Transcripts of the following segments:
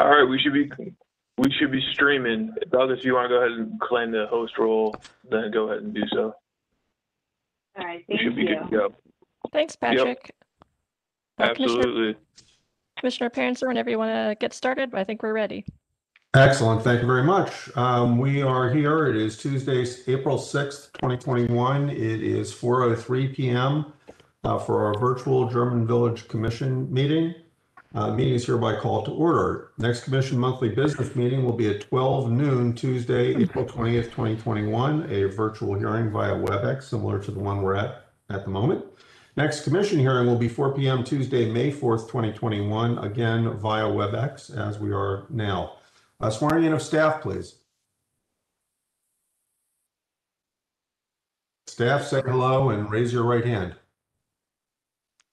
All right, we should be we should be streaming. Doug, if you want to go ahead and claim the host role, then go ahead and do so. All right, We thank should be good to you. go. Thanks, Patrick. Uh, Commissioner, Absolutely. Commissioner Parencer, whenever you want to get started, I think we're ready. Excellent, thank you very much. Um, we are here, it is Tuesday, April 6th, 2021. It is 4:03 PM uh, for our virtual German Village Commission meeting. Uh, Meeting is hereby called to order. Next commission monthly business meeting will be at 12 noon Tuesday, April 20th, 2021, a virtual hearing via WebEx, similar to the one we're at at the moment. Next commission hearing will be 4 PM Tuesday, May 4th, 2021, again via WebEx, as we are now. Uh, Swearing in of staff, please. Staff, say hello and raise your right hand.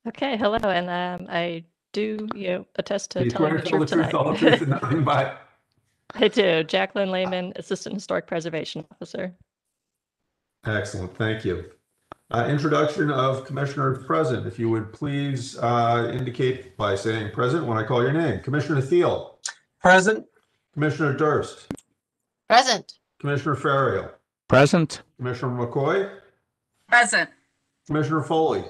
Okay, hello, and um, I do, you know, attest to you telling swear the to tell the truth truth, all the truth, and tonight. nothing but? I do. Jacqueline Lehman, Assistant Historic Preservation Officer. Excellent, thank you. Uh, Introduction of commissioners present. If you would please uh, indicate by saying present when I call your name. Commissioner Thiel, Present. Commissioner Durst, Present. Commissioner Ferrier, Present. Commissioner McCoy, Present. Commissioner Foley.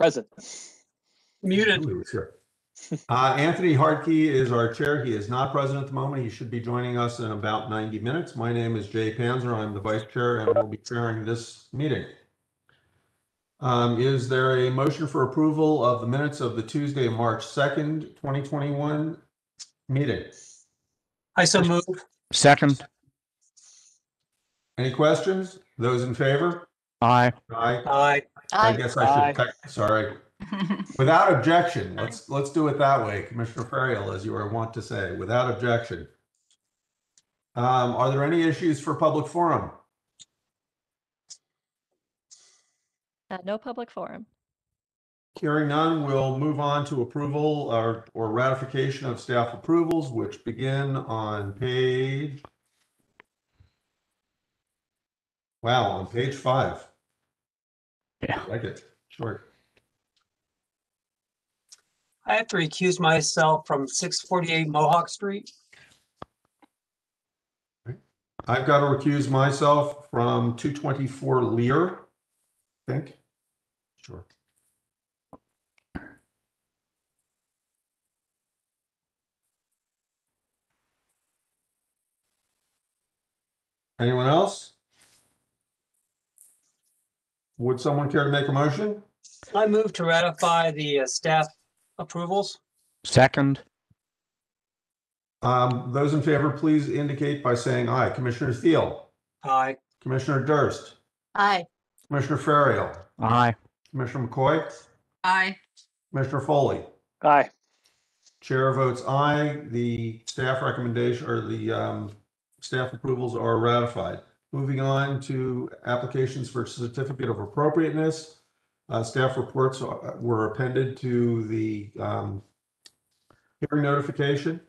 Present. Muted. Ooh, he was here. Uh, Anthony Hartke is our chair. He is not present at the moment. He should be joining us in about 90 minutes. My name is Jay Panzer. I'm the vice chair and will be chairing this meeting. Um, is there a motion for approval of the minutes of the Tuesday, March 2nd, 2021 meeting? I so move. Second. Any questions? Those in favor? Aye. Aye. Aye. I guess I should, tec- sorry. Without objection, let's, let's do it that way, Commissioner Ferriel, as you are wont to say, without objection. Um, are there any issues for public forum? Uh, No public forum. Hearing none, we'll move on to approval or, or ratification of staff approvals, which begin on page. Wow, on page five. Yeah. Like it, short. I have to recuse myself from six forty-eight Mohawk Street. I've got to recuse myself from two twenty-four Lear, I think. Sure. Anyone else? Would someone care to make a motion? I move to ratify the uh, staff approvals. Second. Um, those in favor, please indicate by saying aye. Commissioner Thiel, Aye. Commissioner Durst, Aye. Commissioner Ferriel, Aye. Commissioner McCoy, Aye. Commissioner Foley. Aye. Chair votes aye. The staff recommendation or the um, staff approvals are ratified. Moving on to applications for certificate of appropriateness. Uh, Staff reports are- were appended to the um, hearing notification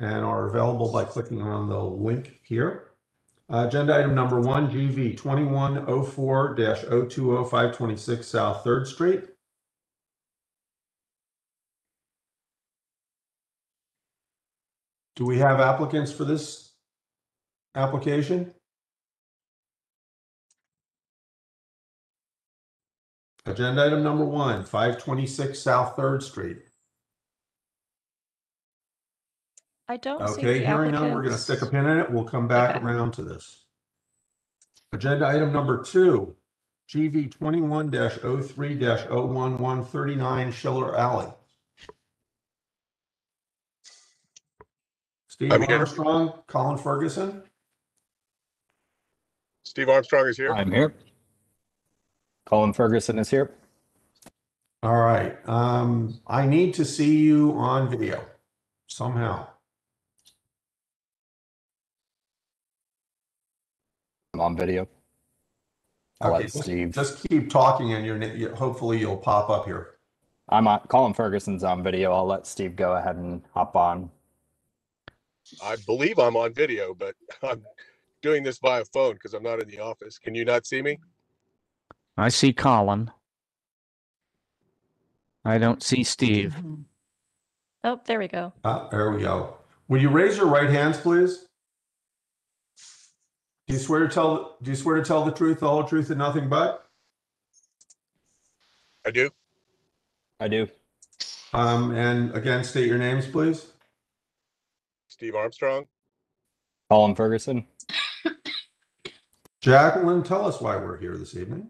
and are available by clicking on the link here. Uh, Agenda item number one, GV 2104-020526 South Third Street. Do we have applicants for this application? Agenda item number one, 526 South Third Street. I don't see Okay, the hearing none, we're gonna applicants. stick a pin in it. We'll come back Okay. around to this. Agenda item number two, GV twenty-one 3 1139 Schiller Alley. Steve I'm here. Armstrong, Colin Ferguson. Steve Armstrong is here. I'm here. Colin Ferguson is here. All right, um, I need to see you on video somehow. I'm on video. I'll Okay, just- Steve. Just keep talking and you're, you- hopefully you'll pop up here. I'm on. Colin Ferguson's on video. I'll let Steve go ahead and hop on. I believe I'm on video, but I'm doing this via phone because I'm not in the office. Can you not see me? I see Colin. I don't see Steve. Oh, there we go. Ah, there we go. Will you raise your right hands, please? Do you swear to tell, do you swear to tell the truth, the whole truth, and nothing but? I do. I do. Um, and again, state your names, please. Steve Armstrong. Colin Ferguson. Jacqueline, tell us why we're here this evening.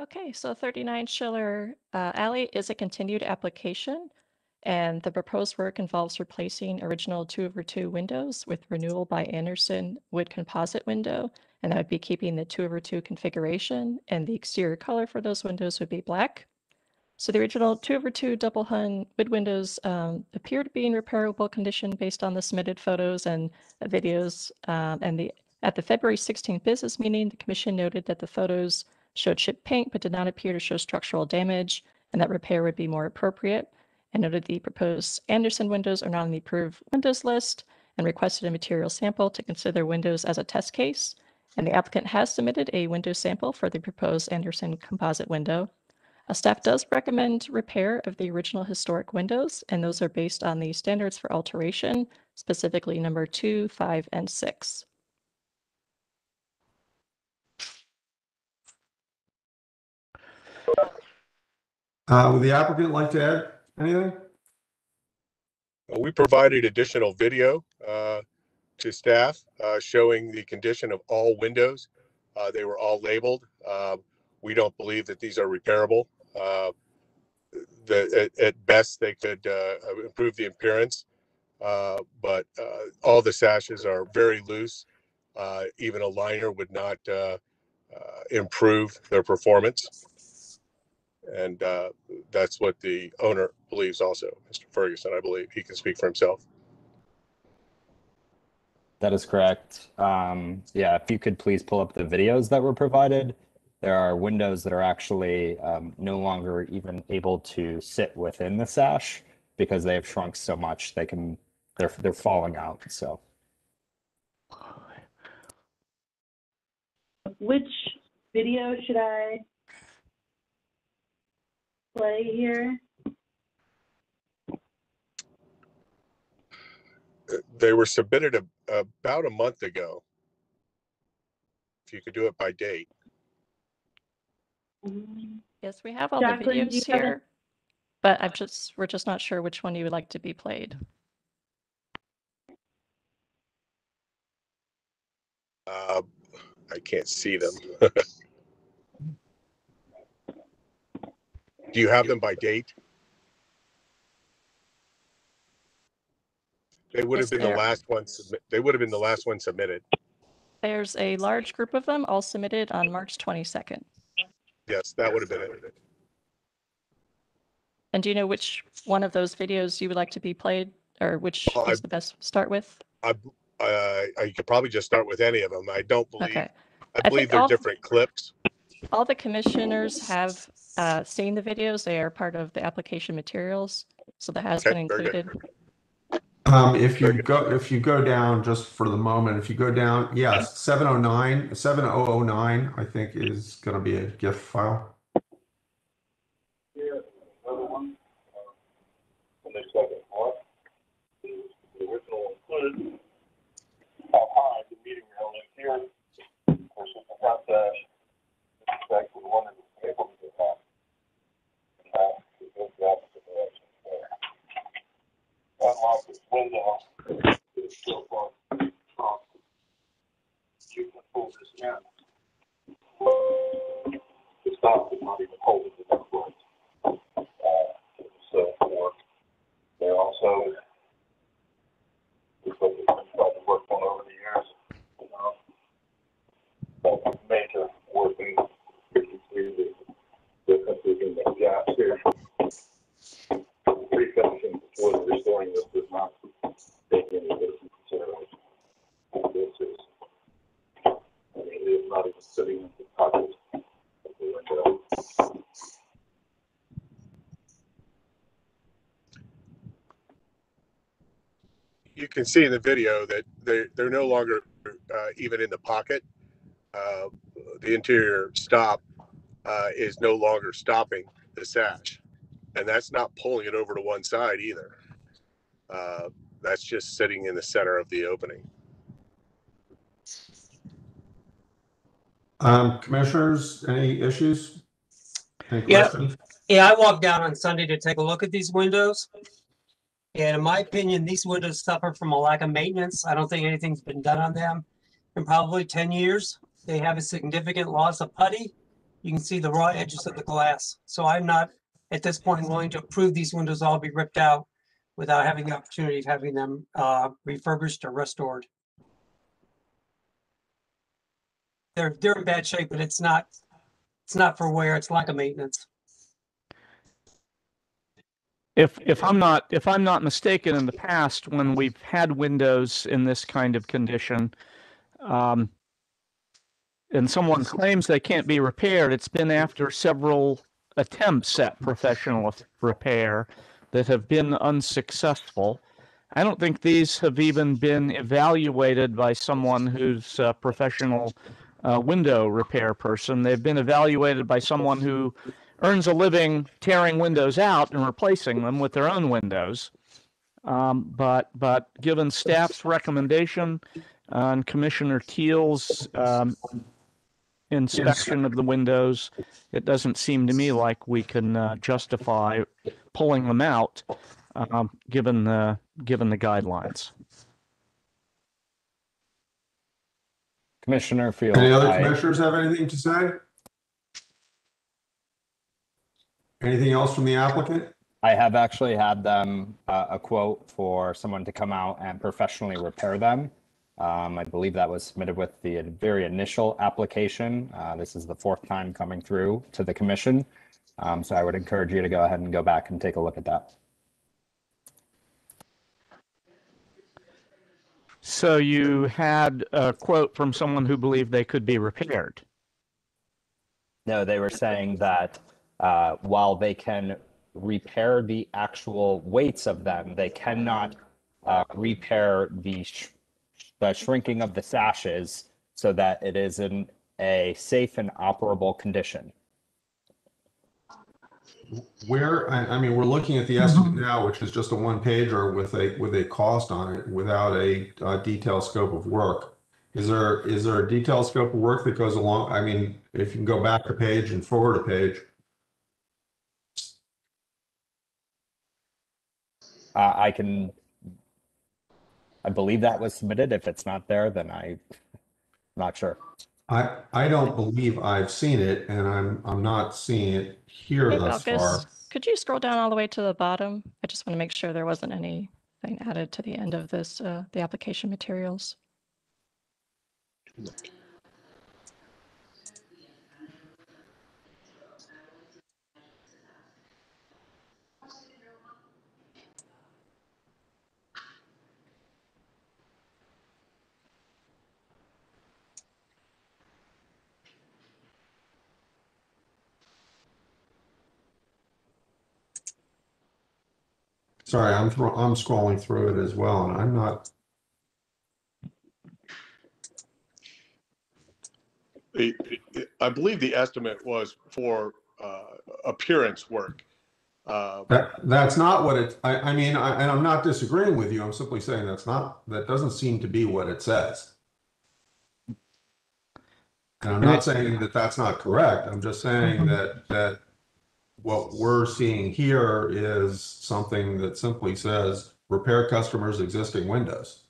Okay, so 39 Schiller uh, Alley is a continued application, and the proposed work involves replacing original two over two windows with renewal by Andersen wood composite window, and that would be keeping the two over two configuration, and the exterior color for those windows would be black. So the original two over two double hung wood windows um, appear to be in repairable condition based on the submitted photos and videos. um, and the at the February 16th business meeting, the commission noted that the photos showed chip paint but did not appear to show structural damage, and that repair would be more appropriate. And noted the proposed Andersen windows are not on the approved windows list and requested a material sample to consider windows as a test case. And the applicant has submitted a window sample for the proposed Andersen composite window. A staff does recommend repair of the original historic windows, and those are based on the standards for alteration, specifically number two, five, and six. Uh, would the applicant like to add anything? Uh, We provided additional video uh, to staff uh, showing the condition of all windows. Uh, they were all labeled. Uh, we don't believe that these are repairable. The, at, best, they could improve the appearance. But all the sashes are very loose. Even a liner would not improve their performance. And uh, that's what the owner believes also, Mr. Ferguson, I believe. He can speak for himself. That is correct. Um, yeah, if you could please pull up the videos that were provided. There are windows that are actually um, no longer even able to sit within the sash because they have shrunk so much they can they're they're falling out. So Which video should I play here? They were submitted a, about a month ago. If you could do it by date. Um, Yes, we have all the Jacqueline, do you videos have a- here, but I'm just, we're just not sure which one you would like to be played. Uh, I can't see them. Do you have them by date? They would have Yes, been the last one, submit- they would have been the last one submitted. There's a large group of them, all submitted on March 22nd. Yes, that would have been it. And do you know which one of those videos you would like to be played, or which Well, I- is the best start with? I, uh, I could probably just start with any of them. I don't believe, Okay. I I believe think they're all- different clips. All the commissioners have uh, seen the videos. They are part of the application materials, so that has Okay, been very good. included. Um, if you go, if you go down just for the moment, if you go down, yes, 709, 7009, I think is going to be a GIF file. how high the meeting rail is here versus the front dash. It's actually one that was able to get that. And that is goes the opposite direction there. Unlike this window, it's still far. You can pull this in. The stop is not even holding it upright. Uh, so for, they also because it's been tried to work on over the years. you know. But major working, you can see the differences in the gaps here. Restoring this does not take any of this into consideration. This is, I mean, it's not even sitting in the pocket of the window. You can see in the video that they're, they're no longer uh, even in the pocket. Uh, The interior stop uh, is no longer stopping the sash. And that's not pulling it over to one side either. Uh, that's just sitting in the center of the opening. Um, commissioners, any issues? Any Yeah. questions? Yeah, I walked down on Sunday to take a look at these windows. And in my opinion, these windows suffer from a lack of maintenance. I don't think anything's been done on them in probably ten years. They have a significant loss of putty. You can see the raw edges of the glass. So I'm not, at this point, willing to approve these windows all be ripped out without having the opportunity of having them uh, refurbished or restored. They're, they're in bad shape, but it's not, it's not for wear, it's lack of maintenance. If if I'm not if I'm not mistaken, in the past when we've had windows in this kind of condition, um, and someone claims they can't be repaired, it's been after several attempts at professional repair that have been unsuccessful. I don't think these have even been evaluated by someone who's a professional uh, window repair person. They've been evaluated by someone who earns a living tearing windows out and replacing them with their own windows. Um, but but given staff's recommendation and Commissioner Thiel's um, inspection of the windows, it doesn't seem to me like we can uh, justify pulling them out, um, given the given the guidelines. Commissioner Field. Any other I- commissioners have anything to say? Anything else from the applicant? I have actually had them uh, a quote for someone to come out and professionally repair them. Um, I believe that was submitted with the very initial application. Uh, this is the fourth time coming through to the commission. Um, so I would encourage you to go ahead and go back and take a look at that. So you had a quote from someone who believed they could be repaired. No, they were saying that uh, while they can repair the actual weights of them, they cannot uh, repair the, the shrinking of the sashes so that it is in a safe and operable condition. Where, I, I mean, we're looking at the estimate now, which is just a one pager with a, with a cost on it without a, uh detailed scope of work. Is there, is there a detailed scope of work that goes along? I mean, if you can go back a page and forward a page. Uh, I can, I believe that was submitted. If it's not there, then I'm not sure. I, I don't believe I've seen it and I'm, I'm not seeing it here Hey, thus far. Malchus, could you scroll down all the way to the bottom? I just want to make sure there wasn't anything added to the end of this, uh, the application materials. Sorry, I'm, thro- I'm scrolling through it as well and I'm not, The, I believe the estimate was for uh, appearance work. Uh, that, that's not what it, I, I mean, I, and I'm not disagreeing with you. I'm simply saying that's not, that doesn't seem to be what it says. And I'm not saying that that's not correct. I'm just saying that, that what we're seeing here is something that simply says repair customers' existing windows.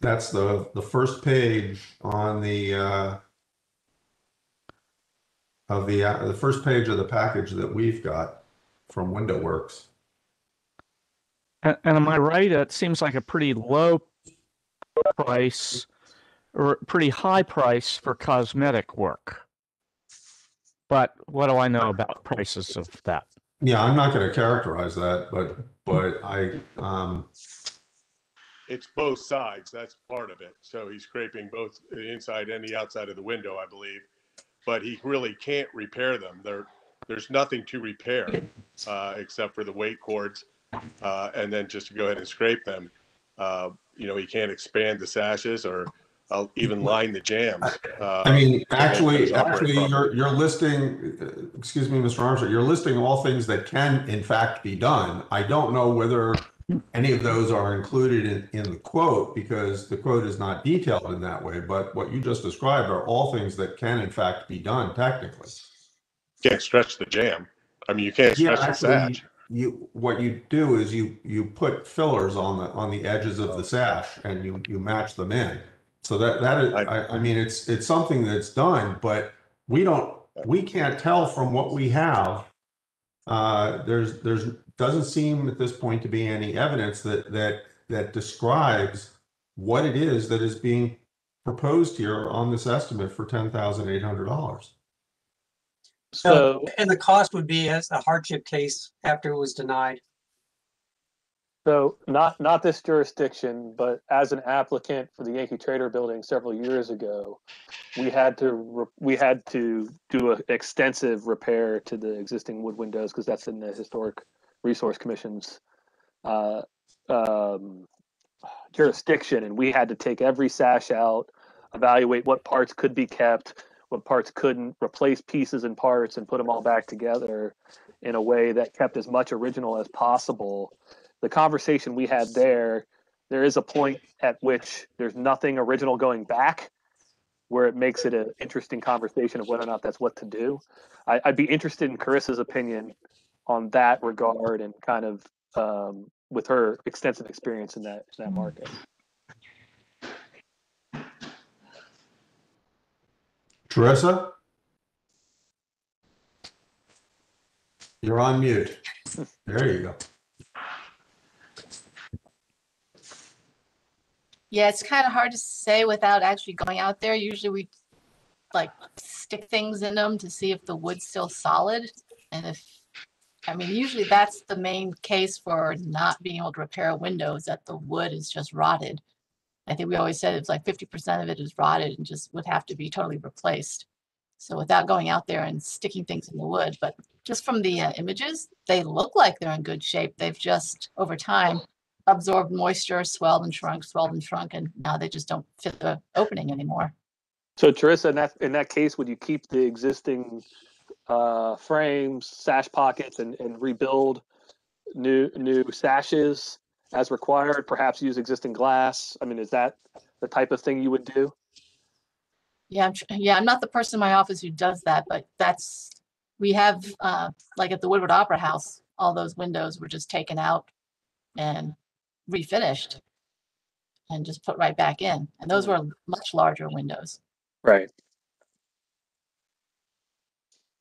That's the, the first page on the, uh, of the, uh, the first page of the package that we've got from Window Works. And, and am I right? It seems like a pretty low price or pretty high price for cosmetic work. But what do I know about prices of that? Yeah, I'm not going to characterize that, but, but I, um, It's both sides, that's part of it. So he's scraping both the inside and the outside of the window, I believe. But he really can't repair them. There, there's nothing to repair, uh, except for the weight cords. Uh, and then just to go ahead and scrape them. Uh, you know, he can't expand the sashes or, I'll even line the jambs. uh, I mean, actually, actually, you're, you're listing, uh, excuse me, Mr. Armstrong, you're listing all things that can in fact be done. I don't know whether any of those are included in, in the quote because the quote is not detailed in that way, but what you just described are all things that can in fact be done technically. Can't stretch the jamb. I mean, you can't Yeah, stretch the actually, sash. you, what you do is you, you put fillers on the, on the edges of the sash and you, you match them in. So that, that is, I- I, I mean, it's, it's something that's done, but we don't, we can't tell from what we have. Uh, there's, there's, doesn't seem at this point to be any evidence that, that, that describes what it is that is being proposed here on this estimate for ten thousand eight hundred dollars. So, And the cost would be as a hardship case after it was denied. So not, not this jurisdiction, but as an applicant for the Yankee Trader Building several years ago, we had to, re- we had to do an extensive repair to the existing wood windows because that's in the Historic Resource Commission's uh, um, jurisdiction, and we had to take every sash out, evaluate what parts could be kept, what parts couldn't, replace pieces and parts, and put them all back together in a way that kept as much original as possible the conversation we had there, there is a point at which there's nothing original going back, where it makes it an interesting conversation of whether or not that's what to do. I, I'd be interested in Carissa's opinion on that regard and kind of um, with her extensive experience in that in that market. Teresa? You're on mute. There you go. Yeah, it's kind of hard to say without actually going out there. Usually we like stick things in them to see if the wood's still solid. And if, I mean, usually that's the main case for not being able to repair a window is that the wood is just rotted. I think we always said it's like fifty percent of it is rotted and just would have to be totally replaced. So without going out there and sticking things in the wood, but just from the uh, images, they look like they're in good shape. They've just over time absorbed moisture, swelled and shrunk, swelled and shrunk, and now they just don't fit the opening anymore. So Teresa, in that in that case, would you keep the existing uh, frames, sash pockets, and, and rebuild new new sashes as required? Perhaps use existing glass. I mean, is that the type of thing you would do? Yeah, I'm, tr- yeah, I'm not the person in my office who does that, but that's, we have, uh, like at the Woodward Opera House, all those windows were just taken out and refinished and just put right back in. And those were much larger windows. Right.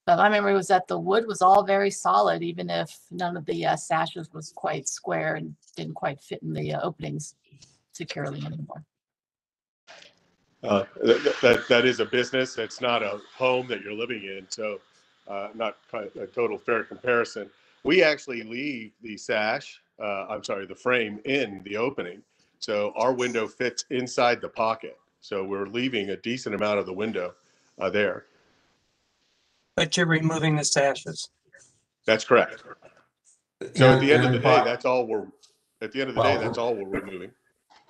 But my memory was that the wood was all very solid, even if none of the uh, sashes was quite square and didn't quite fit in the uh, openings securely anymore. Uh, that, that, that is a business. It's not a home that you're living in. So, uh, not a total fair comparison. We actually leave the sash, uh, I'm sorry, the frame in the opening. So our window fits inside the pocket. So we're leaving a decent amount of the window uh, there. But you're removing the sashes. That's correct. So at the end of the day, that's all we're, at the end of the day, that's all we're removing.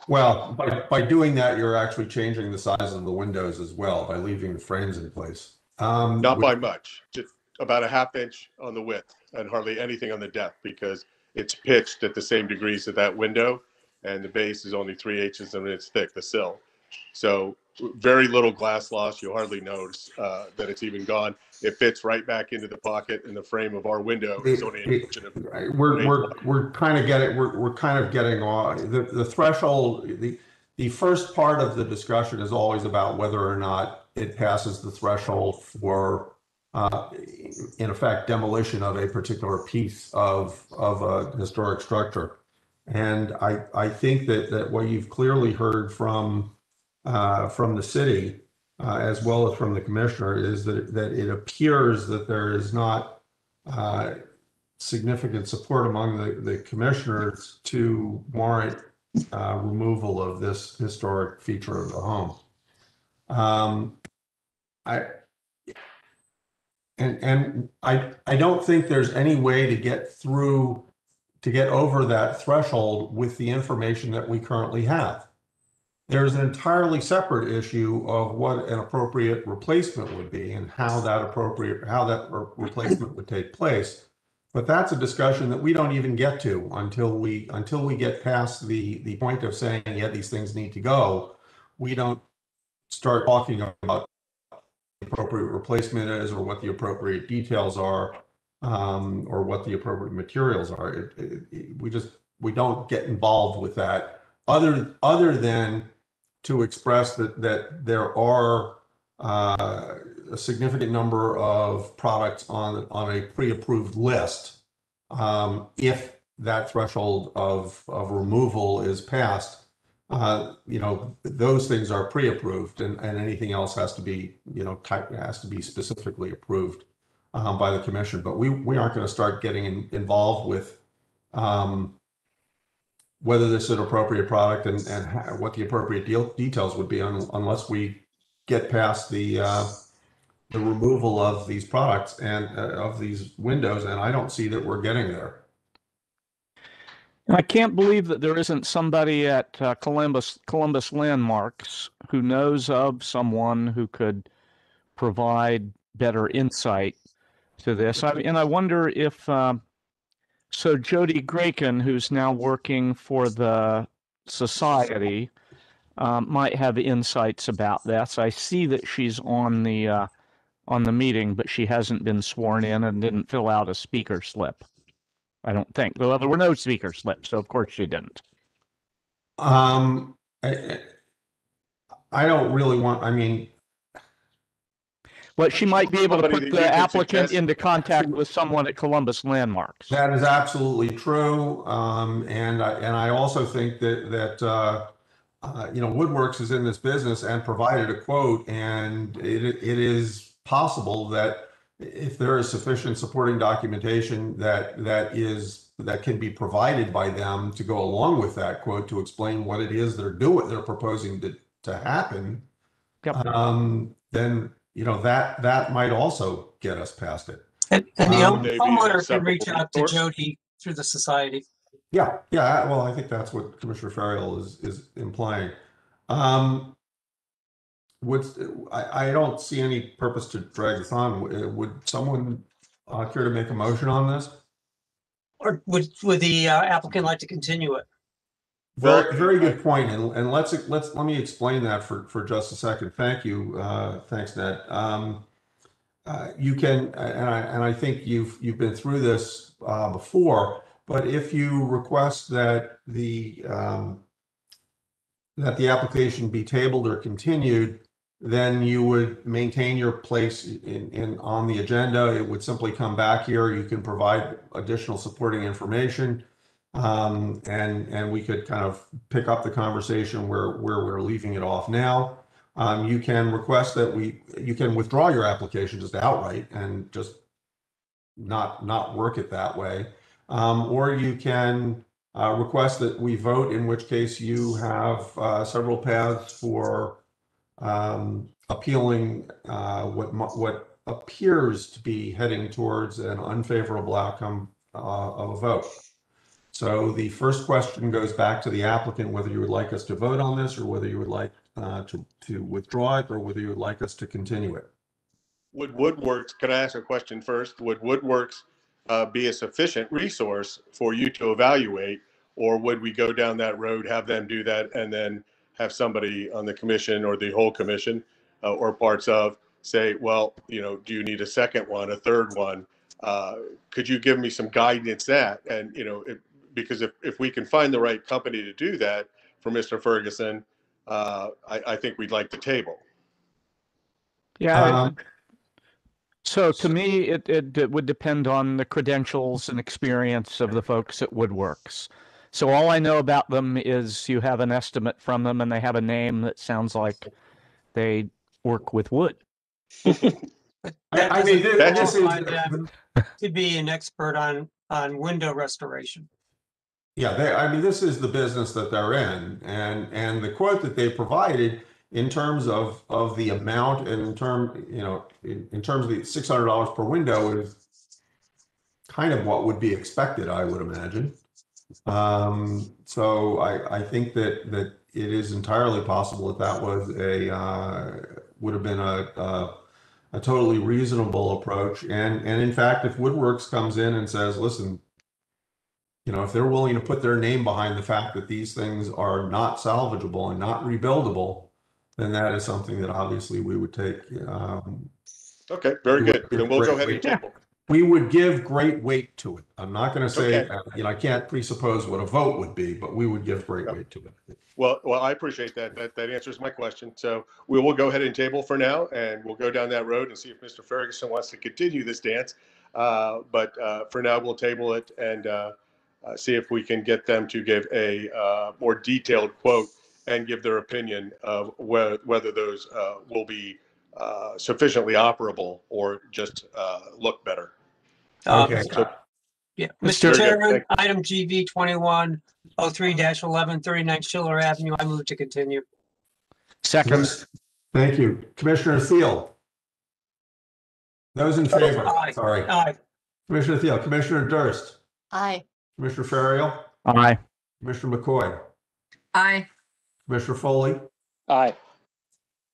Well, by, by doing that, you're actually changing the size of the windows as well by leaving the frames in place. Um, Not which- by much, just about a half inch on the width and hardly anything on the depth because it's pitched at the same degrees of that window and the base is only three inches and it's thick, the sill. So very little glass loss. You'll hardly notice uh, that it's even gone. It fits right back into the pocket in the frame of our window. Only Right, We're, we're, we're kind of getting, we're, we're kind of getting on, the, the threshold, the, the first part of the discussion is always about whether or not it passes the threshold for, uh, in effect, demolition of a particular piece of, of a historic structure. And I, I think that, that what you've clearly heard from, uh, from the city, uh, as well as from the commissioner, is that, that it appears that there is not, uh, significant support among the, the commissioners to warrant uh, removal of this historic feature of the home. Um, I, and, and I, I don't think there's any way to get through, to get over that threshold with the information that we currently have. There's an entirely separate issue of what an appropriate replacement would be and how that appropriate, how that replacement would take place. But that's a discussion that we don't even get to until we, until we get past the, the point of saying, yeah, these things need to go. We don't start talking about appropriate replacement is or what the appropriate details are um, or what the appropriate materials are. It, it, it- we just, we don't get involved with that other, other than to express that, that there are uh, a significant number of products on, on a pre-approved list. Um, if that threshold of, of removal is passed, uh, you know, those things are pre-approved and, and anything else has to be, you know, type, has to be specifically approved um, by the commission. But we, we aren't going to start getting in- involved with um, whether this is an appropriate product and, and ha- what the appropriate deal, details would be un- unless we get past the, uh, the removal of these products and uh, of these windows. And I don't see that we're getting there. And I can't believe that there isn't somebody at uh, Columbus Columbus Landmarks who knows of someone who could provide better insight to this. I, and I wonder if um, so. Jody Graichen, who's now working for the society, um, might have insights about this. I see that she's on the uh, on the meeting, but she hasn't been sworn in and didn't fill out a speaker slip. I don't think. Well, there were no speaker slips, so of course she didn't. Um, I, I don't really want, I mean, But she might be able to Somebody put that the could applicant suggest- into contact with someone at Columbus Landmarks. That is absolutely true. Um, and I, and I also think that, that, uh, uh, you know, Woodworks is in this business and provided a quote and it, it is possible that if there is sufficient supporting documentation that, that is, that can be provided by them to go along with that quote to explain what it is they're doing, they're proposing to, to happen. Yep. Um, then, you know, that, that might also get us past it. And, and the Um, homeowner can reach out to. Jody through the society. Yeah, yeah, well, I think that's what Commissioner Farrell is, is implying. Um, would, I, I don't see any purpose to drag this on. Would- Would someone uh, care to make a motion on this? Or would, would the uh, applicant like to continue it? Very, very good point, and, and let's, let's, let me explain that for, for just a second. Thank you, uh, thanks, Ned. Um, uh, you can, and I, and I think you've, you've been through this, uh, before, but if you request that the, um, that the application be tabled or continued, then you would maintain your place in, in, on the agenda. It would simply come back here. You can provide additional supporting information. Um, and, and we could kind of pick up the conversation where, where we're leaving it off now. Um, you can request that we, you can withdraw your application just outright and just not, not work it that way. Um, or you can, uh, request that we vote, in which case you have, uh, several paths for, um, appealing, uh, what, what appears to be heading towards an unfavorable outcome, uh, of a vote. So the first question goes back to the applicant, whether you would like us to vote on this or whether you would like uh, to, to withdraw it or whether you would like us to continue it. Would Woodworks, can I ask a question first? Would Woodworks uh, be a sufficient resource for you to evaluate? Or would we go down that road, have them do that, and then have somebody on the commission or the whole commission uh, or parts of say, well, you know, do you need a second one, a third one? Uh, Could you give me some guidance that? And, you know, if- because if, if we can find the right company to do that for Mr. Ferguson, uh, I, I think we'd like the table. Yeah. Um, So to me, it, it, it would depend on the credentials and experience of the folks at Woodworks. So all I know about them is you have an estimate from them and they have a name that sounds like they work with wood. That I, I mean, doesn't this this is, them to be an expert on, on window restoration. yeah, they, I mean, this is the business that they're in. And, and the quote that they provided in terms of, of the amount and in term, you know, in, in terms of the six hundred dollars per window is kind of what would be expected, I would imagine. Um, so I, I think that, that it is entirely possible that that was a, uh, would have been a, a, a totally reasonable approach. And, and in fact, if Woodworks comes in and says, listen, you know, if they're willing to put their name behind the fact that these things are not salvageable and not rebuildable, then that is something that obviously we would take, um, Okay, very good. Then we'll go ahead and table. We would give great weight to it. I'm not going to say, Okay. uh, you know, I can't presuppose what a vote would be, but we would give great weight to it. Well, well, I appreciate that. That, that answers my question. So we will go ahead and table for now and we'll go down that road and see if Mr. Ferguson wants to continue this dance. Uh, but, uh, for now, we'll table it and, uh, uh, see if we can get them to give a, uh, more detailed quote and give their opinion of whether, whether those, uh, will be, uh, sufficiently operable or just, uh, look better. Um, Okay. So Yeah, Mr. Mr. Very good. Chairman, Thank- item GV twenty-one oh three dash eleven thirty-nine Schiller Avenue, I move to continue. Second, Thank you. Commissioner Thiel. Those in favor, Aye. sorry. Aye. Commissioner Thiel, Commissioner Durst, Aye. Commissioner Ferriel, aye. Commissioner McCoy, Aye. Commissioner Foley, Aye.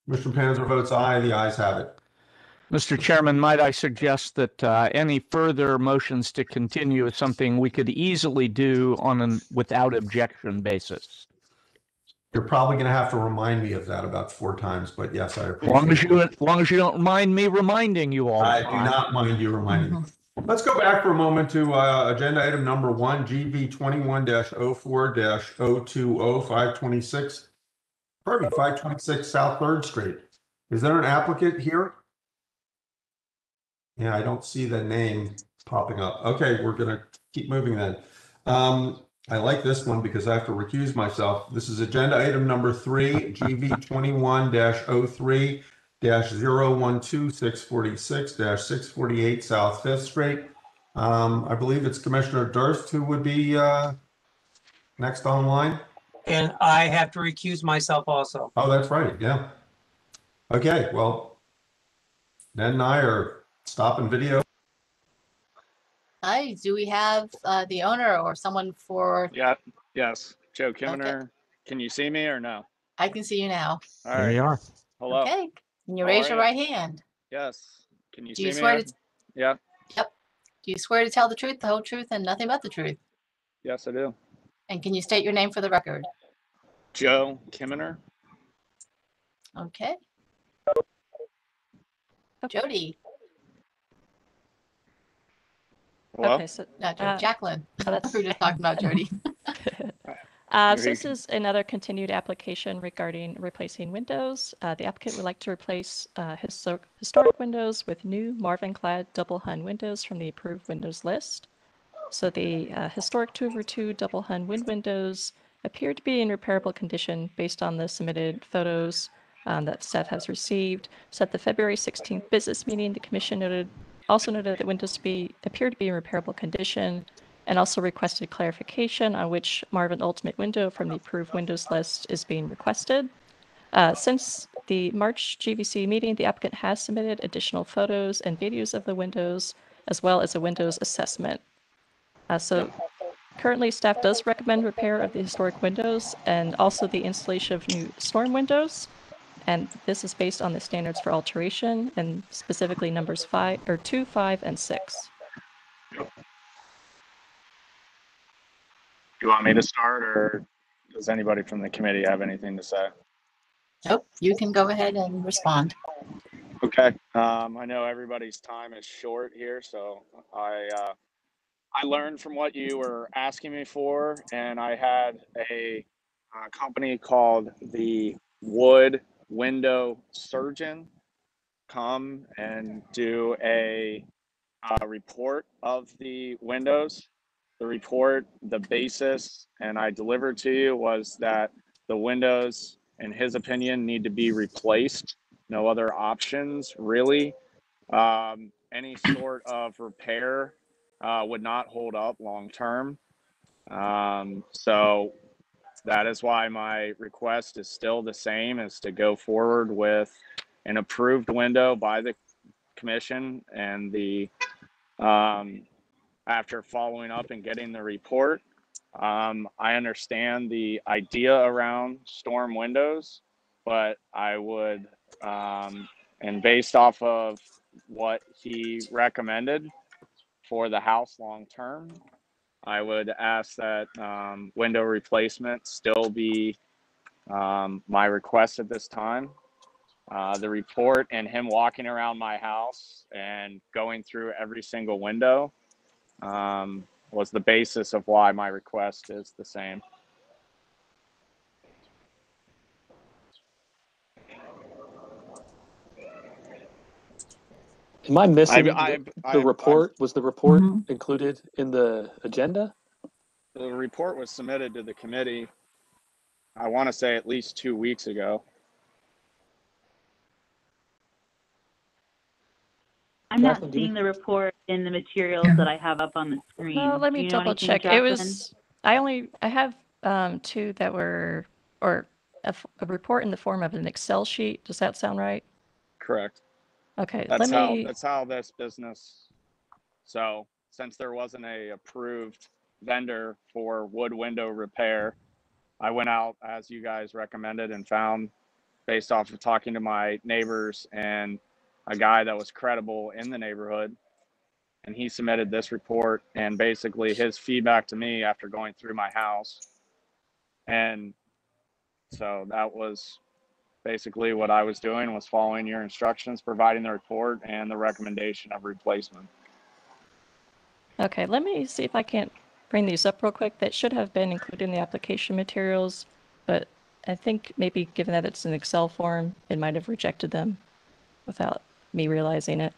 Mr. Panzer votes aye. The ayes have it. Mr. Chairman, might I suggest that uh, any further motions to continue is something we could easily do on an without objection basis? You're probably going to have to remind me of that about four times, but yes, I appreciate Long as you, it. as long as you don't mind me reminding you all. I do not mind you reminding me. Mm-hmm. Let's go back for a moment to uh, agenda item number one, gv21-04-020526 Perfect, five twenty-six South Third Street. Is there an applicant here? Yeah, I don't see the name popping up. Okay, we're gonna keep moving then. Um, I like this one because I have to recuse myself. This is agenda item number three, GV twenty-one 3 zero one two six forty-six dash six forty-eight South Fifth Street. Um, I believe it's Commissioner Durst who would be, uh, next online. And I have to recuse myself also. Oh, that's right, yeah. Okay, well, Ned and I are stopping video. Hi, do we have uh, the owner or someone for, Yeah, yes. Joe Kimmener, can you see me or no? I can see you now. All There you right. are. Hello. Okay, can you How raise are your ya? right hand? Yes. Can you Do see you me? swear there? to, Yeah. Yep. Do you swear to tell the truth, the whole truth, and nothing but the truth? Yes, I do. And can you state your name for the record? Joe Kimmener. Okay. Jody, Hello. Okay, so not Jody, Uh, Jacqueline. oh, that's- We were just talking about Jody. Uh, so this is another continued application regarding replacing windows. Uh, the applicant would like to replace uh, historic, historic windows with new Marvin-clad double hung windows from the approved windows list. So the uh, historic two over two double hung wind windows appear to be in repairable condition based on the submitted photos um, that staff has received. So at the February 16th business meeting, the commission noted also noted that windows be appear to be in repairable condition and also requested clarification on which Marvin Ultimate window from the approved windows list is being requested. Uh, since the March GVC meeting, the applicant has submitted additional photos and videos of the windows, as well as a windows assessment. Uh, so currently, staff does recommend repair of the historic windows and also the installation of new storm windows. And this is based on the standards for alteration and specifically numbers five or two, five, and six. Do you want me to start or does anybody from the committee have anything to say? Nope, you can go ahead and respond. Okay, um, I know everybody's time is short here, so I, uh, I learned from what you were asking me for, and I had a, uh company called the Wood Window Surgeon come and do a, uh, report of the windows. The report, the basis, and I delivered to you was that the windows, in his opinion, need to be replaced no other options really. Um, any sort of repair uh, would not hold up long term. Um, so that is why my request is still the same is to go forward with an approved window by the commission and the um, after following up and getting the report Um, I understand the idea around storm windows, but I would, um, and based off of what he recommended for the house long term, I would ask that um, window replacement still be um, my request at this time. Uh, the report and him walking around my house and going through every single window um, was the basis of why my request is the same. Am I missing the, I- the I- report? Was the report included in the agenda? The report was submitted to the committee, I want to say at least two weeks ago. I'm not Jocelyn, do you- seeing the report in the materials that I have up on the screen. Well, let me you double check. It Jocelyn? was, I only, I have um, two that were, or a report in the form of an Excel sheet. Does that sound right? Correct. Okay, let That's how, me, that's how this business, so since there wasn't a approved vendor for wood window repair, I went out as you guys recommended and found, based off of talking to my neighbors and a guy that was credible in the neighborhood. And he submitted this report and basically his feedback to me after going through my house. And so that was basically what I was doing was following your instructions, providing the report and the recommendation of replacement. okay, let me see if I can't bring these up real quick. That should have been included in the application materials, but I think maybe given that it's an Excel form, it might have rejected them without me realizing it.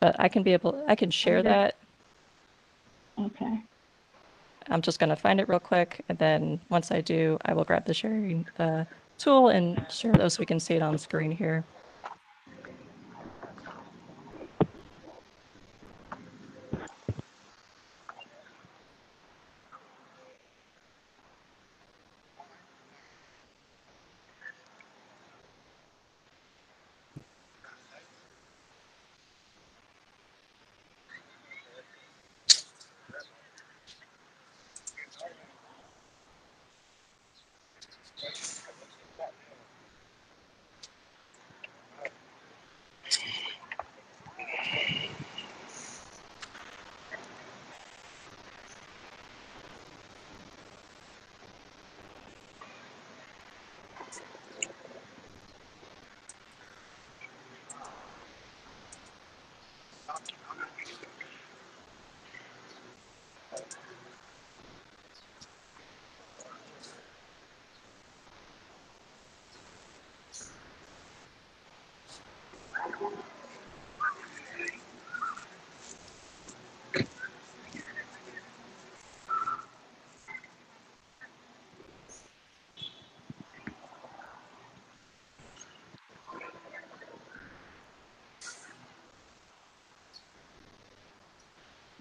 But I can be able, I can share Okay. that. Okay. I'm just going to find it real quick, and then once I do, I will grab the sharing uh, tool and share those so we can see it on screen here.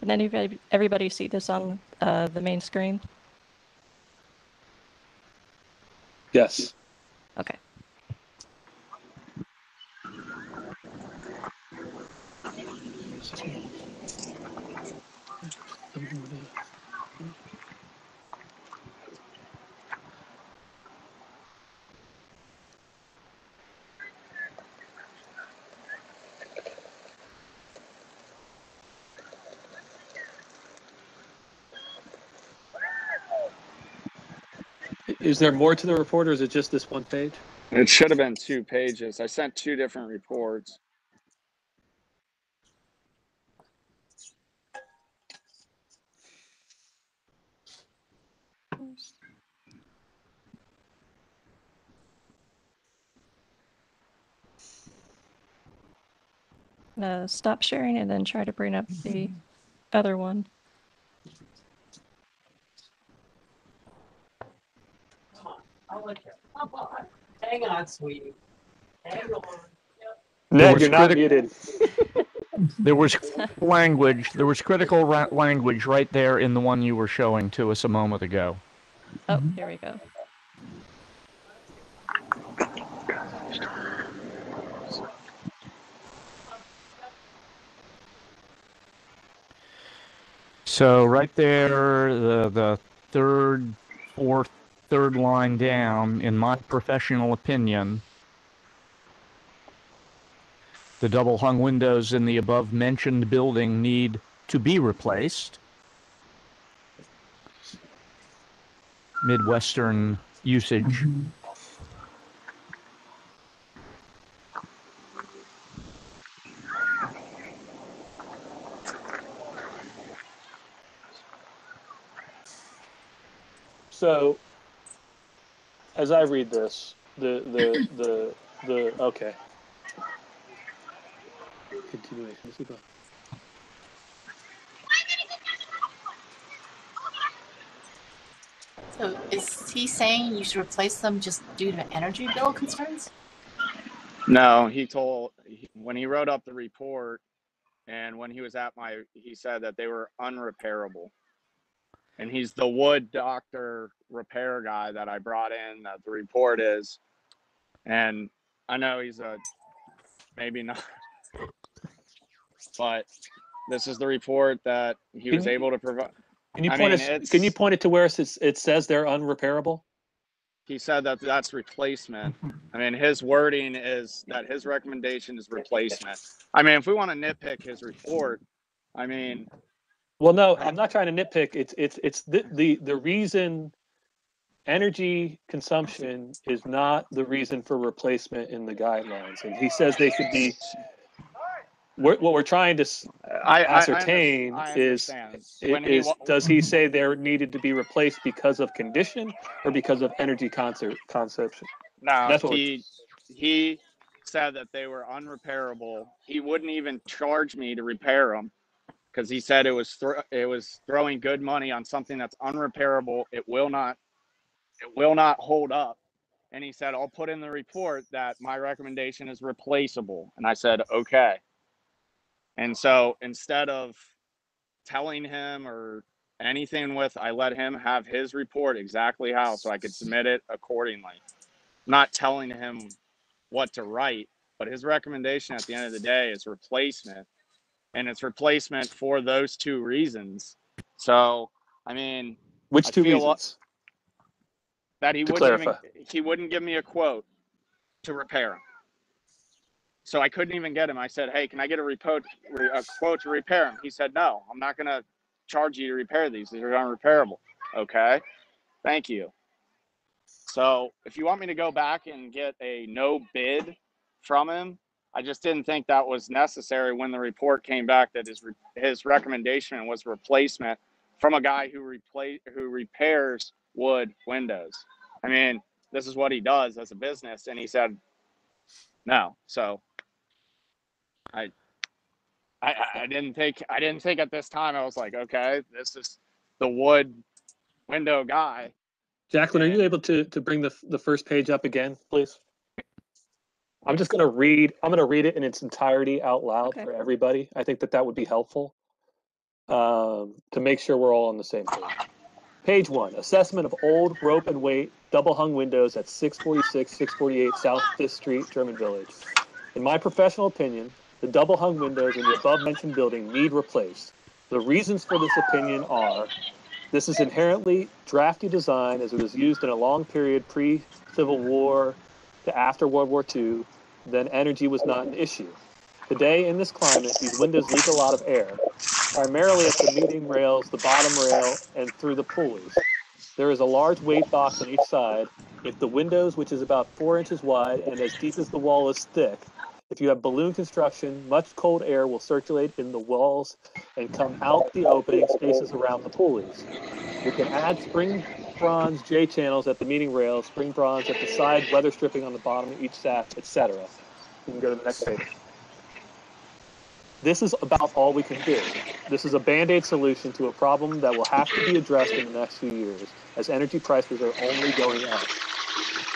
Can anybody, everybody see this on uh, the main screen? Yes. Okay. Is there more to the report or is it just this one page? It should have been two pages. I sent two different reports. Uh, stop sharing and then try to bring up the other one. Hang on, sweetie. Hang on. There Ned, was you're not muted. There was language, there was critical ra- language right there in the one you were showing to us a moment ago. Oh, here we go. So right there, the the third, fourth, third line down, in my professional opinion, the double hung windows in the above mentioned building need to be replaced. Midwestern usage. So, as I read this, the the the the okay. Continuation. Let's keep going. So is he saying you should replace them just due to energy bill concerns? No, he told when he wrote up the report and when he was at my he said that they were unrepairable. And he's the wood doctor repair guy that I brought in that the report is. And I know he's a maybe not but this is the report that he was you- able to provide. Can you I point mean, us? Can you point it to where it says they're unrepairable? He said that that's replacement. I mean, his wording is that his recommendation is replacement. I mean, if we want to nitpick his report, I mean, Well, no, I'm not trying to nitpick. It's it's it's the the the reason energy consumption is not the reason for replacement in the guidelines, and he says they should be. We're, what we're trying to s- I, I- I under- ascertain I is i- When he is wa- does he say they're needed to be replaced because of condition or because of energy concert consumption? No, That's what he he said that they were unrepairable. He wouldn't even charge me to repair them because he said it was it was throwing good money on something that's unrepairable. It will not it will not hold up. And he said, I'll put in the report that my recommendation is replaceable. And I said, okay. And so instead of telling him or anything with, I let him have his report exactly how so I could submit it accordingly. Not telling him what to write, but his recommendation at the end of the day is replacement. And it's replacement for those two reasons. So, I mean, Which two reasons? That he To wouldn't even, he wouldn't give me a quote to repair them. So I couldn't even get him. I said, "Hey, can I get a report, a quote to repair them?" He said, "No, I'm not going to charge you to repair these. These are unrepairable." Okay, thank you. So if you want me to go back and get a no bid from him, I just didn't think that was necessary when the report came back that his re- his recommendation was replacement from a guy who replace who repairs wood windows. I mean, this is what he does as a business, and he said no. So I I I- I didn't think I didn't think at this time I was like, okay, this is the wood window guy. Jacqueline, are you able to to bring the the first page up again, please? I'm just going to read. I'm going to read it in its entirety out loud Okay. for everybody. I think that that would be helpful um, to make sure we're all on the same page. Page one: Assessment of old rope and weight double hung windows at 646, 648 South Fifth Street, German Village. In my professional opinion, the double hung windows in the above mentioned building need replaced. The reasons for this opinion are this is inherently drafty design as it was used in a long period pre Civil War to after World War II, then energy was not an issue. Today, in this climate, these windows leak a lot of air, primarily at the meeting rails, the bottom rail, and through the pulleys. There is a large weight box on each side. If the windows, which is about four inches wide and as deep as the wall is thick, if you have balloon construction, much cold air will circulate in the walls and come out the opening spaces around the pulleys. You can add spring bronze J channels at the meeting rail, spring bronze at the side, weather stripping on the bottom of each shaft, etc. You can go to the next page. This is about all we can do. This is a band aid solution to a problem that will have to be addressed in the next few years, as energy prices are only going up.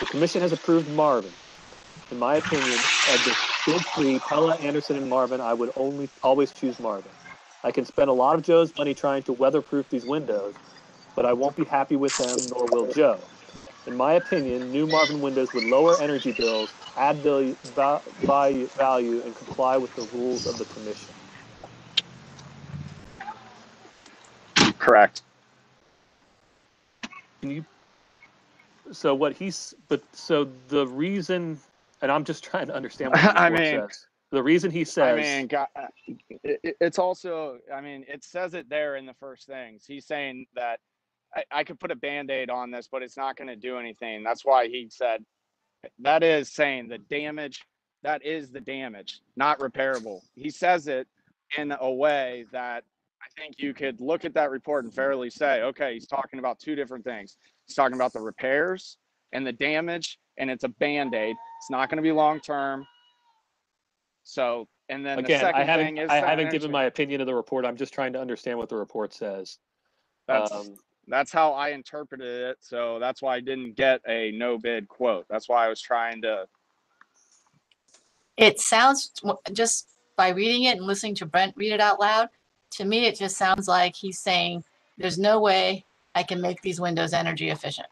The Commission has approved Marvin. In my opinion, of the big three, Pella, Andersen, and Marvin, I would only always choose Marvin. I can spend a lot of Joe's money trying to weatherproof these windows, but I won't be happy with them, nor will Joe. In my opinion, new Marvin windows would lower energy bills, add value, va- value, value and comply with the rules of the commission. Correct. Can you? So what he's, but so the reason, and I'm just trying to understand what the I report mean- says. The reason he says. I says, mean, God, it, uh, it- it's also, I mean, it says it there in the first things. He's saying that I, I could put a band-aid on this, but it's not going to do anything. That's why he said that is saying the damage, that is the damage, not repairable. He says it in a way that I think you could look at that report and fairly say, okay, he's talking about two different things. He's talking about the repairs and the damage, and it's a band-aid. It's not going to be long-term. So, and then the again, second I haven't, thing is I haven't given my opinion of the report. I'm just trying to understand what the report says. That's Um, that's how I interpreted it. So that's why I didn't get a no bid quote. That's why I was trying to. It sounds, just by reading it and listening to Brent read it out loud, to me, it just sounds like he's saying, there's no way I can make these windows energy efficient.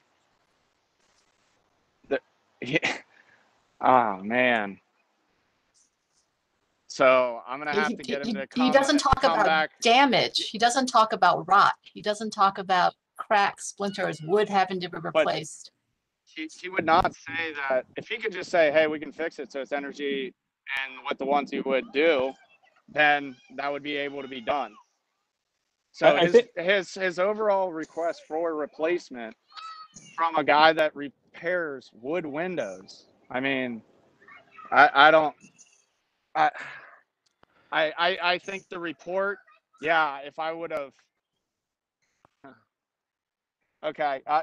Yeah. oh man. So I'm gonna have He- to get he- him to come back. He doesn't talk about back. damage. He doesn't talk about rot. He doesn't talk about cracks, splinters, wood having to be replaced. He, he would not say that if he could just say, "Hey, we can fix it," so it's energy and what the ones he would do, then that would be able to be done. So I- I his, think- his his overall request for replacement from a guy that repairs wood windows. I mean, I I don't I I I, I think the report, yeah, if I would have Okay, I,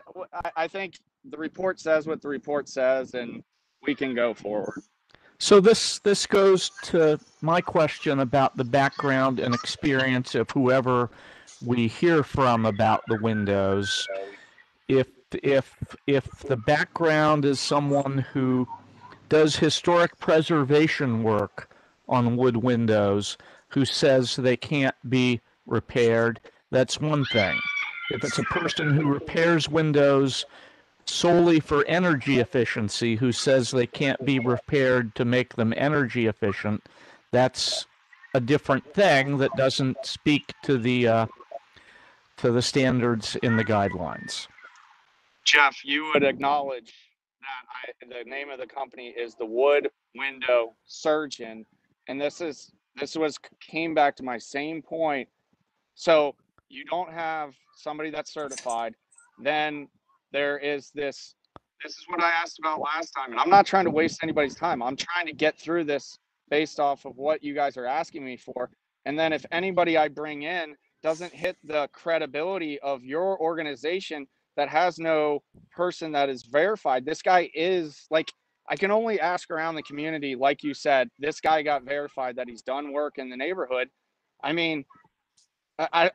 I think the report says what the report says and we can go forward. So this this goes to my question about the background and experience of whoever we hear from about the windows. If if if the background is someone who does historic preservation work on wood windows who says they can't be repaired, that's one thing. If it's a person who repairs windows solely for energy efficiency who says they can't be repaired to make them energy efficient, that's a different thing that doesn't speak to the uh, to the standards in the guidelines. Jeff, you would acknowledge that I, the name of the company is the Wood Window Surgeon, and this is this was came back to my same point. So you don't have somebody that's certified, then there is this. This is what I asked about last time, and I'm not trying to waste anybody's time. I'm trying to get through this based off of what you guys are asking me for, and then if anybody I bring in doesn't hit the credibility of your organization that has no person that is verified. This guy is like, I can only ask around the community, like you said, this guy got verified that he's done work in the neighborhood. I mean, I,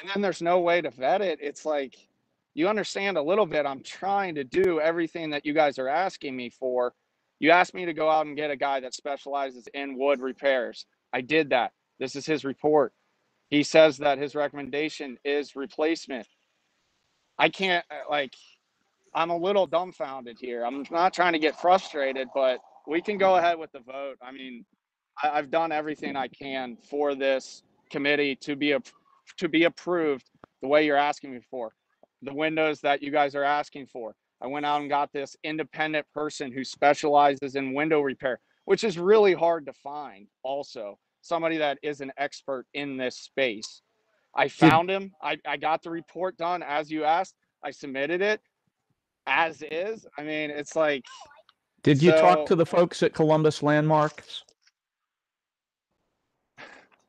and then there's no way to vet it. It's like, you understand a little bit. I'm trying to do everything that you guys are asking me for. You asked me to go out and get a guy that specializes in wood repairs. I did that. This is his report. He says that his recommendation is replacement. I can't uh, like I'm a little dumbfounded here. I'm not trying to get frustrated, but we can go ahead with the vote. I mean, I, I've done everything I can for this committee to be a to be approved the way you're asking me for. The windows that you guys are asking for. I went out and got this independent person who specializes in window repair, which is really hard to find also. Somebody that is an expert in this space. I hmm. found him. I, I got the report done as you asked. I submitted it as is. I mean, it's like Did you talk to the folks at Columbus Landmarks?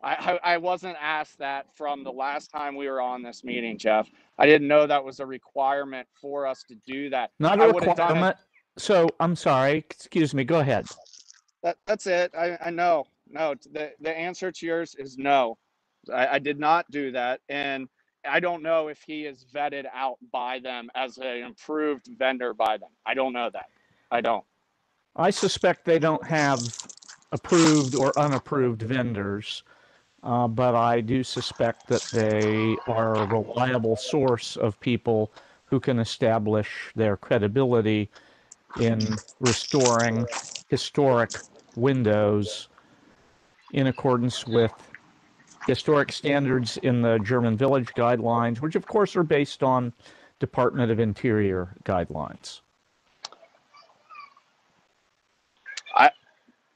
I, I I wasn't asked that from the last time we were on this meeting, Jeff. I didn't know that was a requirement for us to do that. Not I a would've done it- requirement. So I'm sorry. Excuse me. Go ahead. That that's it. I, I know. No, the the answer to yours is no. I, I did not do that, and I don't know if he is vetted out by them as an approved vendor by them. I don't know that. I don't. I suspect they don't have approved or unapproved vendors, uh, but I do suspect that they are a reliable source of people who can establish their credibility in restoring historic windows in accordance with historic standards in the German Village guidelines, which of course are based on Department of Interior guidelines.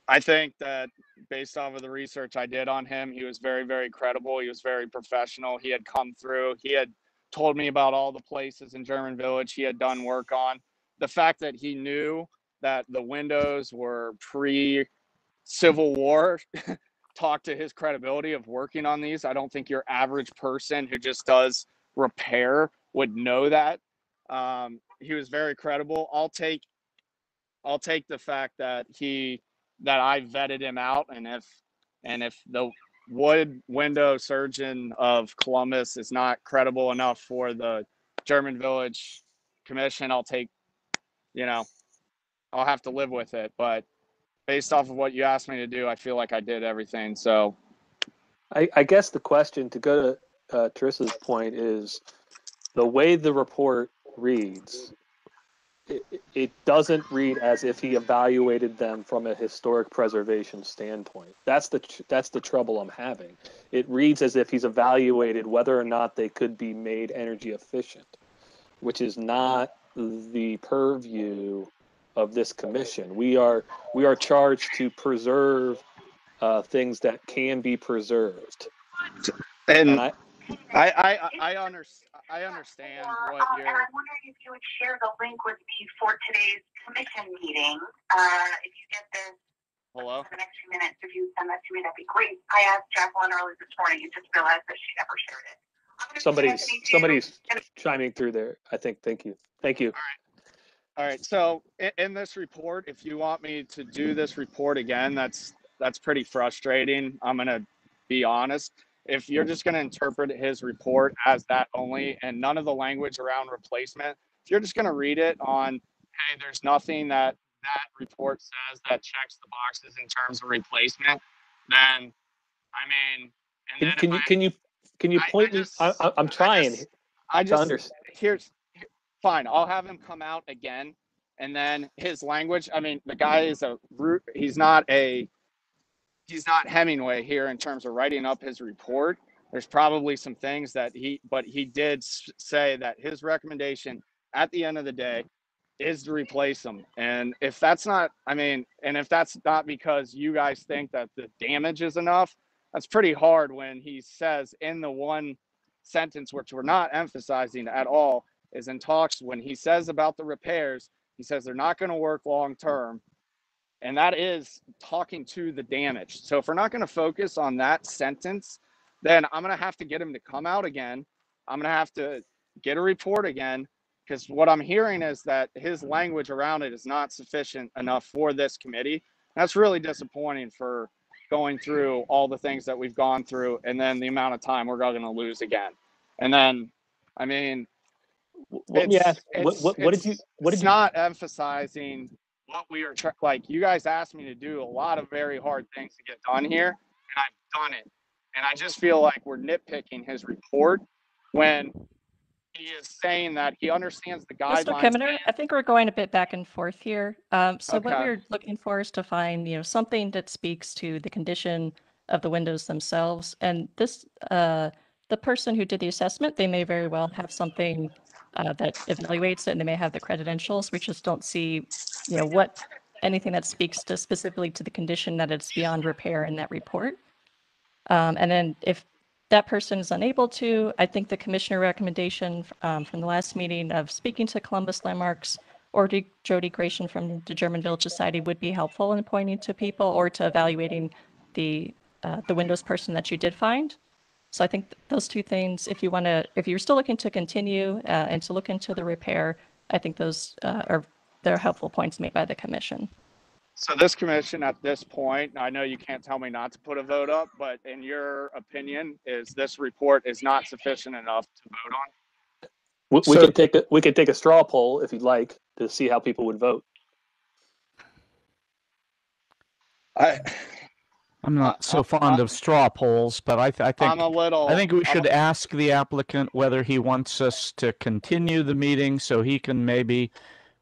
I think that based off of the research I did on him, he was very, very credible. He was very professional. He had come through. He had told me about all the places in German Village he had done work on. The fact that he knew that the windows were pre Civil War talked to his credibility of working on these. I don't think your average person who just does repair would know that. Um, he was very credible. I'll take I'll take the fact that he that I vetted him out, and if and if the wood window surgeon of Columbus is not credible enough for the German Village Commission, I'll take, you know, I'll have to live with it. But based off of what you asked me to do, I feel like I did everything. So I, I guess the question to go to uh, Teresa's point is the way the report reads, it, it doesn't read as if he evaluated them from a historic preservation standpoint. That's the tr- that's the trouble I'm having. It reads as if he's evaluated whether or not they could be made energy efficient, which is not the purview of this commission. We are we are charged to preserve uh, things that can be preserved. and I, I I I, under, I understand what Um, you're. and I'm wondering if you would share the link with me for today's commission meeting. Uh, if you get this Hello. for the next few minutes, if you send that to me, that'd be great. I asked Jacqueline early this morning, and just realized that she never shared it. I'm gonna send somebody's somebody's chiming through there. I think. Thank you. Thank you. All right. So in, in this report, if you want me to do this report again, that's that's pretty frustrating. I'm gonna be honest. If you're just gonna interpret his report as that only and none of the language around replacement, if you're just gonna read it on, hey, there's nothing that that report says that checks the boxes in terms of replacement, then I mean, and Can, can you I- can you can you I- I point me? I, I, I'm trying. just- I just understand. here's fine. I'll have him come out again, and then his language. I mean, the guy is a root. He's not a. He's not Hemingway here in terms of writing up his report. There's probably some things that he, but he did say that his recommendation at the end of the day is to replace them. And if that's not, I mean, and if that's not because you guys think that the damage is enough, that's pretty hard when he says in the one sentence, which we're not emphasizing at all, is in talks when he says about the repairs, he says they're not going to work long term. And that is talking to the damage. So if we're not going to focus on that sentence, then I'm going to have to get him to come out again. I'm going to have to get a report again because what I'm hearing is that his language around it is not sufficient enough for this committee. That's really disappointing for going through all the things that we've gone through and then the amount of time we're going to lose again. And then, I mean, ask. What, what, what did you? What did it's you? not emphasizing what we are trying. Like you guys asked me to do a lot of very hard things to get done here, and I've done it. And I just feel like we're nitpicking his report when he is saying that he understands the Mr. guidelines. Kimmener, I think we're going a bit back and forth here. Um, so what we're looking for is to find, you know, something that speaks to the condition of the windows themselves. And this, uh, the person who did the assessment, they may very well have something uh, that evaluates it, and they may have the credentials. We just don't see, you know, what anything that speaks to specifically to the condition that it's beyond repair in that report. Um, and then if that person is unable to, I think the commissioner recommendation um, from the last meeting of speaking to Columbus Landmarks or to Jody Graichen from the German Village Society would be helpful in pointing to people or to evaluating the uh, the Windows person that you did find. So I think th- those two things, if you want to, if you're still looking to continue uh, and to look into the repair, I think those uh, are they're helpful points made by the commission. So this commission at this point, I know you can't tell me not to put a vote up, but in your opinion, is this report is not sufficient enough to vote on? We, we So- could take a we could take a straw poll if you'd like to see how people would vote. I, I'm not so fond of straw polls, but I, th- I think I'm a little. I think we I'm should ask the applicant whether he wants us to continue the meeting so he can maybe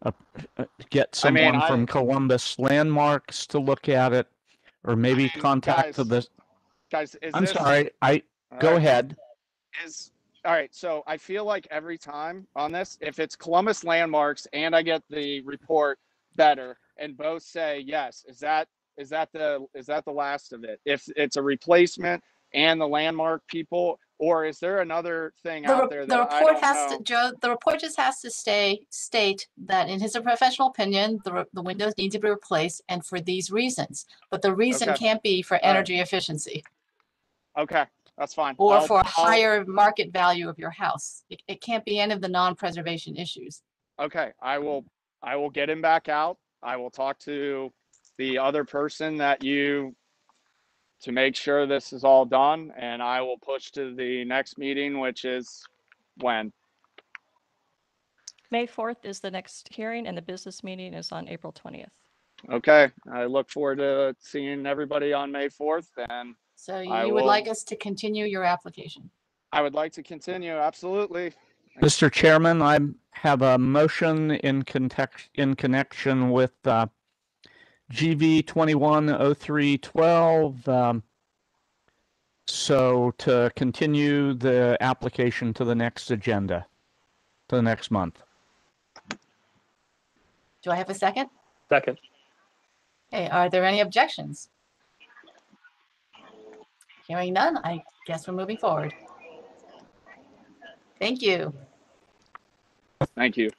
uh, uh, get I mean, someone I- from Columbus Landmarks to look at it, or maybe mean, contact guys, the guys, is I'm this, sorry. I all go right, ahead. Is all right. So I feel like every time on this, if it's Columbus landmarks and I get the report better, and both say yes, is that is that the is that the last of it? If it's a replacement and the landmark people, or is there another thing The, out re- there the that I report has know? to, Joe, the report just has to stay, state that in his professional opinion, the, the windows need to be replaced and for these reasons. But the reason Okay. can't be for All right. energy efficiency Okay, that's fine. or I'll- for a I'll- higher market value of your house. It, it can't be any of the non-preservation issues. Okay, I will, I will get him back out. I will talk to the other person that you to make sure this is all done and I will push to the next meeting, which is when? May 4th is the next hearing and the business meeting is on April 20th. Okay, I look forward to seeing everybody on May fourth and So I you would like us to continue your application? I would like to continue, absolutely. Mr. Chairman, I have a motion in context, in connection with uh, GV 210312. um, So to continue the application to the next agenda, to the next month. Do I have a second? Second. Okay, are there any objections? Hearing none, I guess we're moving forward. Thank you. Thank you.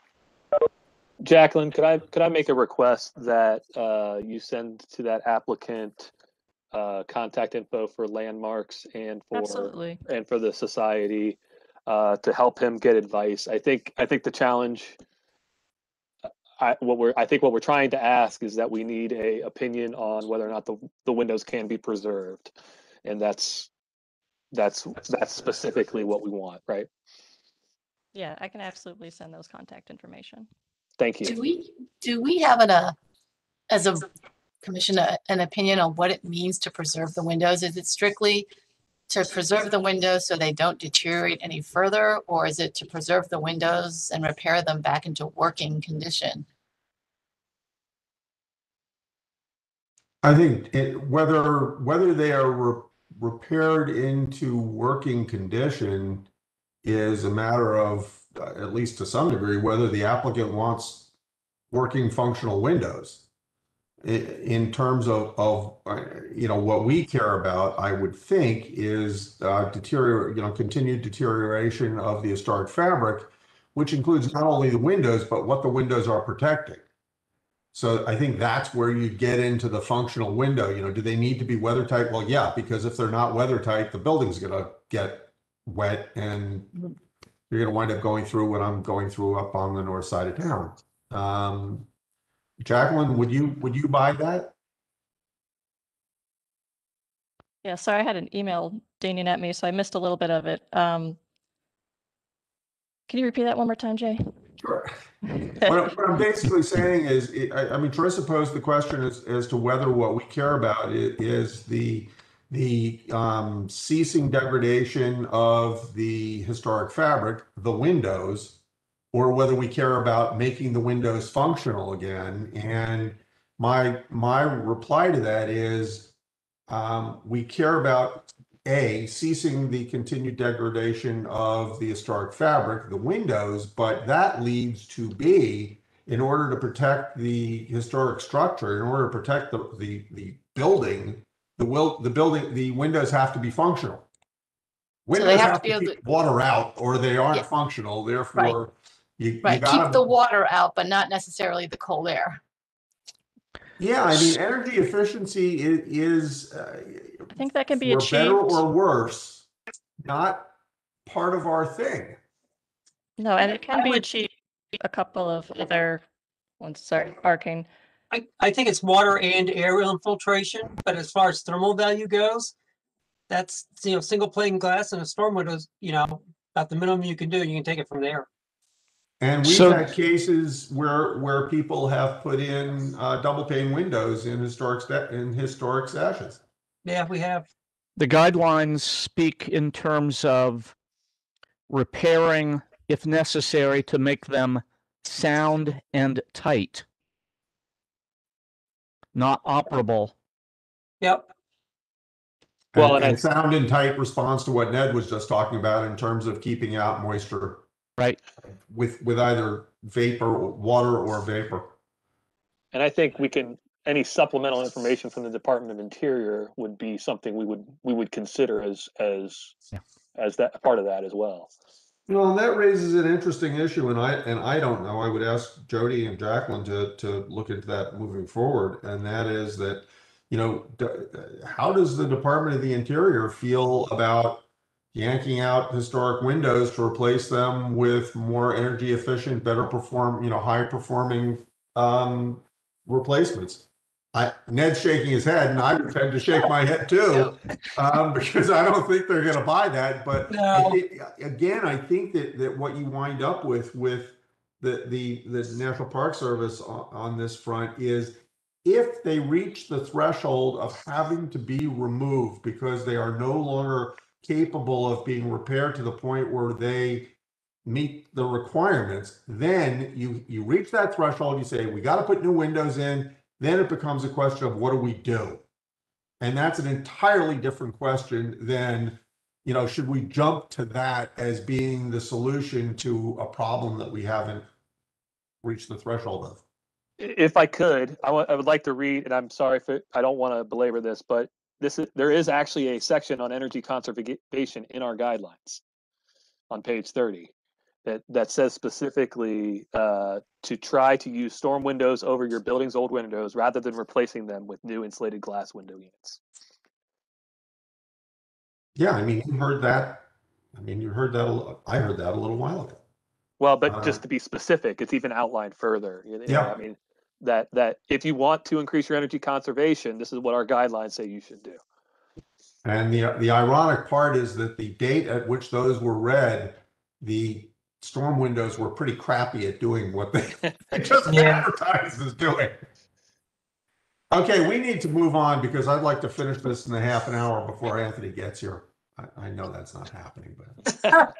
Jacqueline, could I could I make a request that uh, you send to that applicant uh, contact info for landmarks and for Absolutely. and for the society uh, to help him get advice. I think I think the challenge. I, what we're I think what we're trying to ask is that we need a opinion on whether or not the the windows can be preserved, and that's that's that's specifically what we want, right? Yeah, I can absolutely send those contact information. Thank you. Do we, do we have an, uh, as a commission, a- an opinion on what it means to preserve the windows? Is it strictly to preserve the windows so they don't deteriorate any further? Or is it to preserve the windows and repair them back into working condition? I think it, whether, whether they are re- repaired into working condition is a matter of, uh, at least to some degree, whether the applicant wants working functional windows. In terms of, of, uh, you know, what we care about, I would think is uh, deteriorate, you know, continued deterioration of the historic fabric, which includes not only the windows, but what the windows are protecting. So I think that's where you get into the functional window. You know, do they need to be weather tight? Well, yeah, because if they're not weather tight, the building's gonna get wet and you're gonna wind up going through what I'm going through up on the north side of town. Um, Jacqueline, would you, would you buy that? Yeah, sorry, I had an email dinging at me, so I missed a little bit of it. Um, can you repeat that one more time, Jay? Sure. What I'm- what I'm basically saying is, I, I mean, Teresa posed the question as, as to whether what we care about i- is the, the um, ceasing degradation of the historic fabric, the windows, or whether we care about making the windows functional again. And my, my reply to that is, um, we care about a, ceasing the continued degradation of the historic fabric, the windows, but that leads to B, in order to protect the historic structure, in order to protect the, the, the building, the will, the building, the windows have to be functional. they Windows have to have be to able keep water out or they Yeah. aren't functional, therefore you, you Right, keep gotta. the water out, but not necessarily the cold air. Yeah, I mean, energy efficiency i- is, uh, I think that can be for better achieved. or worse, not part of our thing. No, and it can I be would- achieved a couple of other ones. Sorry, arcane. I, I think it's water and air infiltration, but as far as thermal value goes, that's, you know, single pane glass and a storm window is you know, about the minimum you can do, you can take it from there. And we've So- had cases where, where people have put in, uh, double pane windows in historic, sta- in historic sashes. Yeah, we have. The guidelines speak in terms of repairing if necessary to make them sound and tight. Not operable. Yep. Well, And, and and sound in tight response to what Ned was just talking about in terms of keeping out moisture Right. with, with either vapor, water or vapor. And I think we can, any supplemental information from the Department of Interior would be something we would, we would consider as, as, Yeah. as that, part of that as well. Well, and that raises an interesting issue, and I, and I don't know, I would ask Jody and Jacqueline to, to look into that moving forward, and that is that, you know, how does the Department of the Interior feel about yanking out historic windows to replace them with more energy efficient, better perform, you know, high performing, um, replacements? I, Ned's shaking his head, and I would tend to shake my head too, um, because I don't think they're gonna buy that, but I No. think- again, I think that, that what you wind up with, with the, the, the National Park Service on, on this front is if they reach the threshold of having to be removed because they are no longer capable of being repaired to the point where they meet the requirements, then you, you reach that threshold, you say, we got to put new windows in, then it becomes a question of what do we do? And that's an entirely different question than, you know, should we jump to that as being the solution to a problem that we haven't reached the threshold of? If I could, I would like to read, and I'm sorry if it, I don't want to belabor this, but this is, there is actually a section on energy conservation in our guidelines on page thirty that, that says specifically, uh, to try to use storm windows over your building's old windows rather than replacing them with new insulated glass window units. Yeah, I mean, you heard that. I mean, you heard that, a I heard that a little while ago. Well, but Uh, just to be specific, it's even outlined further. you know, Yeah. I mean, that, that if you want to increase your energy conservation, this is what our guidelines say you should do. And the, the ironic part is that the date at which those were read, the storm windows were pretty crappy at doing what they, they just Yeah. advertised as doing. Okay, we need to move on because I'd like to finish this in a half an hour before Anthony gets here. I, I know that's not happening, but.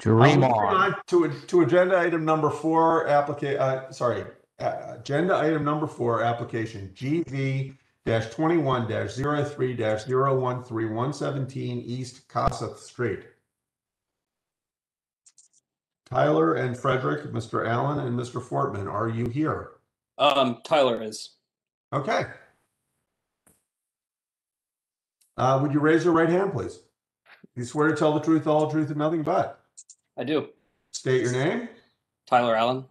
Dream Uh, moving on. To, to agenda item number four, applica, uh, sorry, uh, agenda item number four, application GV dash twenty-one dash zero three dash zero one three one seventeen East Kossuth Street. Tyler and Frederick, Mr. Allen and Mr. Fortman, are you here? Um, Tyler is. Okay. Uh, would you raise your right hand, please? You swear to tell the truth, all the truth, and nothing but. I do. State your name. Tyler Allen.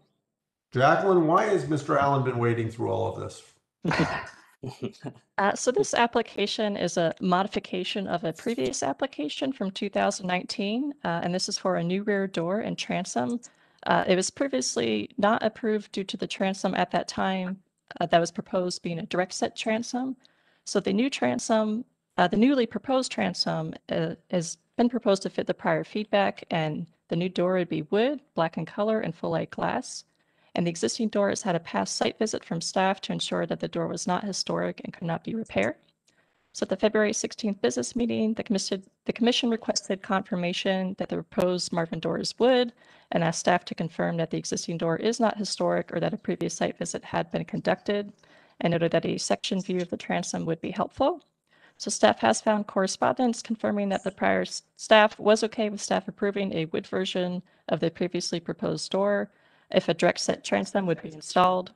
Jacqueline, why has Mr. Allen been wading through all of this? Uh, so this application is a modification of a previous application from 2019, uh, and this is for a new rear door and transom. Uh, it was previously not approved due to the transom at that time uh, that was proposed being a direct set transom. So the new transom, uh, the newly proposed transom uh, has been proposed to fit the prior feedback, and the new door would be wood, black in color, and full light glass. And the existing door has had a past site visit from staff to ensure that the door was not historic and could not be repaired. So at the February 16th business meeting, the commission, the commission requested confirmation that the proposed Marvin door is wood and asked staff to confirm that the existing door is not historic or that a previous site visit had been conducted and noted that a section view of the transom would be helpful. So staff has found correspondence confirming that the prior staff was okay with staff approving a wood version of the previously proposed door if a direct set transom would be installed.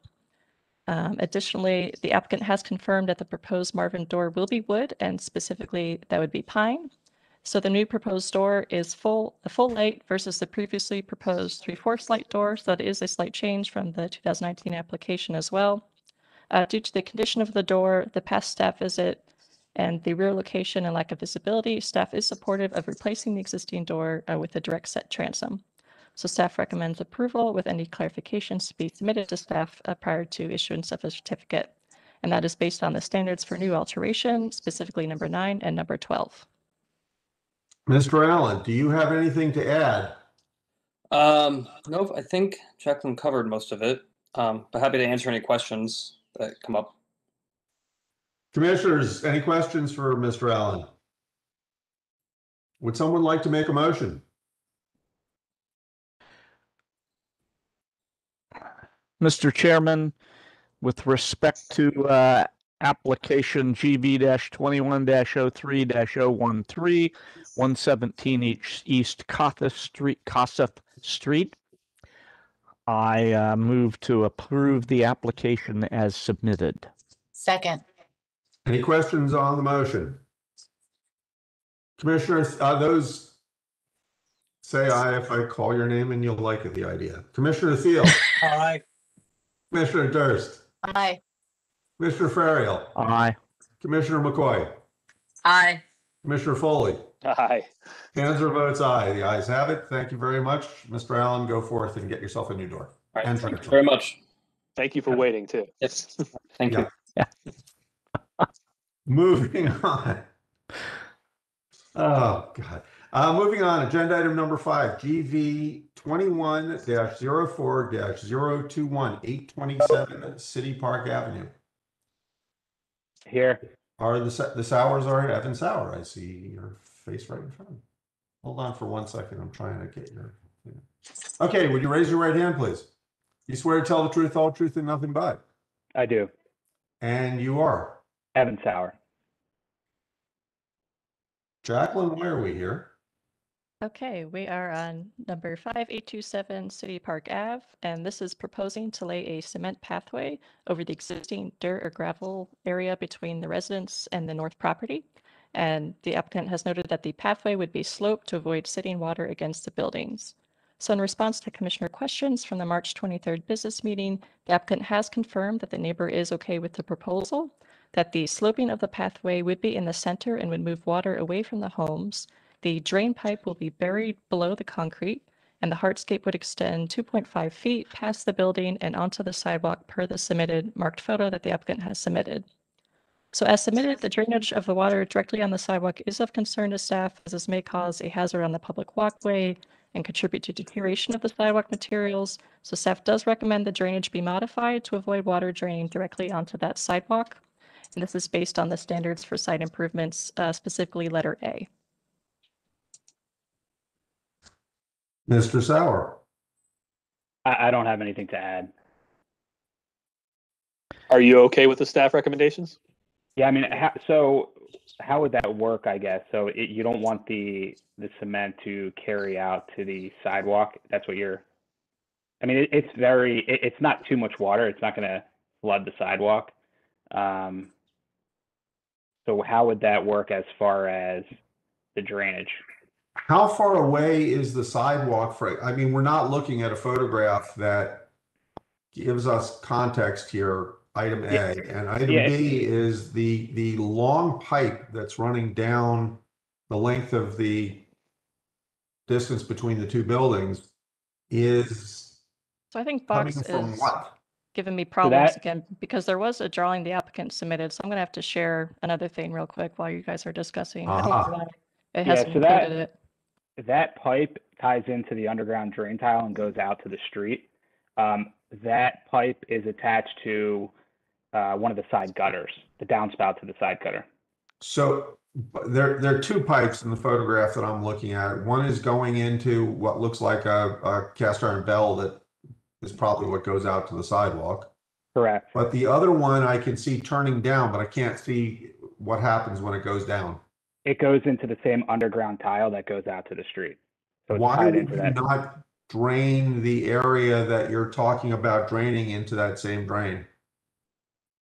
Um, Additionally, the applicant has confirmed that the proposed Marvin door will be wood and specifically that would be pine. So the new proposed door is full, a full light versus the previously proposed three-fourths light door. So that is a slight change from the 2019 application as well. Uh, Due to the condition of the door, the past staff visit, and the rear location and lack of visibility, staff is supportive of replacing the existing door uh, with a direct set transom. So staff recommends approval with any clarifications to be submitted to staff uh, prior to issuance of a certificate. And that is based on the standards for new alteration, specifically number nine and number 12. Mr. Allen, do you have anything to add? Um, no, I think Jacqueline covered most of it. Um, but happy to answer any questions that come up. Commissioners, any questions for Mr. Allen? Would someone like to make a motion? Mr. Chairman, with respect to uh, application GV twenty-one 3 13 one seventeen East, East Kossuth Street, Kossuth Street. I uh, move to approve the application as submitted. Second, Any questions on the motion? Commissioners, uh, those, say aye if I call your name and you'll like it, the idea. Commissioner Thiel, Aye. Commissioner Durst, aye. Commissioner Farrell, Aye. Commissioner McCoy, Aye. Commissioner Foley. Aye. Panzer votes aye. The ayes have it. Thank you very much. Mr. Allen, go forth and get yourself a new door. All right, And thank you very much. Thank you for waiting too. Yes, thank Yeah. you. Moving on. Oh, God. Uh, moving on, agenda item number five, GV twenty-one 4 21 827 City Park Avenue. Here. Are the, Sa- the Sowers are Evan Sauer? I see your face right in front of me. Hold on for one second. I'm trying to get your. Okay, would you raise your right hand, please? You swear to tell the truth, all truth, and nothing but? I do. And you are? Evan Sauer. Jacqueline, why are we here? Okay, we are on number 5827 City Park Ave, and this is proposing to lay a cement pathway over the existing dirt or gravel area between the residence and the north property. And the applicant has noted that the pathway would be sloped to avoid sitting water against the buildings. So in response to commissioner questions from the March 23rd business meeting, the applicant has confirmed that the neighbor is okay with the proposal, that the sloping of the pathway would be in the center and would move water away from the homes, the drain pipe will be buried below the concrete, and the hardscape would extend 2.5 feet past the building and onto the sidewalk per the submitted marked photo that the applicant has submitted. So as submitted, the drainage of the water directly on the sidewalk is of concern to staff as this may cause a hazard on the public walkway and contribute to deterioration of the sidewalk materials. So staff does recommend the drainage be modified to avoid water draining directly onto that sidewalk. And this is based on the standards for site improvements, uh, specifically letter A. Mr. Sauer? I, I don't have anything to add. Are you okay with the staff recommendations? Yeah, I mean, how, so how would that work, I guess? So it, you don't want the, the cement to carry out to the sidewalk? That's what you're, I mean, it, it's very, it, it's not too much water. It's not gonna flood the sidewalk. Um, so how would that work as far as the drainage? How far away is the sidewalk for, I mean, we're not looking at a photograph that gives us context here, item A. Yeah. And item Yeah. B is the, the long pipe that's running down the length of the distance between the two buildings is So I think coming Box from is what? giving me problems that- again because there was a drawing the applicant submitted. So I'm gonna have to share another thing real quick while you guys are discussing. I don't Aha. know why It Yeah, hasn't so that- included it. That pipe ties into the underground drain tile and goes out to the street. Um, that pipe is attached to uh, one of the side gutters, the downspout to the side gutter. So there, there are two pipes in the photograph that I'm looking at. One is going into what looks like a, a cast iron bell that is probably what goes out to the sidewalk. Correct. But the other one I can see turning down, but I can't see what happens when it goes down. It goes into the same underground tile that goes out to the street. So it's Why would you that. not drain the area that you're talking about draining into that same drain?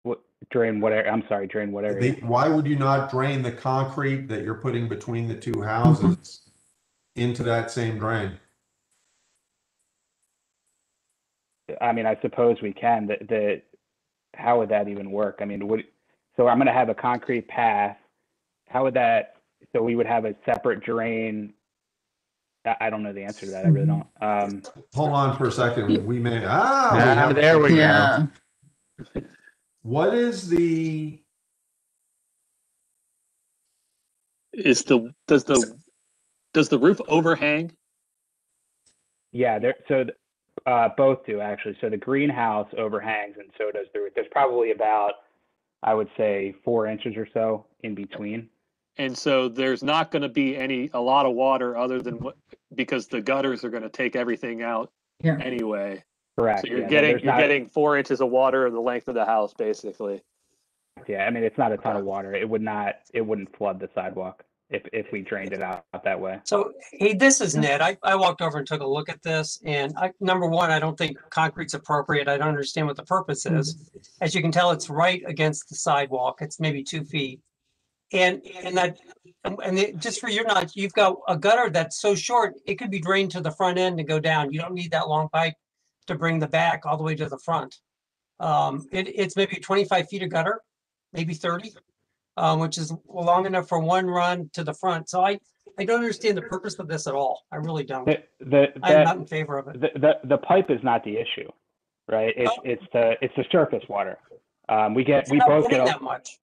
What, drain what area? I'm sorry, drain what area? The- Why would you not drain the concrete that you're putting between the two houses into that same drain? I mean, I suppose we can. The, the how would that even work? I mean, would so I'm going to have a concrete path. How would that? So we would have a separate drain. I, I don't know the answer to that. I really don't. Um, Hold on for a second. We may, ah. we Ah, have- there we go. Yeah. What is the, Is the does the does the roof overhang? yeah, there. So th- uh, both do actually. So the greenhouse overhangs, and so does the roof. There's probably about, I would say, four inches or so in between. And so there's not going to be any a lot of water other than what because the gutters are going to take everything out Yeah. anyway. Correct. So you're yeah, getting you're not- getting four inches of water the length of the house basically. Yeah, I mean, it's not a ton of water. It would not, it wouldn't flood the sidewalk if, if we drained it out, out that way. So, hey, this is Ned. I, I walked over and took a look at this and I, number one, I don't think concrete's appropriate. I don't understand what the purpose is. Mm-hmm. As you can tell, it's right against the sidewalk. It's maybe two feet. And, and that, and- it- just for your knowledge, you've got a gutter that's so short, it could be drained to the front end and go down. You don't need that long pipe to bring the back all the way to the front. Um, it, it's maybe twenty-five feet of gutter, maybe thirty, um, which is long enough for one run to the front. So I, I don't understand the purpose of this at all. I really don't. The, the, I am not in favor of it. the, the, the pipe is not the issue, right? It's, Oh. it's the, it's the surface water. Um, we get, It's we both get, that much.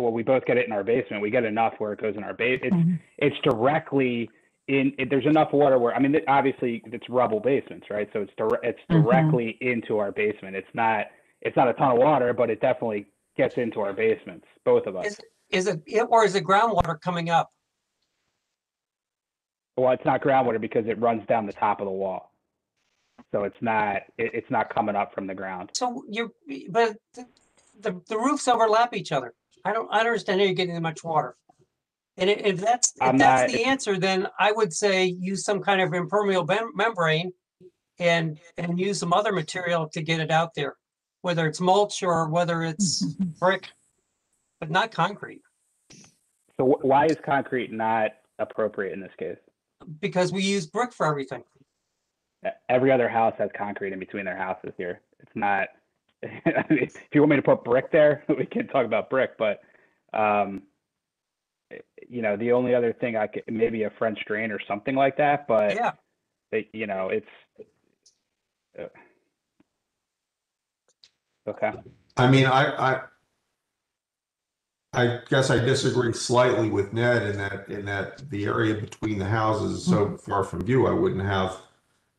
Well, we both get it in our basement. We get enough where it goes in our base. It's, Mm-hmm. it's directly in, it, there's enough water where, I mean, it- obviously it's rubble basements, right? So it's dire- it's Mm-hmm. directly into our basement. It's not, it's not a ton of water, but it definitely gets into our basements, both of us. Is, is it, it- or is the groundwater coming up? Well, it's not groundwater because it runs down the top of the wall. So it's not, it, it's not coming up from the ground. So you're, but the, the, the roofs overlap each other. I don't, I don't understand how you're getting that much water. And i- if that's, if I'm that's not- the answer, then I would say use some kind of impermeable mem- membrane and, and use some other material to get it out there, whether it's mulch or whether it's brick, but not concrete, So wh- why is concrete not appropriate in this case? because we use brick for everything. E- Every other house has concrete in between their houses here. It's not, I mean, if you want me to put brick there, we can talk about brick, but, um, you know, the only other thing I could, maybe a French drain or something like that, but, Yeah, it- you know, it's, uh, okay. I mean, I, I, I guess I disagree slightly with Ned in that, in that the area between the houses is so far from view, I wouldn't have,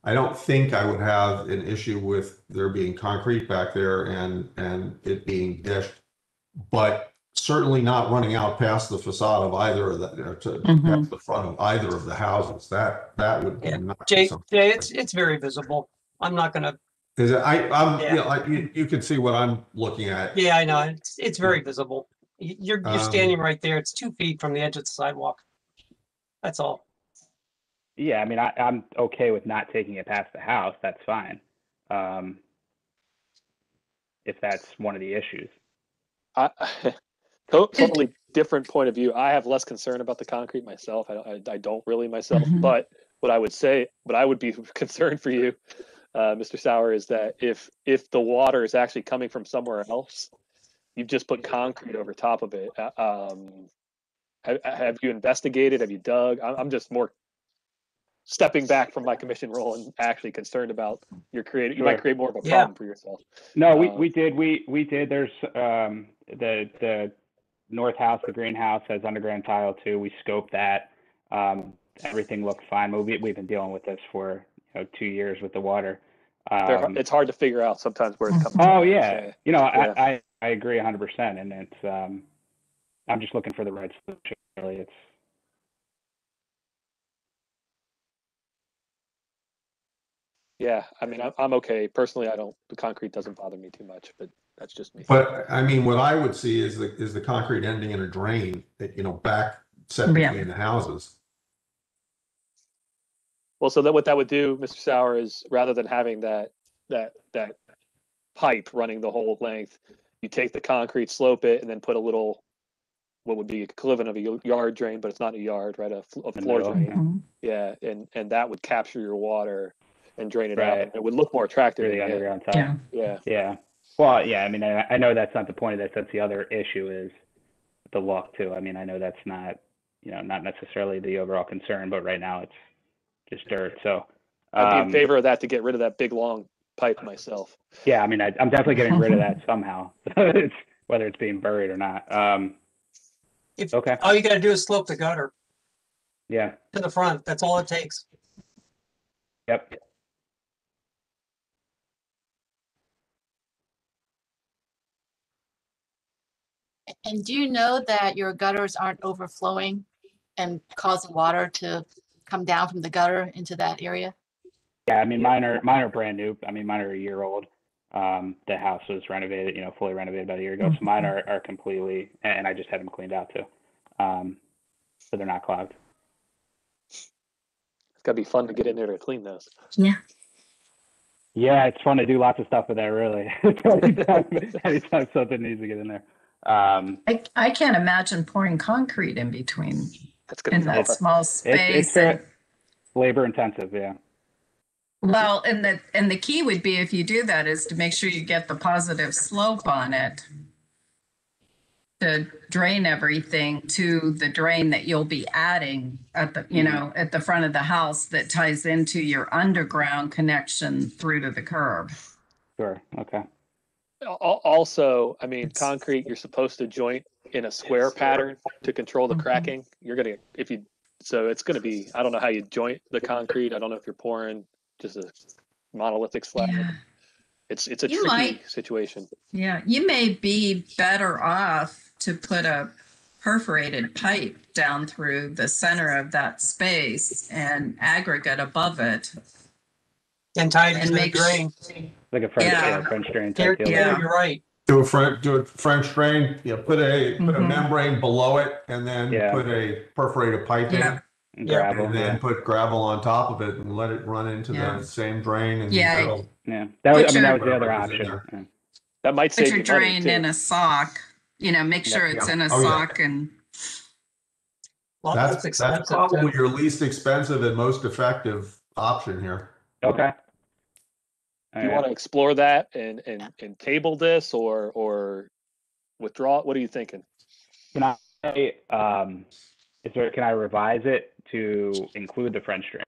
I don't think I would have an issue with there being concrete back there and, and it being dished. But certainly not running out past the facade of either of the, you know, to, past the front of either of the houses. That, that would Yeah. not be Jay, something. Jay, it's, it's very visible. I'm not gonna, Is it, I, I'm, Yeah. you know, like, you, you can see what I'm looking at. yeah, I know, it's, it's very visible. Y- You're, you're Um, standing right there. It's two feet from the edge of the sidewalk. That's all. Yeah, I mean, I, I'm okay with not taking it past the house. That's fine. Um, if that's one of the issues. I, to- totally different point of view. I have less concern about the concrete myself. I, I, I don't really myself, but what I would say, what I would be concerned for you, uh, Mr. Sauer, is that if if the water is actually coming from somewhere else, you've just put concrete over top of it. Uh, Um, have, have you investigated? Have you dug? I'm, I'm just more stepping back from my commission role and actually concerned about your creating. You might create more of a Yeah. problem for yourself. No, we, Um, we did, we, we did, there's, um, the, the north house, the greenhouse has underground tile too. We scoped that. Um, everything looked fine. We, we've been dealing with this for, you know, two years with the water. Um, it's hard to figure out sometimes where it's coming from. Oh, from. yeah. so- You know, yeah. I, I, I agree hundred percent. And it's, um, I'm just looking for the right solution, really. It's, Yeah, I mean, I'm, I'm okay. Personally, I don't, the concrete doesn't bother me too much, but that's just me. But I mean, what I would see is the, is the concrete ending in a drain that, you know, back set Yeah. between the houses. Well, so that what that would do, Mr. Sauer, is rather than having that, that, that pipe running the whole length, you take the concrete, slope it, and then put a little, what would be equivalent of a y- yard drain, but it's not a yard, right? A, fl- a the floor middle, drain. Mm-hmm. Yeah, and, and that would capture your water and drain it out. Right. and It would look more attractive. the underground tile. Yeah. Yeah. Well, yeah, I mean, I, I know that's not the point of this. That's the other issue is the look too. I mean, I know that's not, you know, not necessarily the overall concern, but right now it's just dirt. So, I'd be in um, favor of that to get rid of that big, long pipe myself. yeah, I mean, I, I'm definitely getting rid of that somehow. it's whether it's being buried or not. Um, If, okay. all you gotta do is slope the gutter Yeah. to the front. That's all it takes. Yep. And do you know that your gutters aren't overflowing and causing water to come down from the gutter into that area? Yeah. I mean, mine are mine are brand new. I mean, mine are a year old. Um, the house was renovated, you know, fully renovated about a year ago. So mine are, are completely, and I just had them cleaned out too. Um, so they're not clogged. It's gotta be fun to get in there to clean those. Yeah. Yeah, it's fun to do lots of stuff with that really. anytime, anytime something needs to get in there. Um, I, I can't imagine pouring concrete in between That's in that small it's, space. it's and- labor intensive, yeah. Well, and the, and the key would be if you do that is to make sure you get the positive slope on it. To drain everything to the drain that you'll be adding at the, you know, at the front of the house that ties into your underground connection through to the curb. Sure. Okay. Al- Also, I mean, concrete, you're supposed to joint in a square pattern to control the mm-hmm. cracking. You're gonna, if you, so it's gonna be, I don't know how you joint the concrete. I don't know if you're pouring just a monolithic slab. It's, it's a You tricky might- situation. Yeah, you may be better off to put a perforated pipe down through the center of that space and aggregate above it. And tie it And into the make drain. Like a French, Yeah. yeah, French drain There- type deal. yeah, you're right. Do a French, do a French drain, you know, put a, put a Mhm. membrane below it and then Yeah. put a perforated pipe in. Yeah. And Yeah. Gravel. And yeah. then put gravel on top of it and let it run into Yeah. the same drain and. Yeah. that'll- Yeah. That was, I Put mean, that was the other option. Yeah. That might Put save your you money drain too. in a sock, you know, make sure it's Yeah. in a Oh, yeah. sock and, Well, That's, that's that's probably too. your least expensive and most effective option here. Okay. Do you All want to explore that and, and, and table this or, or withdraw? What are you thinking? Can I, um, is there, can I revise it to include the French drain?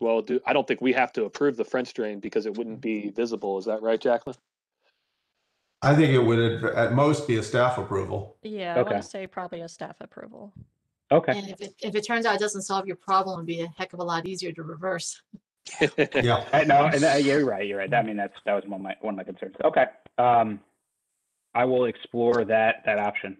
Well, do, I don't think we have to approve the French drain because it wouldn't be visible. Is that right, Jacqueline? I think it would at- at most be a staff approval. Yeah, I want to say probably a staff approval. Okay. And if it, if it turns out it doesn't solve your problem, it'd be a heck of a lot easier to reverse. Yeah. Uh, No, and, uh, you're right, you're right. I mean, that's, that was one of my, one of my concerns. Okay. Um, I will explore that, that option.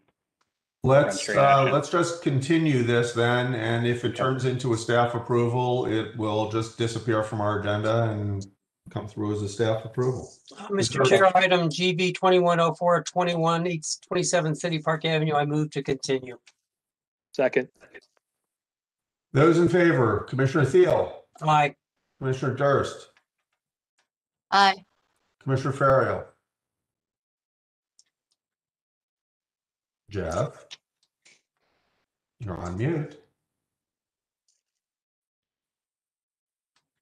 Let's, uh, let's just continue this then, and if it turns into a staff approval, it will just disappear from our agenda and come through as a staff approval. Mr. Chair, item GV twenty-one oh four twenty-one, it's twenty-seven City Park Avenue. I move to continue. Second. Those in favor, Commissioner Thiel, Aye. Commissioner Durst, Aye. Commissioner Ferrio. Jeff? You're on mute.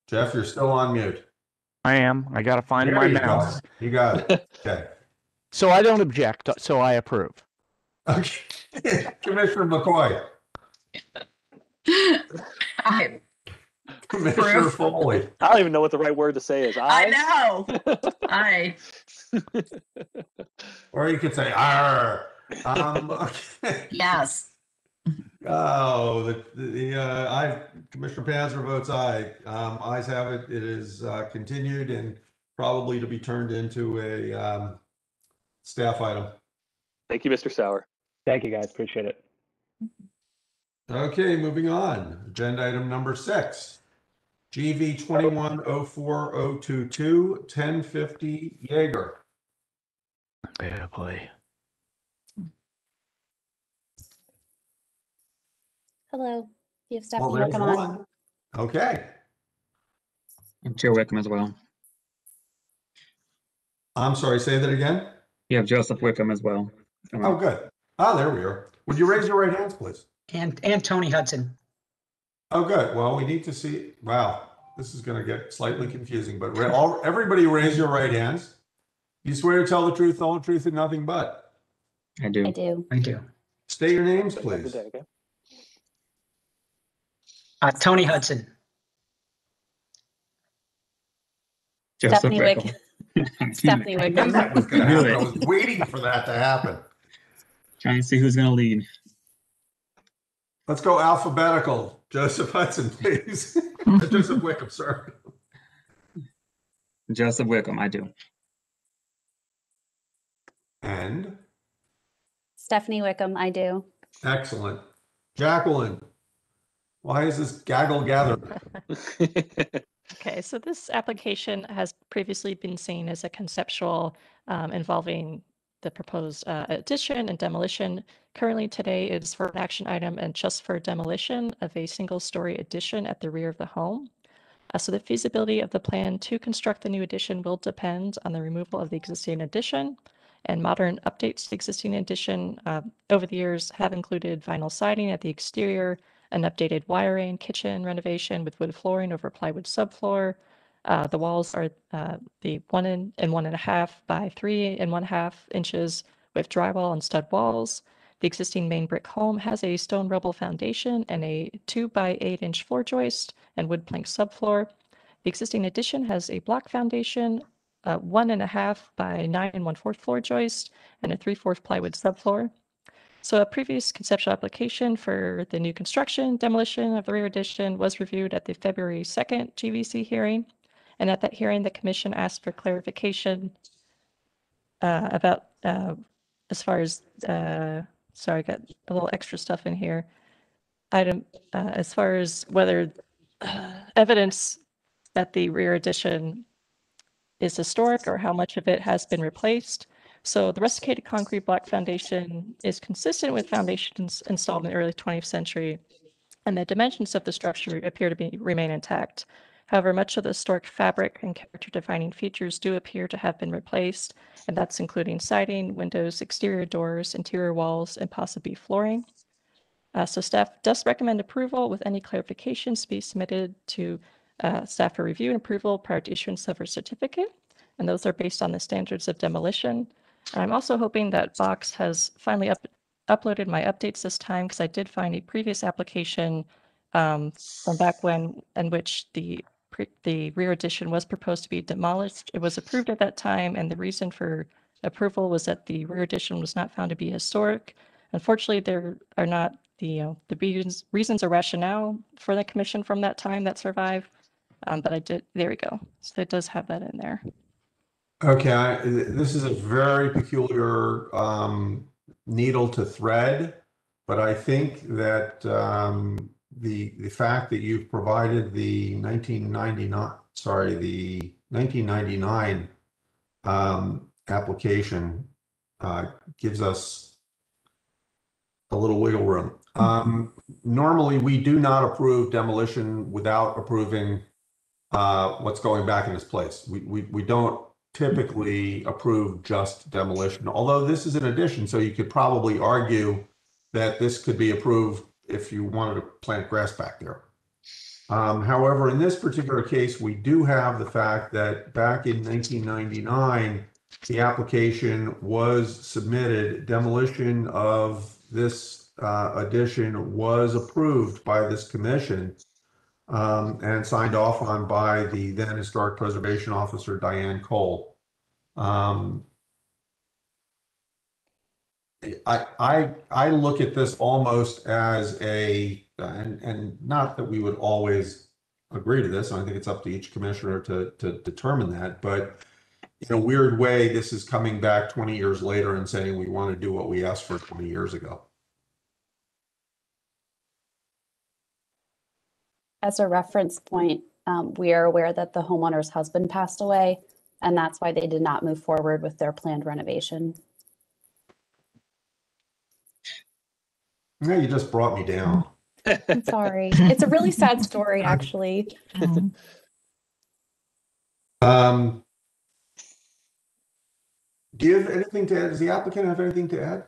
Jeff, you're still on mute. I am. I got to find There my you go. mouse. You got it. Okay. So I don't object. So I approve. Okay. Commissioner McCoy, I, Commissioner Foley, I don't even know what the right word to say is. I Aye. know, I, or you could say, "R." Um, okay. yes. Oh, the, the, uh, I, Commissioner Panzer votes aye. Um, ayes have it. It is, uh, continued and probably to be turned into a, um, staff item. Thank you, Mr. Sauer. Thank you, guys. Appreciate it. Okay, moving on. Agenda item number six. GV twenty-one oh four oh two two, ten fifty Jaeger. Yeah, boy. Hello, you have Well, Stephanie there's Wickham on. one. Okay, I'm Joe Wickham as well. I'm sorry, say that again? You have Joseph Wickham as well. Oh, good. Ah, there we are. Would you raise your right hands, please? And, and Tony Hudson. Oh, good. Well, we need to see, wow, this is going to get slightly confusing, but ra- all, everybody raise your right hands. You swear to tell the truth, all the whole truth, and nothing but. I do. I do. I do. State your names, please. Uh, Tony Hudson. Joseph Stephanie Wickham. Stephanie Wickham. That was gonna happen. I was waiting for that to happen. Trying to see who's going to lead. Let's go alphabetical. Joseph Hudson, please. Joseph Wickham, sorry. Joseph Wickham, I do. And Stephanie Wickham, I do. excellent. Jacqueline, why is this gaggle gathered? Okay, so this application has previously been seen as a conceptual um, involving the proposed uh, addition and demolition. Currently today is for an action item and just for demolition of a single story addition at the rear of the home. Uh, so the feasibility of the plan to construct the new addition will depend on the removal of the existing addition and modern updates to the existing addition uh, over the years have included vinyl siding at the exterior, an updated wiring, kitchen renovation with wood flooring over plywood subfloor. Uh, the walls are uh, the one in, and one and a half by three and one half inches with drywall and stud walls. The existing main brick home has a stone rubble foundation and a two by eight inch floor joist and wood plank subfloor. The existing addition has a block foundation, a one and a half by nine and one fourth floor joist, and a three fourth plywood subfloor. So a previous conceptual application for the new construction demolition of the rear addition was reviewed at the February 2nd GVC hearing. And at that hearing, the commission asked for clarification uh, about uh, as far as, uh, sorry, I got a little extra stuff in here. Item, uh, as far as whether uh, evidence that the rear addition is historic or how much of it has been replaced. So the rusticated concrete block foundation is consistent with foundations installed in the early 20th century, and the dimensions of the structure appear to be remain intact. However, much of the historic fabric and character defining features do appear to have been replaced, and that's including siding, windows, exterior doors, interior walls, and possibly flooring. Uh, so staff does recommend approval with any clarifications to be submitted to uh, staff for review and approval prior to issuance of a certificate. And those are based on the standards of demolition. I'm also hoping that Box has finally up, uploaded my updates this time because I did find a previous application um, from back when in which the the rear addition was proposed to be demolished. It was approved at that time, and the reason for approval was that the rear addition was not found to be historic. Unfortunately, there are not the uh, the reasons reasons or rationale for the commission from that time that survive. Um, but I did. There we go. So it does have that in there. Okay, I- this is a very peculiar um, needle to thread, but I think that um, the the fact that you've provided the 1999, sorry, the 1999 um, application uh, gives us a little wiggle room. Um, Normally, we do not approve demolition without approving uh, what's going back in its place. We, we, we don't typically approve just demolition, although this is an addition, so you could probably argue that this could be approved if you wanted to plant grass back there. Um, however, in this particular case, we do have the fact that back in 1999, the application was submitted, demolition of this uh, addition was approved by this commission um, and signed off on by the then Historic Preservation Officer Diane Cole. Um, I, I, I look at this almost as a, and, and not that we would always agree to this, I think it's up to each commissioner to, to determine that, but in a weird way, this is coming back 20 years later and saying we want to do what we asked for 20 years ago. As a reference point, um, we are aware that the homeowner's husband passed away, and that's why they did not move forward with their planned renovation. Yeah, you just brought me down. I'm sorry. It's a really sad story, actually. Um, do you have anything to add? Does the applicant have anything to add?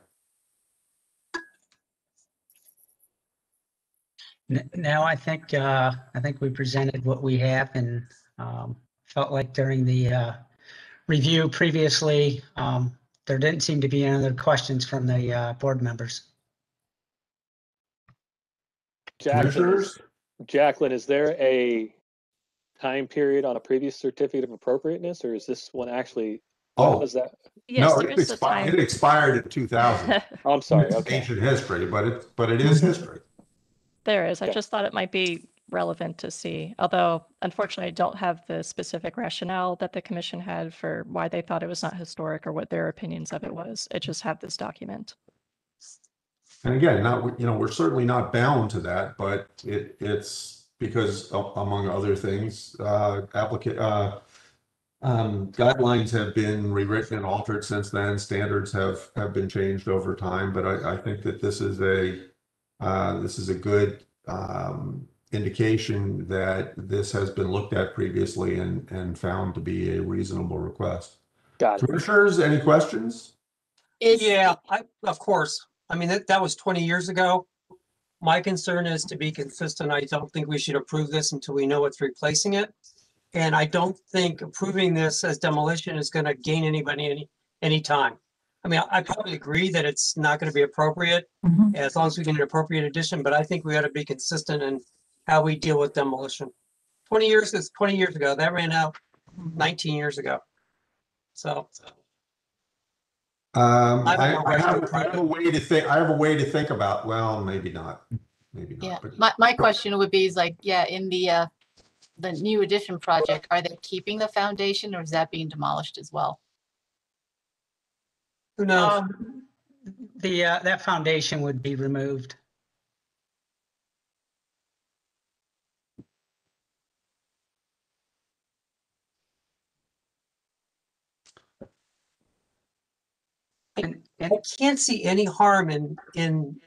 N- No, I think, uh, I think we presented what we have and, um, felt like during the, uh, review previously, um, there didn't seem to be any other questions from the, uh, board members. Jacqueline, Jacqueline, is there a time period on a previous certificate of appropriateness, or is this one actually? Oh. was that? Yes, No, there it is a expired, time. it expired in 2000. Oh, I'm sorry. It's Okay. ancient history, but it, but it is mm-hmm. history. There is. I Okay. just thought it might be relevant to see, although unfortunately I don't have the specific rationale that the commission had for why they thought it was not historic or what their opinions of it was. I just have this document. And again, not, you know, we're certainly not bound to that, but it, it's, because a- among other things, uh, applica- uh, um, guidelines have been rewritten and altered since then. Standards have, have been changed over time, but I, I think that this is a, uh, this is a good, um, indication that this has been looked at previously and, and found to be a reasonable request. Got it. Commissioners, any questions? Yeah, I, of course. I mean, that, that was twenty years ago. My concern is to be consistent. I don't think we should approve this until we know what's replacing it. And I don't think approving this as demolition is gonna gain anybody any, any time. I mean, I probably agree that it's not gonna be appropriate mm-hmm. as long as we get an appropriate addition, but I think we ought to be consistent in how we deal with demolition. Twenty years is twenty years ago. That ran out mm-hmm. nineteen years ago. So. Um, I I, don't know I have, I have a way to think, I have a way to think about, well, maybe not, maybe Yeah, not. but- my, my question would be is like, yeah, in the, uh, the new addition project, are they keeping the foundation or is that being demolished as well? Who knows? Um, The, uh, that foundation would be removed. And I can't see any harm in, in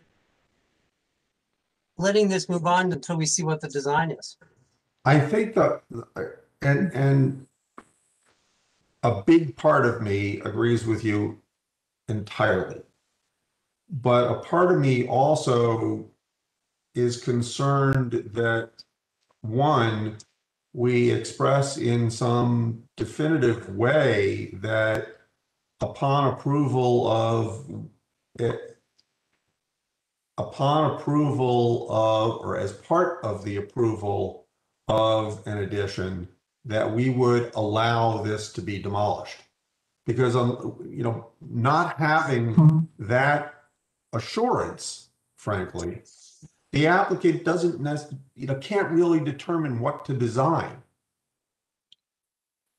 letting this move on until we see what the design is. I think that, and, and a big part of me agrees with you entirely. But a part of me also is concerned that, one, we express in some definitive way that upon approval of it, upon approval of, or as part of the approval of an addition, that we would allow this to be demolished. Because, um, you know, not having that assurance, frankly, the applicant doesn't, nec- you know, can't really determine what to design.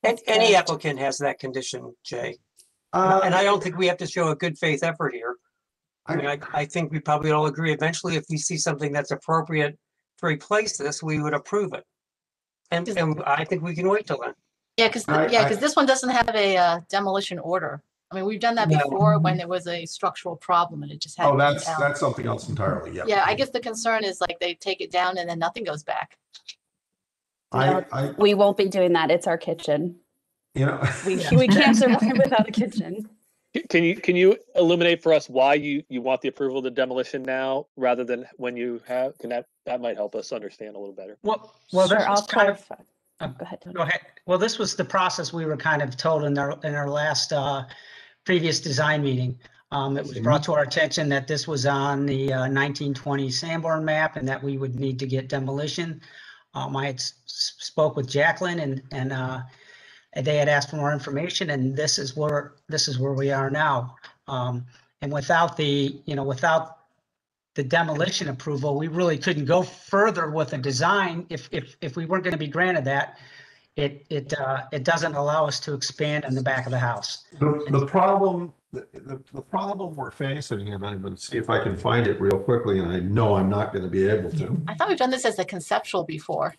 And any applicant has that condition, Jay. Uh, And I don't think we have to show a good faith effort here. I mean, I, I think we probably all agree eventually if we see something that's appropriate to replace this, we would approve it. And, and I think we can wait till then. Yeah, because, I- yeah, I- because this one doesn't have a uh, demolition order. I mean, we've done that No. before when there was a structural problem and it just had. Oh, that's, that's something else entirely, yeah. Yeah, I guess the concern is like they take it down and then nothing goes back. I, I, We won't be doing that. It's our kitchen. You know. We, we can't survive without a kitchen. Can you, can you illuminate for us why you, you want the approval of the demolition now rather than when you have, can that, that might help us understand a little better. Well, well, this Sure, I'll was kind of, clarify. Oh, Go ahead. Tony. Go ahead. Well, this was the process we were kind of told in our, in our last, uh, previous design meeting. Um, it was brought to our attention that this was on the, uh, nineteen twenty Sanborn map and that we would need to get demolition. Um, I had s- s- spoke with Jacqueline and, and, uh, and they had asked for more information and this is where, this is where we are now. Um, and without the, you know, without the demolition approval, we really couldn't go further with a design if, if, if we weren't going to be granted that. It, it, uh, it doesn't allow us to expand in the back of the house. The, the problem, the, the, the problem we're facing, and I'm gonna see if I can find it real quickly, and I know I'm not gonna be able to. I thought we've done this as a conceptual before.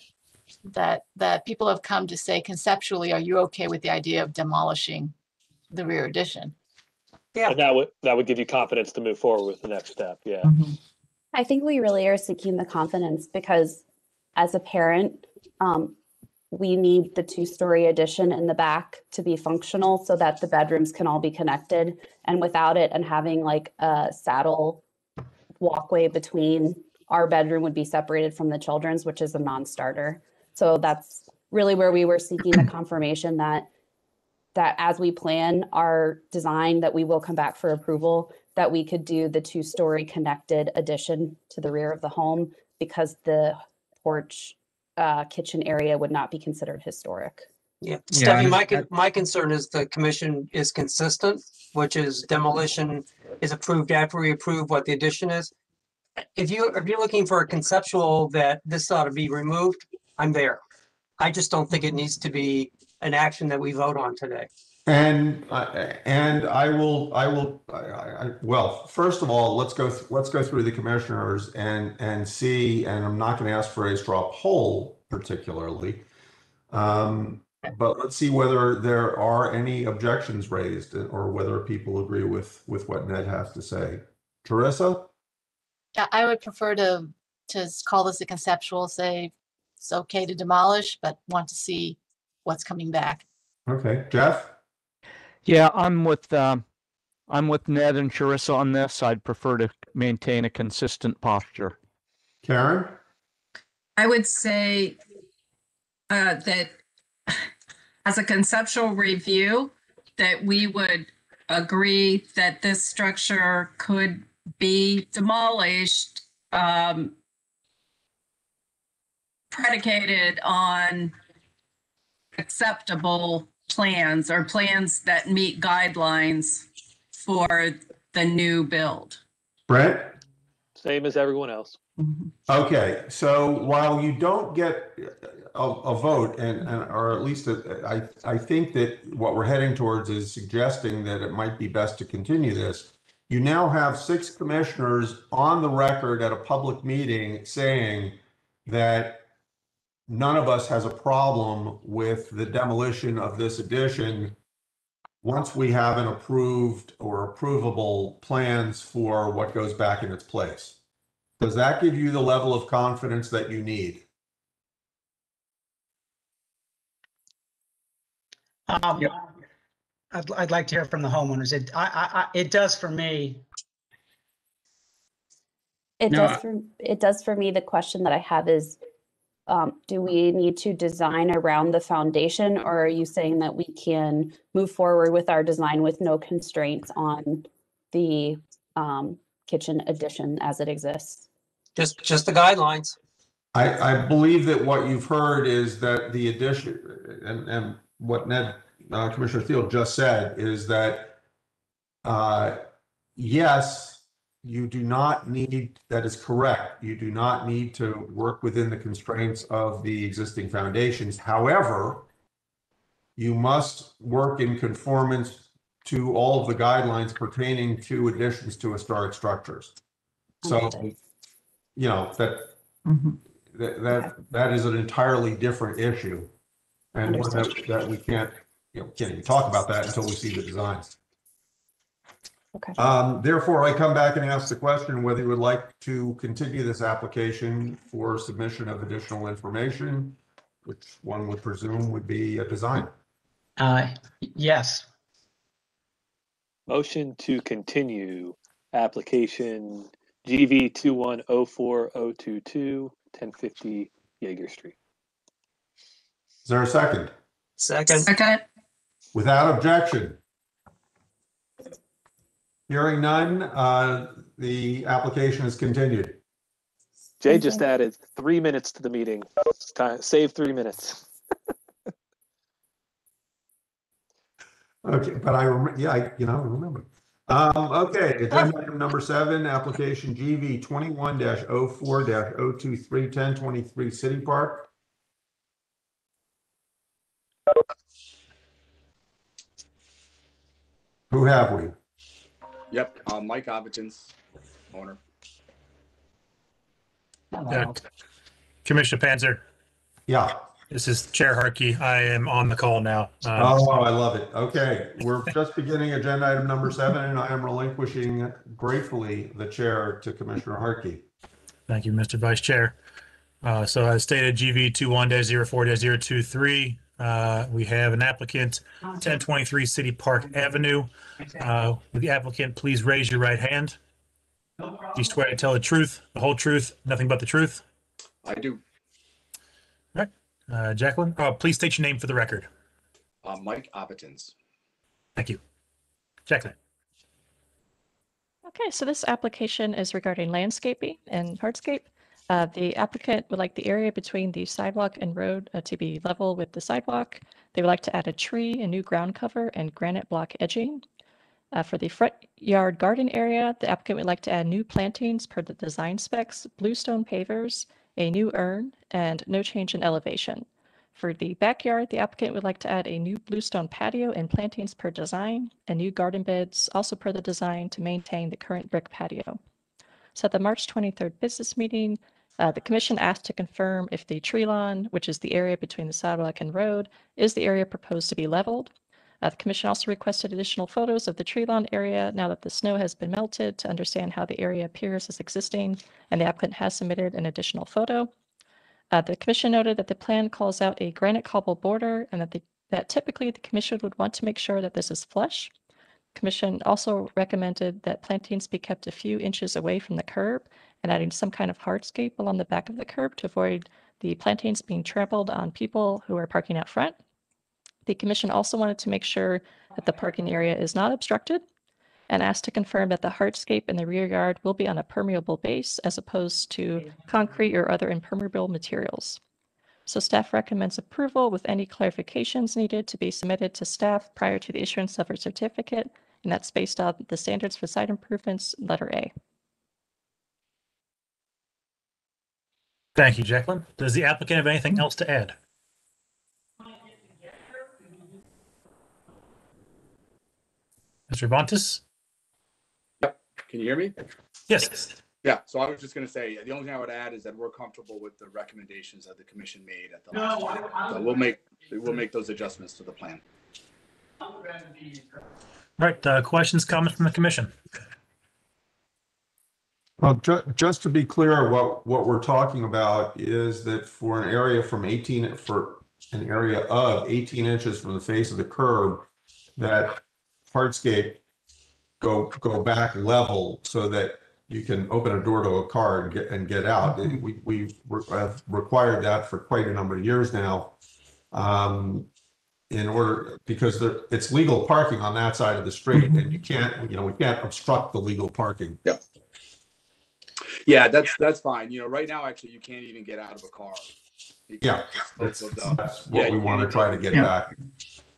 That, that people have come to say conceptually, are you okay with the idea of demolishing the rear addition? Yeah. And that would, that would give you confidence to move forward with the next step, yeah. I think we really are seeking the confidence because as a parent, um, we need the two-story addition in the back to be functional so that the bedrooms can all be connected. And without it and having like a saddle walkway between, our bedroom would be separated from the children's, which is a non-starter. So that's really where we were seeking the confirmation that that as we plan our design, that we will come back for approval, that we could do the two-story connected addition to the rear of the home because the porch uh, kitchen area would not be considered historic. Yeah, Yeah, Steffi, my, I- con- my concern is the commission is consistent, which is demolition is approved after we approve what the addition is. If you, if you're looking for a conceptual that this ought to be removed, I'm there. I just don't think it needs to be an action that we vote on today. And, uh, and I will, I will, I, I, I- well, first of all, let's go, th- let's go through the commissioners and, and see, and I'm not going to ask for a straw poll particularly. Um, but let's see whether there are any objections raised or whether people agree with, with what Ned has to say. Teresa? Yeah, I would prefer to, to call this a conceptual, say it's okay to demolish, but want to see what's coming back. Okay, Jeff? Yeah, I'm with um, I'm with Ned and Charissa on this. I'd prefer to maintain a consistent posture. Karen? I would say uh, that as a conceptual review, that we would agree that this structure could be demolished um, predicated on acceptable plans or plans that meet guidelines for the new build. Brent? Same as everyone else. Mm-hmm. Okay, so while you don't get a, a vote and, and, or at least a- I, I think that what we're heading towards is suggesting that it might be best to continue this. You now have six commissioners on the record at a public meeting saying that none of us has a problem with the demolition of this addition once we have an approved or approvable plans for what goes back in its place. Does that give you the level of confidence that you need? Um, I'd, I'd like to hear from the homeowners. It, I, I, I, it does for me. It No, does for, it does for me. The question that I have is, um, do we need to design around the foundation or are you saying that we can move forward with our design with no constraints on the, um, kitchen addition as it exists? Just, just the guidelines. I, I believe that what you've heard is that the addition, and, and what Ned, uh, Commissioner Thiel just said is that, uh, yes, you do not need, that is correct. You do not need to work within the constraints of the existing foundations. However, you must work in conformance to all of the guidelines pertaining to additions to historic structures. So, you know, that, mm-hmm. that, that, that is an entirely different issue. And one that, that we can't, you know, can't even talk about that until we see the designs. Okay. Um, therefore, I come back and ask the question whether you would like to continue this application for submission of additional information, which one would presume would be a design. Uh, yes. Motion to continue application GV two one oh four oh two two, ten fifty Jaeger Street. Is there a second? Second. Second. Without objection. Hearing none, uh, the application is continued. Jay just added three minutes to the meeting. Time, save three minutes. Okay, but I, rem- yeah, I, you know, I remember. Um, okay, agenda item number seven, application GV twenty-one 4 23 1023 City Park. Who have we? Yep, uh, Mike Abitins, owner. Yeah. Commissioner Panzer, Yeah. this is Chair Harkey. I am on the call now. Um, Oh, I love it. Okay, we're just beginning agenda item number seven, and I am relinquishing gratefully the chair to Commissioner Harkey. Thank you, Mr. Vice Chair. Uh, so as stated, GV 21-04-023, uh, we have an applicant, 1023 City Park Avenue. Uh, Would the applicant please raise your right hand? Do you swear to tell the truth, the whole truth, nothing but the truth? I do. All right. Uh, Jacqueline, uh, please state your name for the record. Uh, Mike Abitins. Thank you. Jacqueline. Okay, so this application is regarding landscaping and hardscape. Uh, the applicant would like the area between the sidewalk and road uh, to be level with the sidewalk. They would like to add a tree, a new ground cover, and granite block edging. Uh, for the front yard garden area, the applicant would like to add new plantings per the design specs, bluestone pavers, a new urn, and no change in elevation. For the backyard, the applicant would like to add a new bluestone patio and plantings per design, and new garden beds also per the design to maintain the current brick patio. So at the March 23rd business meeting, uh, the commission asked to confirm if the tree lawn, which is the area between the sidewalk and road, is the area proposed to be leveled. Uh, the commission also requested additional photos of the tree lawn area now that the snow has been melted to understand how the area appears as existing, and the applicant has submitted an additional photo. Uh, the commission noted that the plan calls out a granite cobble border and that the, that typically the commission would want to make sure that this is flush. Commission also recommended that plantings be kept a few inches away from the curb and adding some kind of hardscape along the back of the curb to avoid the plantings being trampled on people who are parking out front. The commission also wanted to make sure that the parking area is not obstructed and asked to confirm that the hardscape in the rear yard will be on a permeable base as opposed to concrete or other impermeable materials. So staff recommends approval with any clarifications needed to be submitted to staff prior to the issuance of a certificate, and that's based on the standards for site improvements, letter A. Thank you, Jacqueline. Does the applicant have anything else to add? Mr. Vontis? Can you hear me? Yes. Yeah, so I was just gonna say, the only thing I would add is that we're comfortable with the recommendations that the commission made at the last. meeting. So we'll make, we'll make those adjustments to the plan. Right, uh, questions, comments from the commission? Well, ju- just to be clear, what, what we're talking about is that for an area from eighteen, for an area of eighteen inches from the face of the curb, that hardscape go, go back level so that you can open a door to a car and get, and get out. We, we have required that for quite a number of years now. Um, in order, because there, it's legal parking on that side of the street and you can't, you know, we can't obstruct the legal parking. Yep. Yeah, that's, that's fine. You know, right now, actually, you can't even get out of a car. Yeah, Because that's, of the- that's Yeah, what we you want to try to get Yeah. back.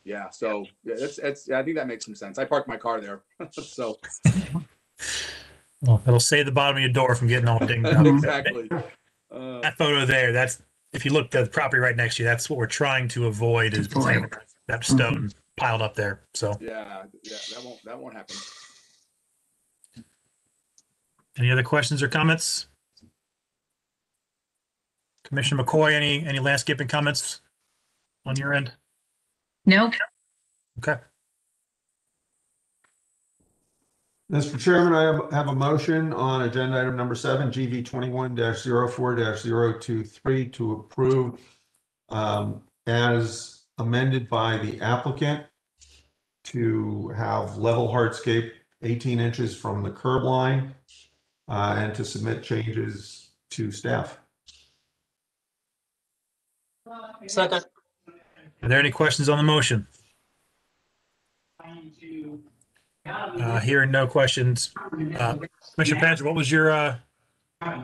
Yeah, so, yeah, that's, that's, I think that makes some sense. I parked my car there, so. Well, it'll save the bottom of your door from getting all dinged up. Exactly. Uh, That photo there, that's, if you look at the property right next to you, that's what we're trying to avoid is having that stone mm-hmm. piled up there, so. Yeah, yeah, that won't, that won't happen. Any other questions or comments? Commissioner McCoy, any, any landscaping comments on your end? Nope. Okay, Mr. Chairman, I have- have a motion on agenda item number seven, GV twenty-one 4 23 to approve um, as amended by the applicant to have level hardscape eighteen inches from the curb line uh, and to submit changes to staff. Second. are there any questions on the motion? Uh, hearing no questions. Uh, Commissioner Panzer, what was your, uh,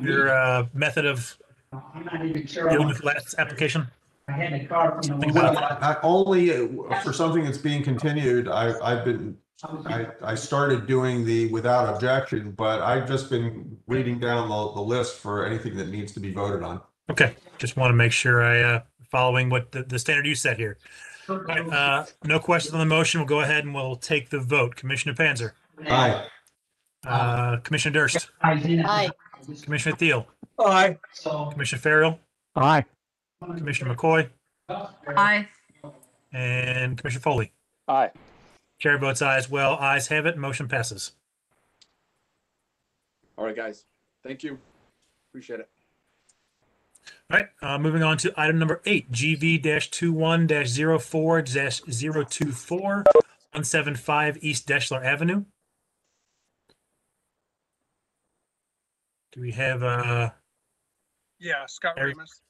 your, uh, method of I'm not even sure. dealing with the last application? I had a car from the. Well, I- only uh, for something that's being continued, I, I've been, I, I started doing the without objection, but I've just been reading down the, the list for anything that needs to be voted on. Okay, just want to make sure I, uh, following what the, the standard you set here. All right, uh, no questions on the motion. We'll go ahead and we'll take the vote. Commissioner Panzer, Aye. uh, Commissioner Durst, Aye. Commissioner Thiel, Aye. Commissioner Farrell, Aye. Commissioner McCoy, Aye. and Commissioner Foley. Aye. Chair votes aye as well. Ayes have it. Motion passes. All right, guys. Thank you. Appreciate it. All right, uh, moving on to item number eight, GV 21 04 024 175 East Deshler Avenue. Do we have, uh, Yeah, Scott Eric- Remus.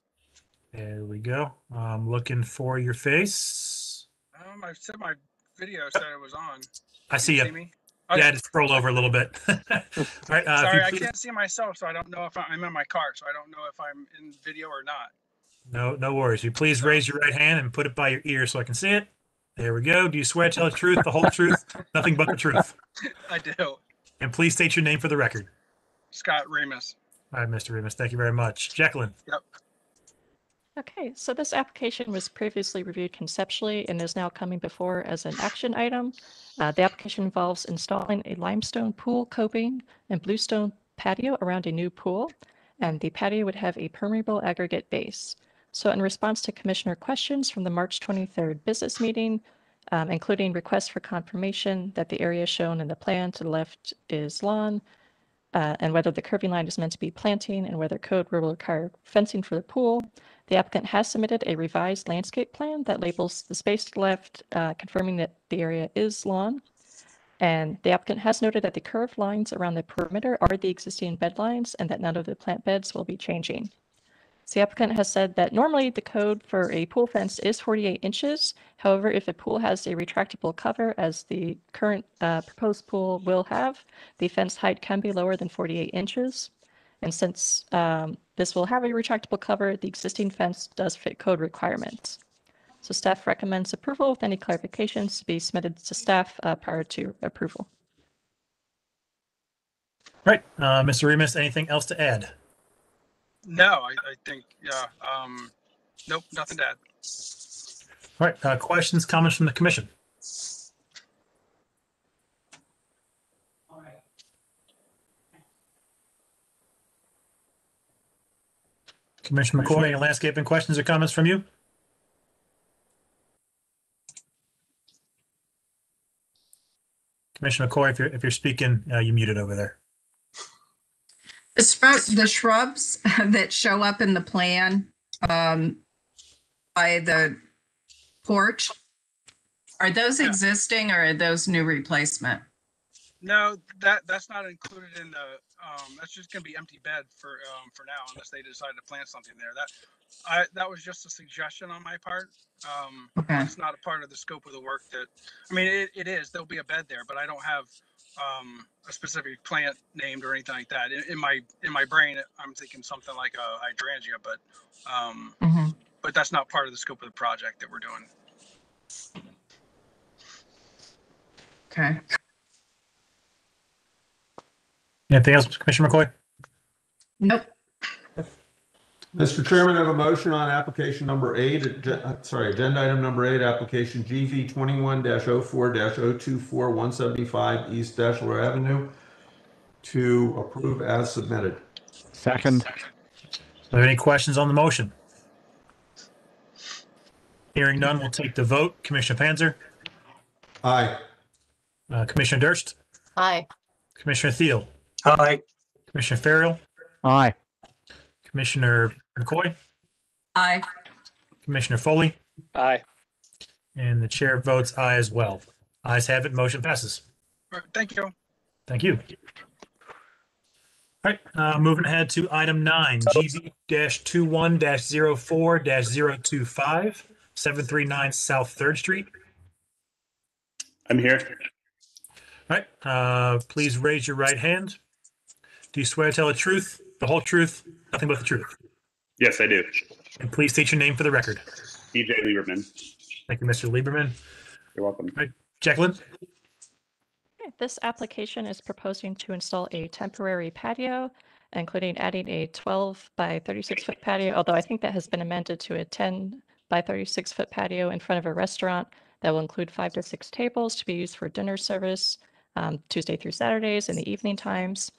there we go. I'm looking for your face. Um, I said my video said it was on. I see you. me? Yeah, just scroll over a little bit. All right, uh, Sorry, I please- can't see myself, so I don't know if I- I'm in my car, so I don't know if I'm in video or not. No, no worries. You please raise your right hand and put it by your ear so I can see it. There we go. Do you swear to tell the truth, the whole truth, nothing but the truth? I do. And please state your name for the record. Scott Remus. All right, Mr. Remus, thank you very much. Jacqueline, Yep. Okay, so this application was previously reviewed conceptually and is now coming before as an action item. Uh, the application involves installing a limestone pool coping and bluestone patio around a new pool, and the patio would have a permeable aggregate base. So in response to commissioner questions from the March 23rd business meeting, um, including requests for confirmation that the area shown in the plan to the left is lawn, uh, and whether the curving line is meant to be planting and whether code will require fencing for the pool. The applicant has submitted a revised landscape plan that labels the space to the left, uh, confirming that the area is lawn. And the applicant has noted that the curved lines around the perimeter are the existing bed lines and that none of the plant beds will be changing. The applicant has said that normally the code for a pool fence is 48 inches. However, if a pool has a retractable cover, as the current uh, proposed pool will have, the fence height can be lower than 48 inches. And since um, this will have a retractable cover, the existing fence does fit code requirements. So staff recommends approval with any clarifications to be submitted to staff uh, prior to approval. Right, uh, Mr. Remus, anything else to add? No, I, I think, yeah, um, nope, nothing to add. All right, uh, questions, comments from the commission? Commissioner McCoy, any landscaping questions or comments from you? Commissioner McCoy, if you're, if you're speaking, uh, you muted over there. The shrubs, the shrubs that show up in the plan um, by the porch, are those existing or are those new replacement? No, that, that's not included in the, um, that's just gonna be empty bed for, um, for now, unless they decide to plant something there. That, I, that was just a suggestion on my part. Um, Okay. it's not a part of the scope of the work that, I mean, it, it is, there'll be a bed there, but I don't have, um, a specific plant named or anything like that. In, in my, in my brain, I'm thinking something like a hydrangea, but, um, Mhm. but that's not part of the scope of the project that we're doing. Okay. Anything else, Commissioner McCoy? Nope. Mr. Chairman, I have a motion on application number eight, agen- uh, sorry, agenda item number eight, application GV twenty-one 4 24 one seventy-five East Deshler Avenue to approve as submitted. Second. Are there any questions on the motion? Hearing none, we'll take the vote. Commissioner Panzer, Aye. uh, Commissioner Durst, Aye. Commissioner Thiel, Aye. Commissioner Farrell, Aye. Commissioner McCoy, Aye. Commissioner Foley, Aye. and the chair votes aye as well. Ayes have it, motion passes. All right, Thank you. Thank you. All right, uh, moving ahead to item nine, GV dash two one dash zero four dash zero two five, seven three nine South Third Street. I'm here. All right, uh, please raise your right hand. Do you swear to tell the truth, the whole truth, nothing but the truth? Yes, I do. And please state your name for the record. DJ Lieberman. Thank you, Mr. Lieberman. You're welcome. All right, Jacqueline? This application is proposing to install a temporary patio, including adding a 12 by 36 foot patio, although I think that has been amended to a 10 by 36 foot patio in front of a restaurant that will include five to six tables to be used for dinner service um, Tuesday through Saturdays in the evening times.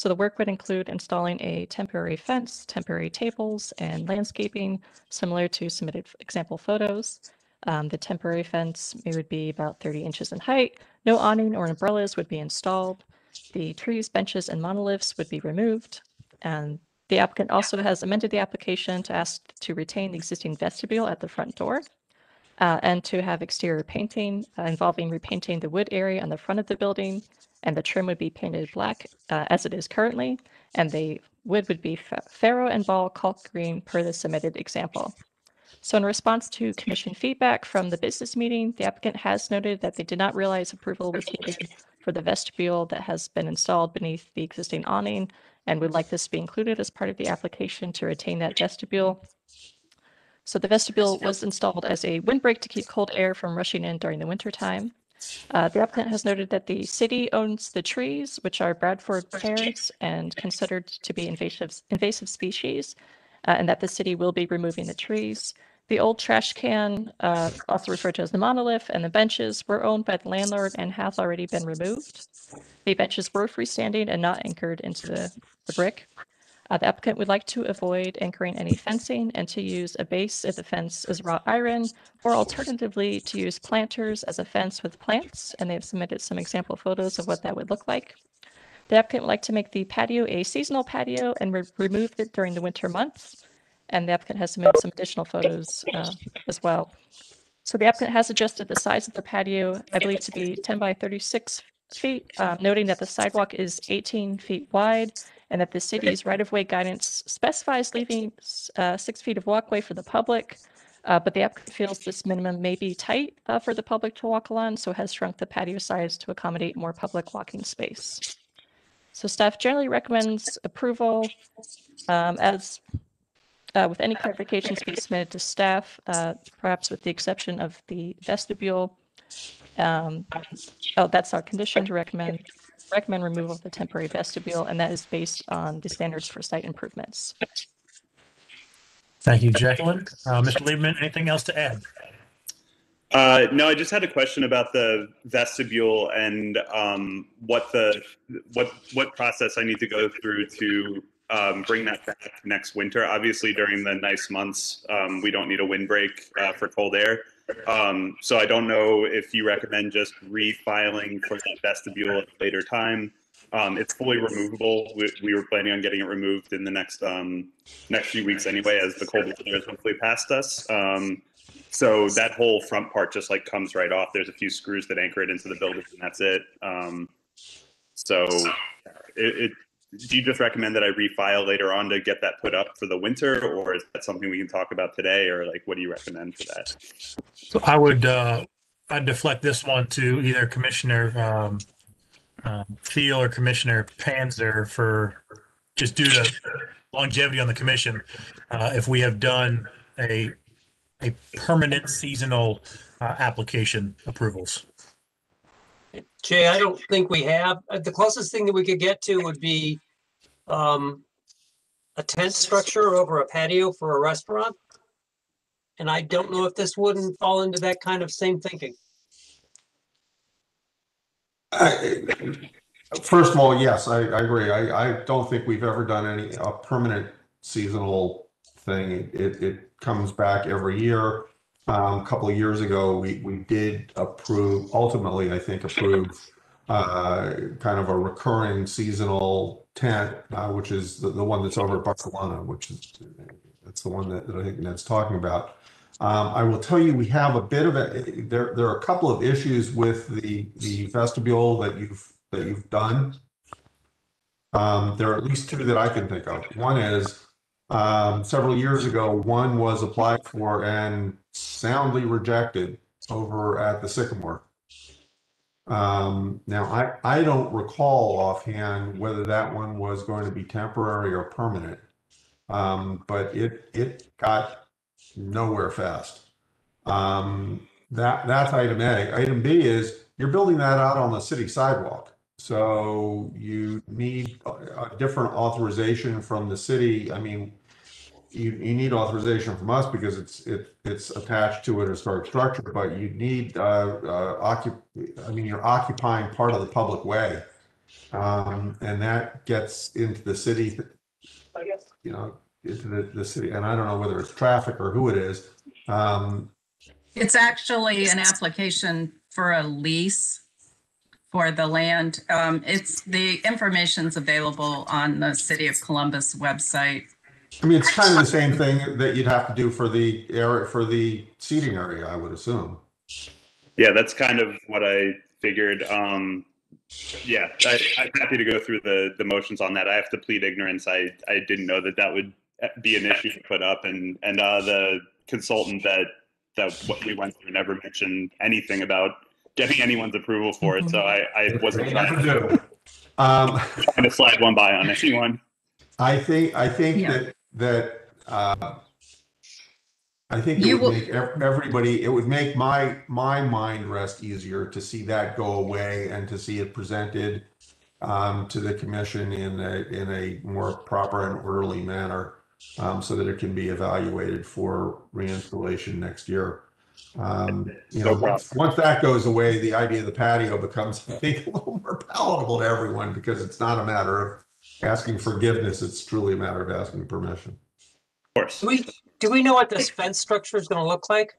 So the work would include installing a temporary fence, temporary tables, and landscaping similar to submitted example photos. Um, the temporary fence may would be about 30 inches in height. No awning or umbrellas would be installed. The trees, benches, and monoliths would be removed. And the applicant also has amended the application to ask to retain the existing vestibule at the front door uh, and to have exterior painting uh, involving repainting the wood area on the front of the building. And the trim would be painted black uh, as it is currently. And the wood would be Farrow and Ball caulk green per the submitted example. So in response to commission feedback from the business meeting, the applicant has noted that they did not realize approval was needed for the vestibule that has been installed beneath the existing awning and would like this to be included as part of the application to retain that vestibule. So the vestibule was installed as a windbreak to keep cold air from rushing in during the winter time. Uh, the applicant has noted that the city owns the trees, which are Bradford pears and considered to be invasive invasive species. uh, and that the city will be removing the trees. The old trash can, uh, also referred to as the monolith, and the benches were owned by the landlord and have already been removed. The benches were freestanding and not anchored into the, the brick. Uh, the applicant would like to avoid anchoring any fencing and to use a base if the fence is wrought iron, or alternatively to use planters as a fence with plants, and they've submitted some example photos of what that would look like. The applicant would like to make the patio a seasonal patio and re- remove it during the winter months. And the applicant has submitted some additional photos uh, as well. So the applicant has adjusted the size of the patio, I believe to be 10 by 36 feet, uh, noting that the sidewalk is 18 feet wide and that the city's right-of-way guidance specifies leaving uh, six feet of walkway for the public. Uh, but the applicant feels this minimum may be tight uh, for the public to walk along, so has shrunk the patio size to accommodate more public walking space. So staff generally recommends approval um, as uh, with any clarifications to be submitted to staff, uh, perhaps with the exception of the vestibule. Um, oh, that's our condition to recommend recommend removal of the temporary vestibule, and that is based on the standards for site improvements. Thank you, Jacqueline. Uh, Mr. Lieberman, anything else to add? Uh, no, I just had a question about the vestibule and um, what the what what process I need to go through to um, bring that back next winter. Obviously, during the nice months, um, we don't need a windbreak uh, for cold air. Um, so I don't know if you recommend just refiling for that vestibule at a later time. Um, it's fully removable. We, we were planning on getting it removed in the next um, next few weeks anyway, as the cold weather has hopefully past us. Um, so that whole front part just like comes right off. There's a few screws that anchor it into the building, and that's it. Um, so it, it do you just recommend that I refile later on to get that put up for the winter, or is that something we can talk about today, or like what do you recommend for that? So I would, uh, I'd deflect this one to either Commissioner, um, um, Thiel or Commissioner Panzer for just due to longevity on the commission. Uh, if we have done a, a permanent seasonal, uh, application approvals. Jay, I don't think we have. Uh, The closest thing that we could get to would be um, a tent structure over a patio for a restaurant. And I don't know if this wouldn't fall into that kind of same thinking. I- First of all, yes, I, I agree. I, I don't think we've ever done any, a permanent seasonal thing. It, it comes back every year. Um, a couple of years ago, we, we did approve, ultimately, I think, approve uh, kind of a recurring seasonal tent, uh, which is the, the one that's over at Barcelona, which is, that's the one that, that I think Ned's talking about. Um, I will tell you, we have a bit of a, there, there are a couple of issues with the, the vestibule that you've, that you've done. Um, there are at least two that I can think of. One is, um, several years ago, one was applied for and soundly rejected over at the Sycamore. Um, now, I, I don't recall offhand whether that one was going to be temporary or permanent. Um, but it, it got nowhere fast. Um, that, that's item A. Item B is you're building that out on the city sidewalk. So you need a, a different authorization from the city. I mean, you, you need authorization from us because it's, it, it's attached to an historic structure, but you need, uh, uh, occup, I mean, you're occupying part of the public way. Um, and that gets into the city, I guess. you know, into the, the city, and I don't know whether it's traffic or who it is. Um, It's actually an application for a lease for the land. Um, it's, the information's available on the City of Columbus website. I mean, it's kind of the same thing that you'd have to do for the area, for the seating area, I would assume. Yeah, that's kind of what I figured. Um, yeah, I, I'm happy to go through the the motions on that. I have to plead ignorance. I I didn't know that that would be an issue to put up, and and uh, the consultant that that what we went through never mentioned anything about getting anyone's approval for it. So I I wasn't They trying never to, do. Um, trying to slide one by on anyone. I think, I think Yeah. that, that, uh, I think You it will- would make ev- everybody, it would make my, my mind rest easier to see that go away and to see it presented um, to the commission in a, in a more proper and orderly manner. um, so that it can be evaluated for reinstallation next year. Um, you know, No once, once that goes away, the idea of the patio becomes, I think, a little more palatable to everyone because it's not a matter of asking forgiveness. It's truly a matter of asking permission. Of course. Do we, do we know what this fence structure is gonna look like?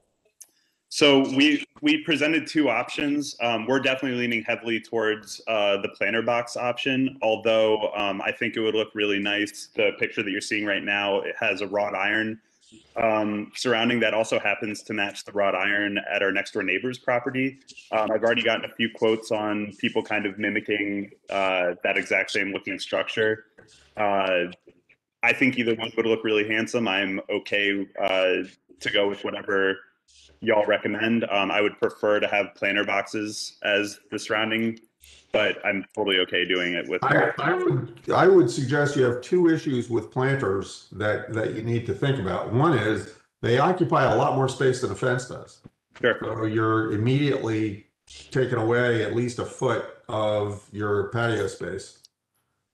So we we presented two options. Um, we're definitely leaning heavily towards uh, the planter box option, although um, I think it would look really nice. The picture that you're seeing right now it has a wrought iron um, surrounding that also happens to match the wrought iron at our next door neighbor's property. Um, I've already gotten a few quotes on people kind of mimicking uh, that exact same looking structure. Uh, I think either one would look really handsome. I'm okay uh, to go with whatever y'all recommend. Um, I would prefer to have planter boxes as the surrounding, but I'm totally okay doing it with. I, I would, I would suggest you have two issues with planters that, that you need to think about. One is they occupy a lot more space than a fence does. Sure. So you're immediately taking away at least a foot of your patio space.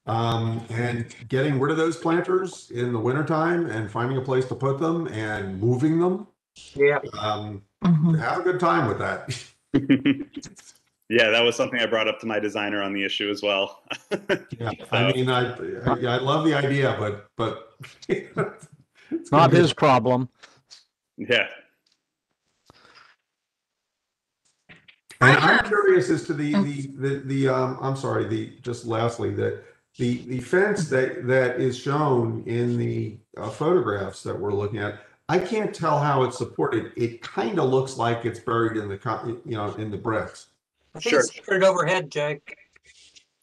Um, and getting rid of those planters in the wintertime and finding a place to put them and moving them. Yeah. Um, have a good time with that. yeah, that was something I brought up to my designer on the issue as well. Yeah, I mean, I, I, I love the idea, but, but. it's gonna Not be- his problem. Yeah. And I'm curious as to the, the, the, the, um, I'm sorry, the, just lastly, that the, the fence that, that is shown in the uh, photographs that we're looking at, I can't tell how it's supported. It kind of looks like it's buried in the, you know, in the bricks. I think it's secured overhead, Jake.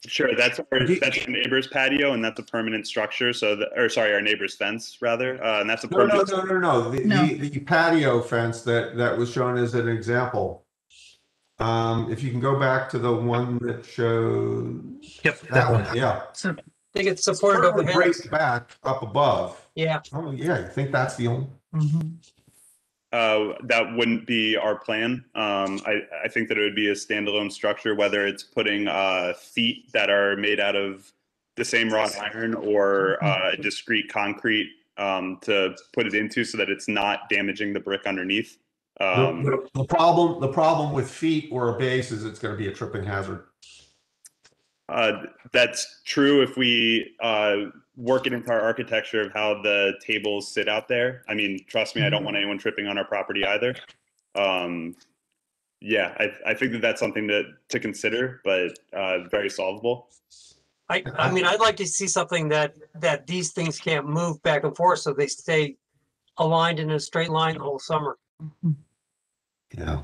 Sure, that's our that's our neighbor's patio, and that's a permanent structure. So, the, or sorry, our neighbor's fence rather, uh, and that's a No, no, permanent. no, no, no. The, No. the, the patio fence that, that was shown as an example. Um, if you can go back to the one that shows. Yep, That one, yeah. So I think it's supported Sort of overhead. Raised back up above. Yeah. Oh, yeah, you think that's the only? Uh, that wouldn't be our plan. Um, I, I think that it would be a standalone structure, whether it's putting uh, feet that are made out of the same wrought iron or uh, discrete concrete um, to put it into so that it's not damaging the brick underneath. The, Um, the- the problem, the problem with feet or a base is it's gonna be a tripping hazard. Uh, that's true if we uh, work it into our architecture of how the tables sit out there. I mean, trust me, I don't want anyone tripping on our property either. Um, yeah, I, I think that that's something to, to consider, but uh, very solvable. I, I mean, I'd like to see something that, that these things can't move back and forth, so they stay aligned in a straight line the whole summer. Yeah.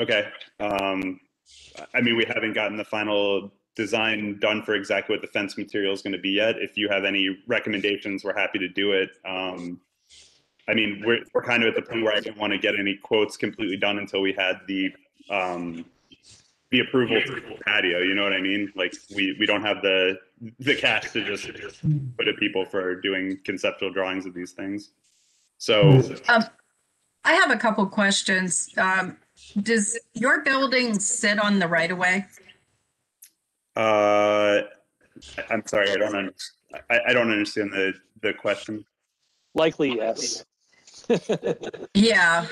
Okay. Um, I mean, we haven't gotten the final design done for exactly what the fence material is going to be yet. If you have any recommendations, we're happy to do it. Um, I mean, we're, we're kind of at the point where I didn't want to get any quotes completely done until we had the um, the approval for the patio. You know what I mean? Like we we don't have the the cash to just, put at people for doing conceptual drawings of these things. So Um, I have a couple questions. Um, does your building sit on the right of way? Uh, I'm sorry, I don't under, I, I don't understand the, the question. Likely, yes. Yeah,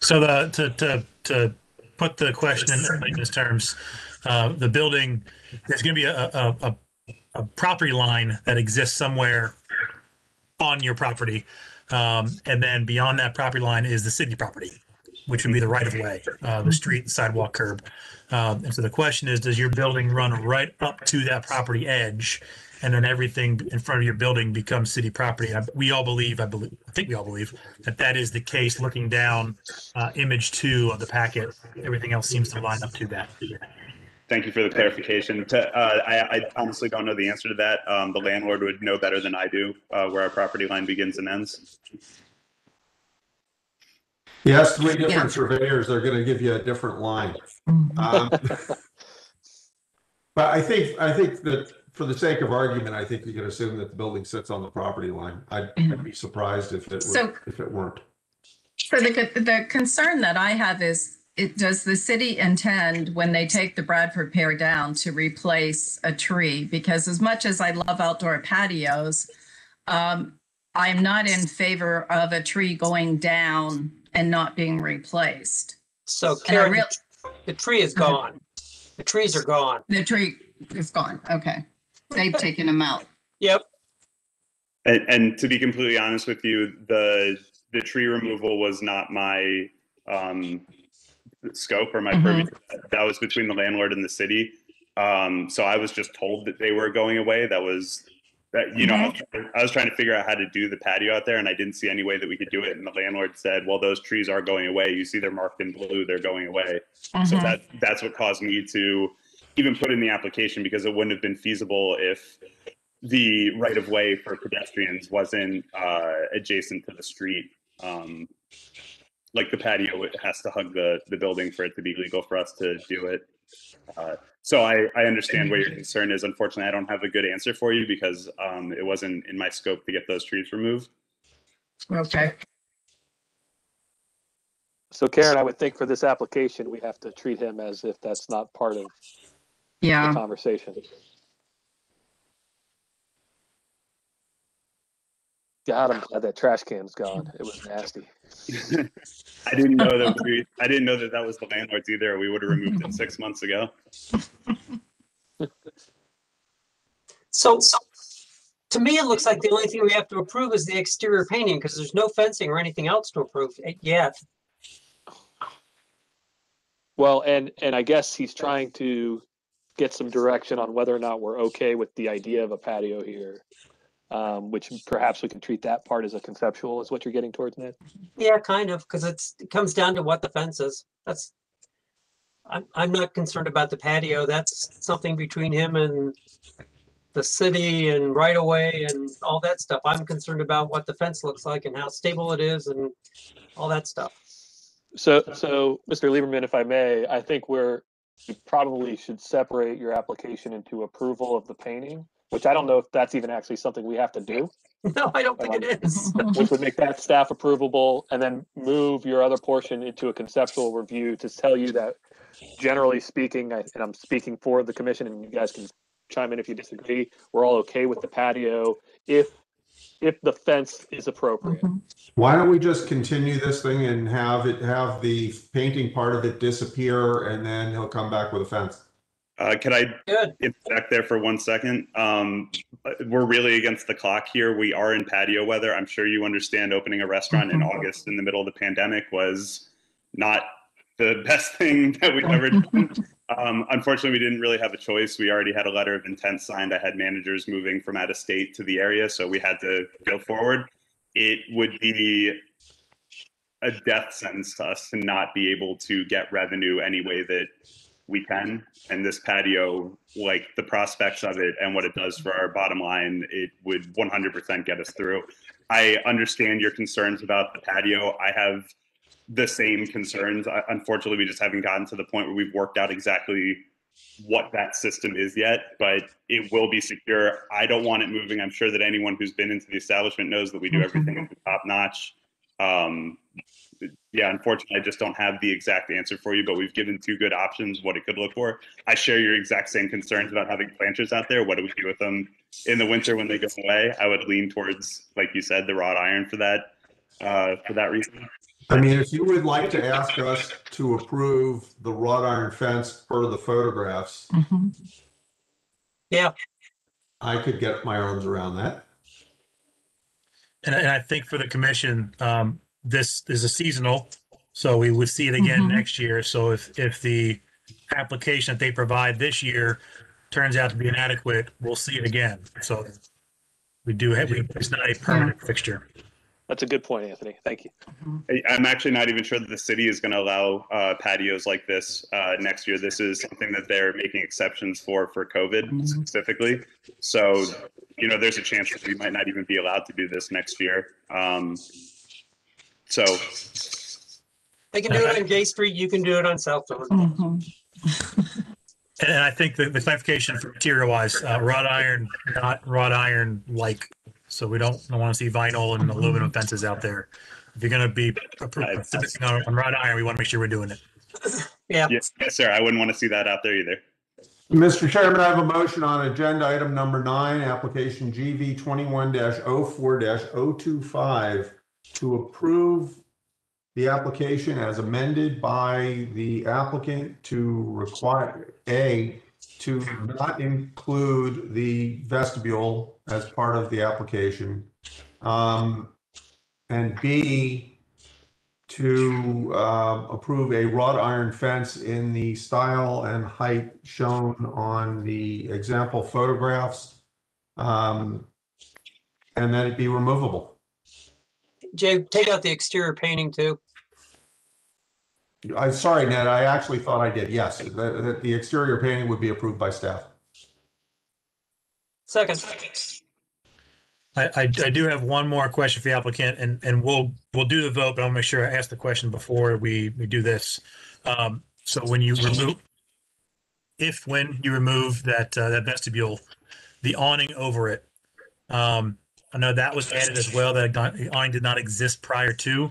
So the to to to put the question in layman's terms, uh, the building there's going to be a, a a a property line that exists somewhere on your property, um, and then beyond that property line is the city property, which would be the right of way, uh, the street, sidewalk, curb. Um, and so the question is, does your building run right up to that property edge? And then everything in front of your building becomes city property. I, we all believe, I believe, I think we all believe that that is the case. Looking down, uh, image two of the packet, everything else seems to line up to that. Thank you for the clarification. To, uh, I, I honestly don't know the answer to that. Um, the landlord would know better than I do, uh, where our property line begins and ends. Yes, three Yeah. different surveyors, they're gonna give you a different line. Um, But I think, I think that for the sake of argument, I think you can assume that the building sits on the property line. I'd I'd be surprised if it So- were, if it weren't. so the, the concern that I have is, it, does the city intend, when they take the Bradford pear down, to replace a tree? Because as much as I love outdoor patios, um, I'm not in favor of a tree going down and not being replaced. So And I Karen, real- the tree is gone. The trees are gone. The tree is gone. Okay. They've taken them out. Yep. And, and to be completely honest with you, the the tree removal was not my um, scope or my Mhm. purview. That was between the landlord and the city. Um, so I was just told that they were going away. That was that you know I was, trying- I was trying to figure out how to do the patio out there, and I didn't see any way that we could do it. And the landlord said, "Well, those trees are going away. You see, they're marked in blue. They're going away." So Mhm. that that's what caused me to even put in the application because it wouldn't have been feasible if the right of way for pedestrians wasn't uh, adjacent to the street. Um, like the patio, it has to hug the the building for it to be legal for us to do it. Uh, so I, I understand where your concern is. Unfortunately, I don't have a good answer for you because um, it wasn't in my scope to get those trees removed. Okay. So Karen, I would think for this application, we have to treat him as if that's not part of the Yeah. conversation. God, I'm glad that trash can's gone. It was nasty. I didn't know that we, I didn't know that that was the landlord's either. We would have removed it six months ago. So to me, it looks like the only thing we have to approve is the exterior painting because there's no fencing or anything else to approve yet. Well, and, and I guess he's trying to get some direction on whether or not we're okay with the idea of a patio here. Um, which perhaps we can treat that part as a conceptual, is what you're getting towards, Ned? Yeah, kind of, because it's, it comes down to what the fence is. That's, I'm, I'm not concerned about the patio. That's something between him and the city and right away and all that stuff. I'm concerned about what the fence looks like and how stable it is and all that stuff. So, so, Mr. Lieberman, if I may, I think we're, you probably should separate your application into approval of the painting, which I don't know if that's even actually something we have to do. No, I don't think it is. Um, which would make that staff approvable and then move your other portion into a conceptual review to tell you that generally speaking, I- and I'm speaking for the commission and you guys can chime in if you disagree, we're all okay with the patio if, if the fence is appropriate. Mm-hmm. Why don't we just continue this thing and have it, have the painting part of it disappear and then he'll come back with a fence? Uh, can I back there for one second? Um, we're really against the clock here. We are in patio weather. I'm sure you understand opening a restaurant in August in the middle of the pandemic was not the best thing that we've ever done. Um, unfortunately, we didn't really have a choice. We already had a letter of intent signed. I had managers moving from out of state to the area, so we had to go forward. It would be a death sentence to us to not be able to get revenue any way that we can. And this patio, like the prospects of it and what it does for our bottom line, it would 100% get us through. I understand your concerns about the patio. I have the same concerns. I- Unfortunately, we just haven't gotten to the point where we've worked out exactly what that system is yet, but it will be secure. I don't want it moving. I'm sure that anyone who's been into the establishment knows that we do everything at the top notch. Um, yeah, unfortunately, I just don't have the exact answer for you, but we've given two good options what it could look for. I share your exact same concerns about having planters out there. What do we do with them in the winter when they go away? I would lean towards, like you said, the wrought iron for that, uh, for that reason. I mean, if you would like to ask us to approve the wrought iron fence per the photographs, Yeah. I could get my arms around that. And, and I think for the commission, um, this is a seasonal, so we would see it again Mhm. next year. So if, if the application that they provide this year turns out to be inadequate, we'll see it again. So we do have, we- it's not a permanent fixture. That's a good point, Anthony. Thank you. I- I'm actually not even sure that the city is going to allow uh, patios like this uh, next year. This is something that they're making exceptions for for COVID specifically. So, you know, there's a chance that we might not even be allowed to do this next year. Um, so, They can do it on Gay Street, you can do it on South Road. And I think the, the clarification for material wise, uh, wrought iron, not wrought iron like. So we don't, don't want to see vinyl and aluminum fences out there. If you're going to be appro- specific on, on wrought iron, we want to make sure we're doing it. Yeah. yes, yes, sir. I wouldn't want to see that out there either. Mr. Chairman, I have a motion on agenda item number nine, application GV twenty-one 4 25 to approve the application as amended by the applicant to require, A, to not include the vestibule as part of the application. Um, and B, to uh, approve a wrought iron fence in the style and height shown on the example photographs. um, And that it be removable. Jay, take out the exterior painting too. I'm sorry, Ned, I actually thought I did. Yes, that, that the exterior painting would be approved by staff. Second. I, I, I do have one more question for the applicant and, and we'll, we'll do the vote, but I'll make sure I ask the question before we, we do this. Um, so when you remove, if, when you remove that, uh, that vestibule, the awning over it, um, I know that was added as well, that the awning did not exist prior to.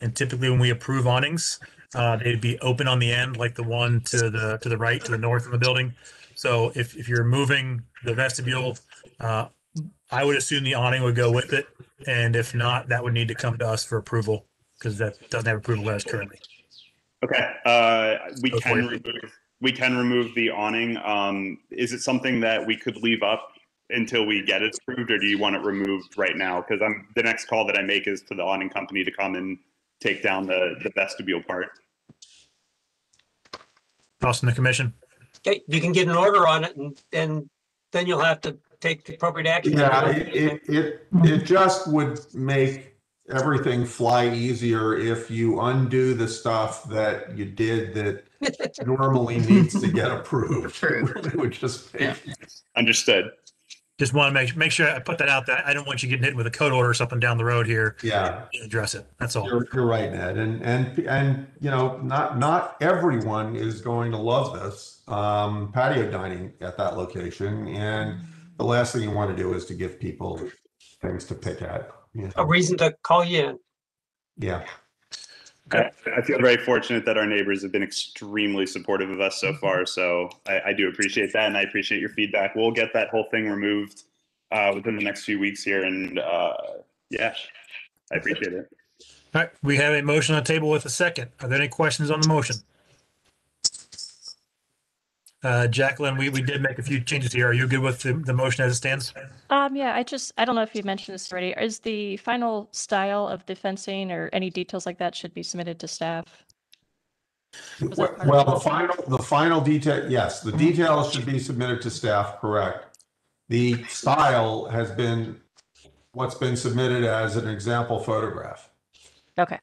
And typically when we approve awnings, uh, they'd be open on the end, like the one to the, to the right, to the north of the building. So if, if you're moving the vestibule, uh, I would assume the awning would go with it, and if not, that would need to come to us for approval, because that doesn't have approval as currently. Okay, uh, we Go can it. remove, we can remove the awning. Um, is it something that we could leave up until we get it approved, or do you want it removed right now? Because I'm, the next call that I make is to the awning company to come and take down the, the vestibule part. Thoughts from the commission? Okay, you can get an order on it and, and then you'll have to take the appropriate action. Yeah, it, it, it, it just would make everything fly easier if you undo the stuff that you did that normally needs to get approved. True. It would just make Understood. Just want to make, make sure I put that out there. I don't want you getting hit with a code order or something down the road here. Yeah. Address it. That's all. You're, you're right, Ned. And, and, and, you know, not, not everyone is going to love this, um, patio dining at that location. And the last thing you want to do is to give people things to pick at. you A reason to call you in. Yeah. I, I feel very fortunate that our neighbors have been extremely supportive of us so far. So I, I do appreciate that, and I appreciate your feedback. We'll get that whole thing removed uh, within the next few weeks here, and uh, yeah, I appreciate it. All right, we have a motion on the table with a second. Are there any questions on the motion? Uh, Jacqueline, we, we did make a few changes here. Are you good with the, the motion as it stands? Um, yeah, I just, I don't know if you mentioned this already. Is the final style of the fencing or any details like that should be submitted to staff? Was that part of Well, the the final, the final detail, yes, the details should be submitted to staff, correct. The style has been, what's been submitted as an example photograph. Okay.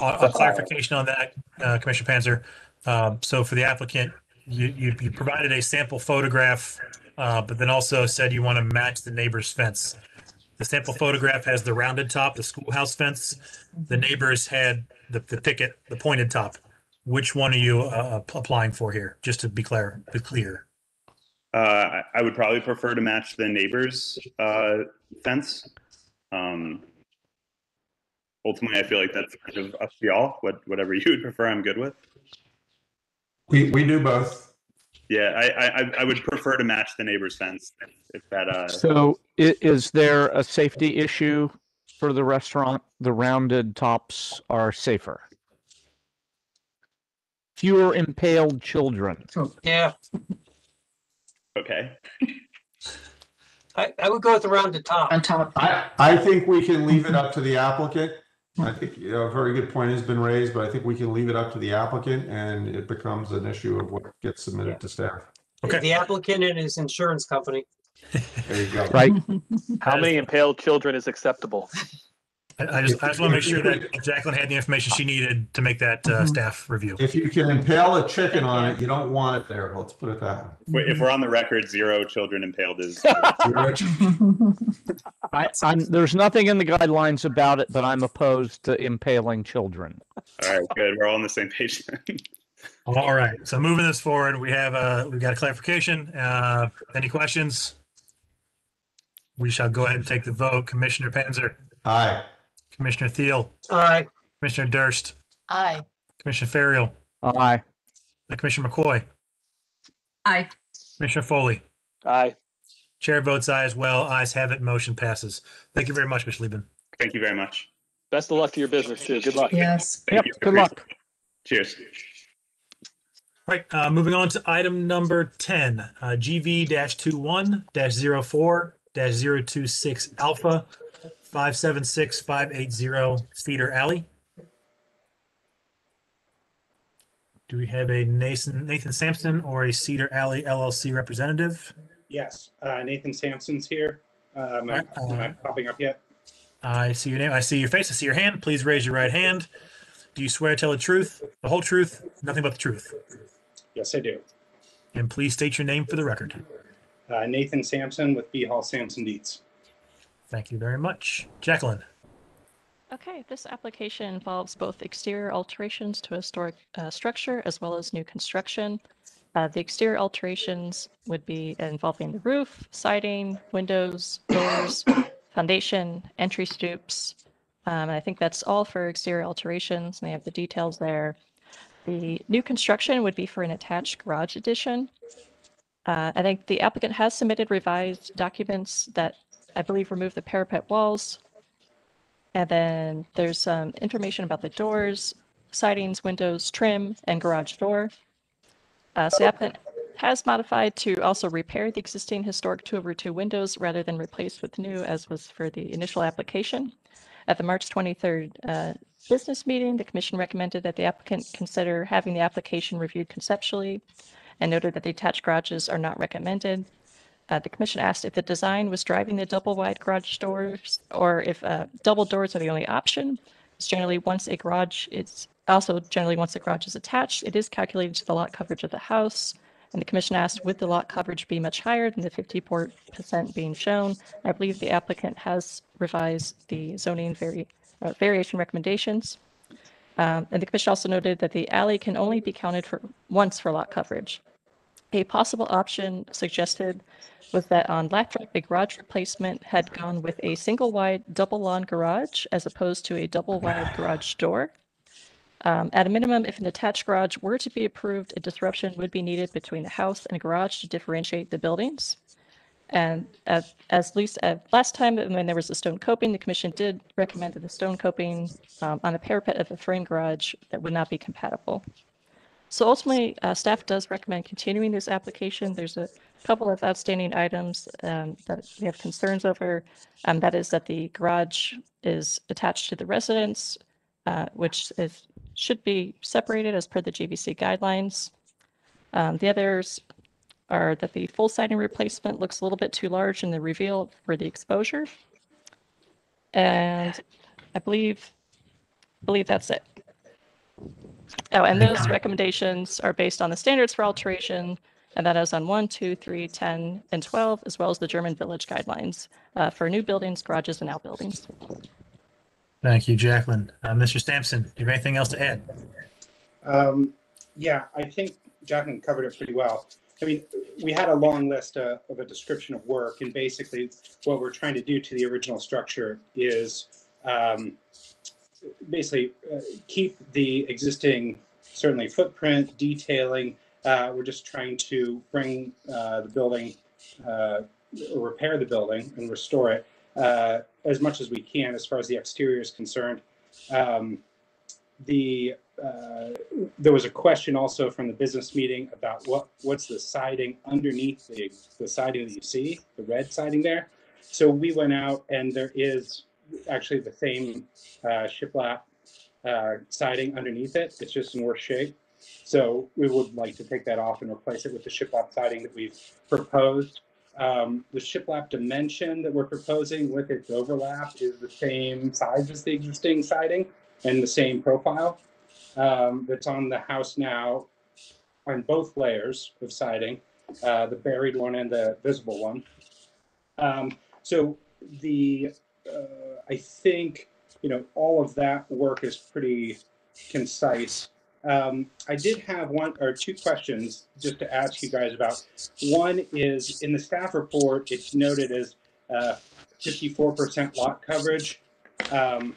A a clarification on that, uh, Commissioner Panzer. Um, So for the applicant, you, you provided a sample photograph, uh, but then also said you want to match the neighbor's fence. The sample photograph has the rounded top, the schoolhouse fence. The neighbors had the the picket, the pointed top. Which one are you uh, applying for here? Just to be clear, be clear. Uh, I- I would probably prefer to match the neighbor's uh, fence. Um, ultimately, I feel like that's kind of up to y'all. What, whatever you would prefer, I'm good with. We, we do both. Yeah, I, I, I- I would prefer to match the neighbor's fence if that. Uh, So i- is there a safety issue for the restaurant? The rounded tops are safer. Fewer impaled children. Yeah, okay. I, I would go with the rounded top. On top. I, I think we can leave it up to the applicant. I think, you know, a very good point has been raised, but I think we can leave it up to the applicant and it becomes an issue of what gets submitted to staff. Okay, The applicant and his insurance company. There you go. Right. How many impaled children is acceptable? I, I just I just want to make sure that Jacqueline had the information she needed to make that uh, staff review. If you can impale a chicken on it, you don't want it there. Let's put it that way. Wait, If we're on the record, zero children impaled is. I, I'm, there's nothing in the guidelines about it, but I'm opposed to impaling children. All right, good. We're all on the same page. then. All right, so moving this forward, we have, uh, we've got a clarification. Uh, any questions? We shall go ahead and take the vote. Commissioner Panzer, Aye. Commissioner Thiel, Aye. Commissioner Durst, Aye. Commissioner Farrell, Aye. and Commissioner McCoy. Aye. Commissioner Foley. Aye. Chair votes aye as well. Ayes have it. Motion passes. Thank you very much, Mr. Lieben. Thank you very much. Best of luck to your business too. Good luck. Yes. Thank you. Good luck. Cheers. Right, uh, moving on to item number ten, uh, GV 21 4 026 Alpha, five seven six five eight zero Cedar Alley. Do we have a Nathan, Nathan Sampson or a Cedar Alley LLC representative? Yes, uh, Nathan Sampson's here. Um, am I- am I popping up yet? I see your name. I see your face. I see your hand. Please raise your right hand. Do you swear to tell the truth, the whole truth, nothing but the truth? Yes, I do. And please state your name for the record. Uh, Nathan Sampson with Behal Sampson Dietz. Thank you very much. Jacqueline. Okay, this application involves both exterior alterations to a historic uh, structure as well as new construction. Uh, the exterior alterations would be involving the roof, siding, windows, doors, foundation, entry stoops. Um, and I think that's all for exterior alterations. And they have the details there. The new construction would be for an attached garage addition. Uh, I think the applicant has submitted revised documents that I believe remove the parapet walls, and then there's some information about the doors, sidings, windows, trim, and garage door. Uh, so the applicant has modified to also repair the existing historic two over two windows rather than replace with new as was for the initial application. At the March 23rd uh, business meeting, the commission recommended that the applicant consider having the application reviewed conceptually and noted that the attached garages are not recommended. Uh, the commission asked if the design was driving the double wide garage doors or if uh, double doors are the only option. It's generally once a garage, it's also generally once the garage is attached, it is calculated to the lot coverage of the house. And the commission asked, would the lot coverage be much higher than the 54% being shown? I believe the applicant has revised the zoning vari- uh, variation recommendations. Um, and the commission also noted that the alley can only be counted for once for lot coverage. A possible option suggested was that on Lathrop, a garage replacement had gone with a single wide double lawn garage as opposed to a double wide garage door. Um, at a minimum, if an attached garage were to be approved, a disruption would be needed between the house and garage to differentiate the buildings. And as, as least uh, last time when there was a stone coping, the commission did recommend that the stone coping um, on the parapet of the frame garage that would not be compatible. So ultimately, uh, staff does recommend continuing this application. There's a couple of outstanding items um, that we have concerns over. Um, that is that the garage is attached to the residence, uh, which is should be separated as per the GVC guidelines. Um, the others are that the full siding replacement looks a little bit too large in the reveal for the exposure. And I believe, believe that's it. Oh, and those recommendations are based on the standards for alteration, and that is on 1, 2, 3, 10, and 12, as well as the German Village guidelines uh, for new buildings, garages, and outbuildings. Thank you, Jacqueline. Uh, Mr. Sampson, do you have anything else to add? Um, yeah, I think Jacqueline covered it pretty well. I mean, we had a long list uh, of a description of work, and basically, what we're trying to do to the original structure is um, basically uh, keep the existing, certainly footprint, detailing. Uh, we're just trying to bring uh, the building, uh, repair the building and restore it uh, as much as we can as far as the exterior is concerned. Um, the uh, there was a question also from the business meeting about what what's the siding underneath the the siding that you see, the red siding there. So we went out and there is actually the same uh, shiplap uh, siding underneath it. It's just in worse shape. So we would like to take that off and replace it with the shiplap siding that we've proposed. Um, the shiplap dimension that we're proposing with its overlap is the same size as the existing siding and the same profile um, that's on the house now on both layers of siding, uh, the buried one and the visible one. Um, so the, I think, you know, all of that work is pretty concise. Um, I did have one or two questions just to ask you guys about. One is in the staff report, it's noted as uh, 54% lot coverage um,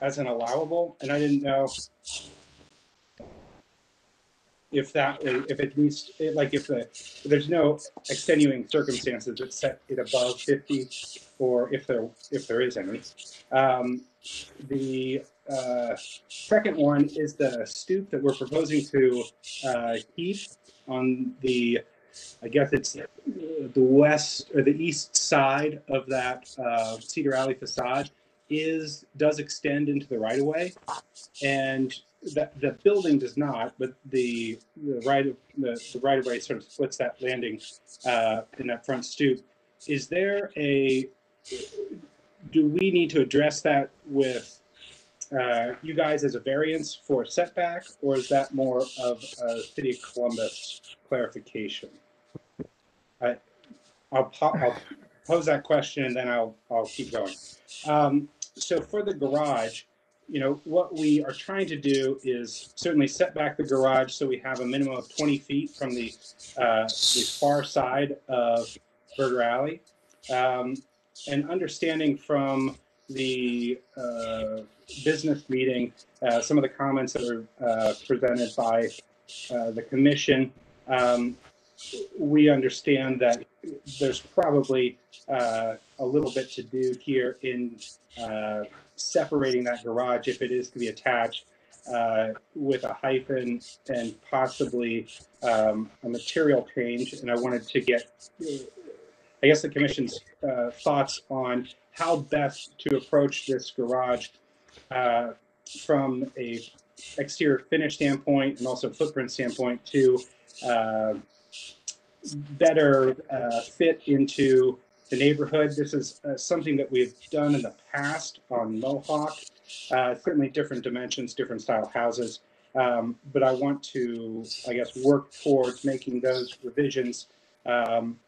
as an allowable, and I didn't know if that, if it needs, like if the, if there's no extenuating circumstances that set it above 50, or if there, if there is any. Um, The uh, second one is the stoop that we're proposing to uh, keep on the, I guess it's the west or the east side of that uh, Cedar Alley facade is, does extend into the right of way. And the, the building does not, but the, the right of, the, the right of way sort of splits that landing uh, in that front stoop. Is there a, do we need to address that with uh, you guys as a variance for setback, or is that more of a city of Columbus clarification? I, I'll, I'll pose that question and then I'll, I'll keep going. Um, so for the garage, you know, what we are trying to do is certainly set back the garage so we have a minimum of 20 feet from the, uh, the far side of Berger Alley. Um, and understanding from the uh, business meeting, uh, some of the comments that were uh, presented by uh, the commission, um, we understand that there's probably uh, a little bit to do here in uh, separating that garage if it is to be attached uh, with a hyphen and possibly um, a material change. And I wanted to get, I guess, the commission's uh, thoughts on how best to approach this garage uh, from a exterior finish standpoint and also footprint standpoint to uh, better uh, fit into the neighborhood. This is uh, something that we've done in the past on Mohawk. Uh, certainly different dimensions, different style houses. Um, but I want to, I guess, work towards making those revisions um,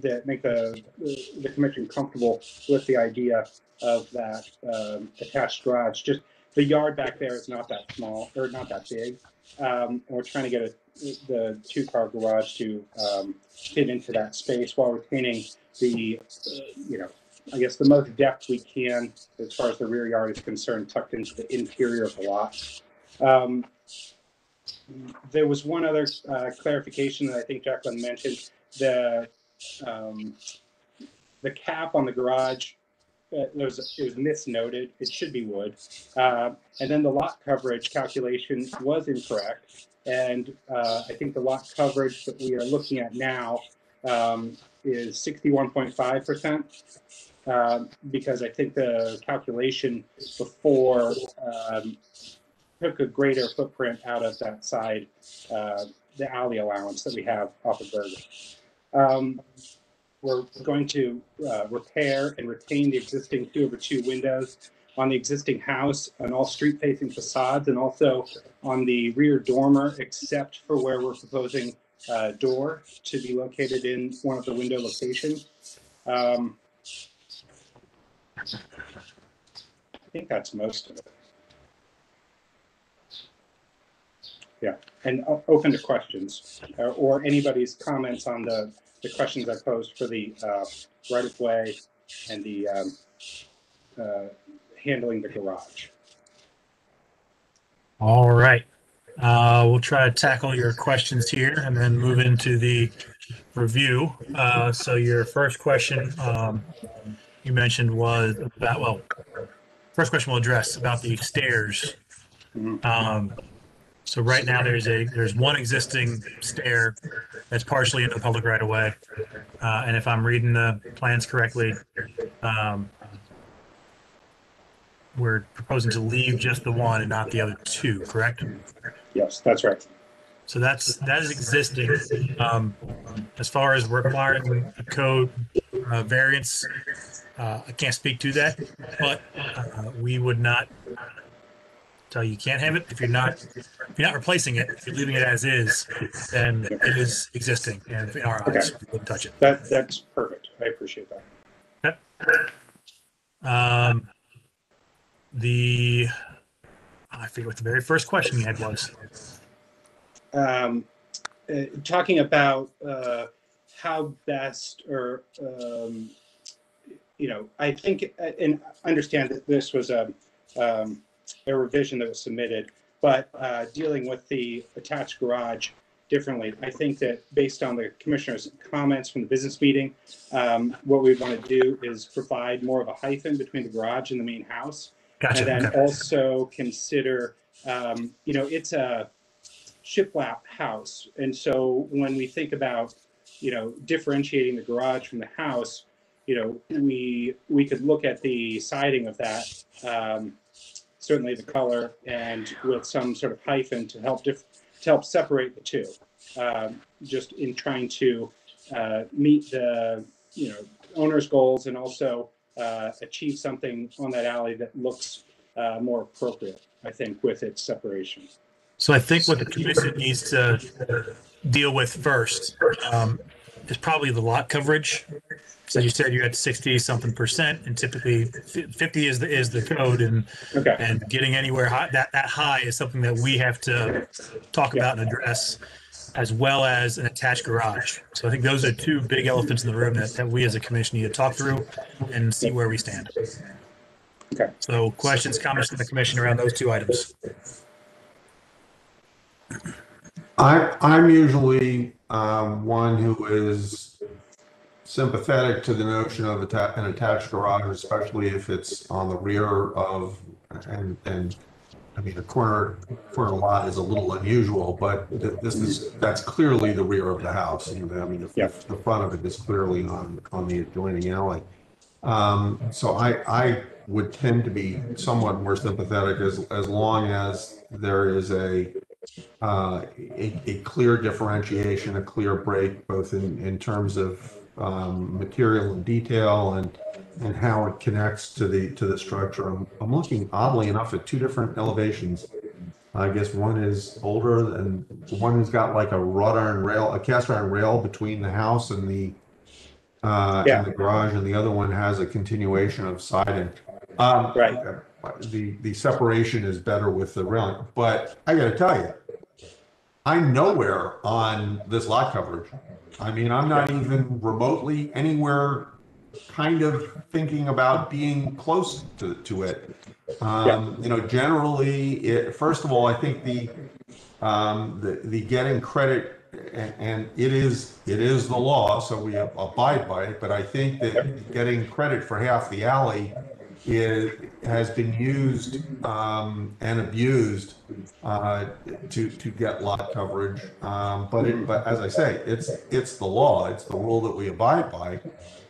that make the, the commission comfortable with the idea of that um, attached garage. Just the yard back there is not that small or not that big. Um, we're trying to get a, the two car garage to um, fit into that space while retaining the, uh, you know, I guess the most depth we can as far as the rear yard is concerned, tucked into the interior of the lot. Um, there was one other uh, clarification that I think Jacqueline mentioned. The um, the cap on the garage uh, there was it was misnoted. It should be wood. Uh, and then the lot coverage calculation was incorrect. And uh, I think the lot coverage that we are looking at now um, is 61.5 percent. Um, because I think the calculation before um, took a greater footprint out of that side, uh, the alley allowance that we have off of Berger. Um, we're going to uh, repair and retain the existing two over two windows on the existing house and all street facing facades and also on the rear dormer, except for where we're proposing a door to be located in one of the window locations. Um, I think that's most of it. Yeah, and open to questions uh, or anybody's comments on the, the questions I posed for the uh, right of way and the um, uh, handling the garage. All right. Uh, we'll try to tackle your questions here and then move into the review. Uh, so your first question, um, you mentioned was about, well, first question we'll address about the stairs. Um, so right now there's a, there's one existing stair that's partially in the public right of way. Uh, and if I'm reading the plans correctly, um, we're proposing to leave just the one and not the other two, correct? Yes, that's right. So that's, that is existing. Um, as far as requiring a code, uh, variance, uh, I can't speak to that, but, uh, we would not tell you you can't have it. If you're not, if you're not replacing it, if you're leaving it as is, then it is existing and in our eyes, we wouldn't touch it. That, that's perfect. I appreciate that. Um, the, I forget what the very first question you had was. um, uh, talking about uh, how best or um, you know i think uh, and understand that this was a, um, a revision that was submitted but uh, dealing with the attached garage differently. I think that based on the commissioner's comments from the business meeting, um, what we want to do is provide more of a hyphen between the garage and the main house. Gotcha, And then okay. also consider, um, you know, it's a shiplap house. And so when we think about, you know, differentiating the garage from the house, you know, we, we could look at the siding of that, um, certainly the color and with some sort of hyphen to help diff, to help separate the two. Um, just in trying to, uh, meet the, you know, owner's goals and also, uh, achieve something on that alley that looks, uh, more appropriate, I think, with its separation. So I think what the commission needs to deal with first um, is probably the lot coverage. So you said you had sixty something percent, and typically fi- fifty is the is the code, and Okay. and getting anywhere high, that that high is something that we have to talk about and address, as well as an attached garage. So I think those are two big elephants in the room that, that we as a commission need to talk through and see where we stand. Okay. So questions, comments from the commission around those two items. I, I'm usually um, one who is sympathetic to the notion of atta- an attached garage, especially if it's on the rear of, and, and, I mean, a corner, corner lot is a little unusual, but th- this is, that's clearly the rear of the house. And I mean, the, the front of it is clearly on, on the adjoining alley. Um, so I, I would tend to be somewhat more sympathetic as, as long as there is a, uh, a, a clear differentiation, a clear break, both in, in terms of, um, material and detail and, and how it connects to the, to the structure. I'm, I'm looking oddly enough at two different elevations. I guess one is older and one has got like a wrought iron rail, a cast iron rail between the house and the, uh, Yeah. and the garage, and the other one has a continuation of siding. Um, Right. The, the separation is better with the railing, but I gotta tell you, I'm nowhere on this lot coverage. I mean, I'm not even remotely anywhere kind of thinking about being close to, to it. Um, you know, generally, it, first of all, I think the, um, the, the getting credit, and, and it is, it is the law, so we abide by it, but I think that getting credit for half the alley is, has been used, um, and abused, uh, to, to get lot coverage. Um, but it, but as I say, it's, it's the law, it's the rule that we abide by.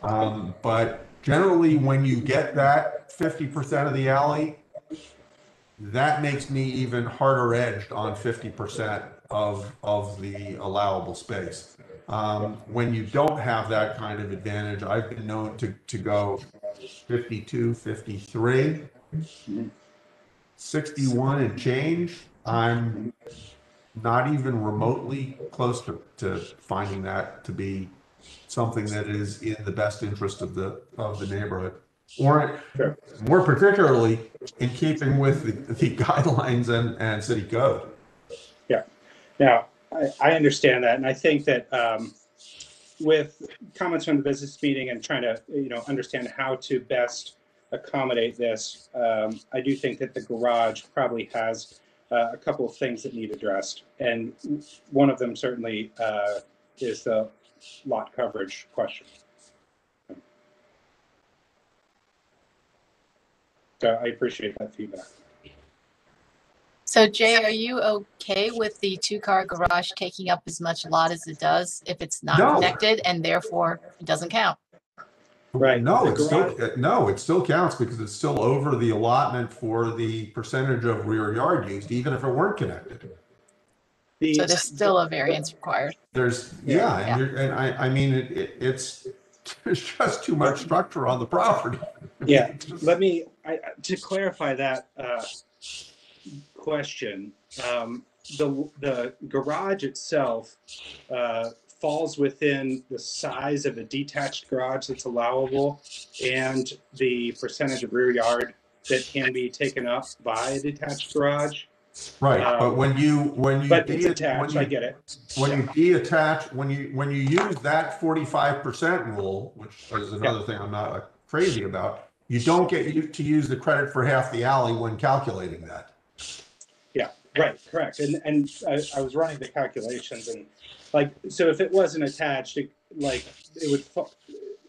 Um, but generally, when you get that fifty percent of the alley, that makes me even harder edged on fifty percent of, of the allowable space. Um, when you don't have that kind of advantage, I've been known to, to go 52, 53, 61 and change. I'm not even remotely close to, to finding that to be something that is in the best interest of the, of the neighborhood. Or more particularly, in keeping with the, the guidelines and, and city code. Yeah. Now, I, I understand that, and I think that um, with comments from the business meeting and trying to, you know, understand how to best accommodate this, um, I do think that the garage probably has uh, a couple of things that need addressed, and one of them certainly uh, is the lot coverage question. So I appreciate that feedback. So Jay, are you okay with the two-car garage taking up as much lot as it does if it's not No. connected and therefore it doesn't count? Right. No, The it still, no, it still counts because it's still over the allotment for the percentage of rear yard used, even if it weren't connected. So there's still a variance required. There's, yeah, and you're, and I, I mean, it, it, it's, there's just too much structure on the property. Yeah, let me, I, I- to clarify that, uh, question, um, the, the garage itself, uh, falls within the size of a detached garage that's allowable and the percentage of rear yard that can be taken up by a detached garage. Right, Um, but when you, when you. But it's de- attached, when I you- get it. When you de-attach, when you, when you use that forty-five percent rule, which is another thing I'm not uh, crazy about, you don't get you to use the credit for half the alley when calculating that. Yeah, Right, correct. And, and I, I was running the calculations and like, so if it wasn't attached, it, like, it would, fa-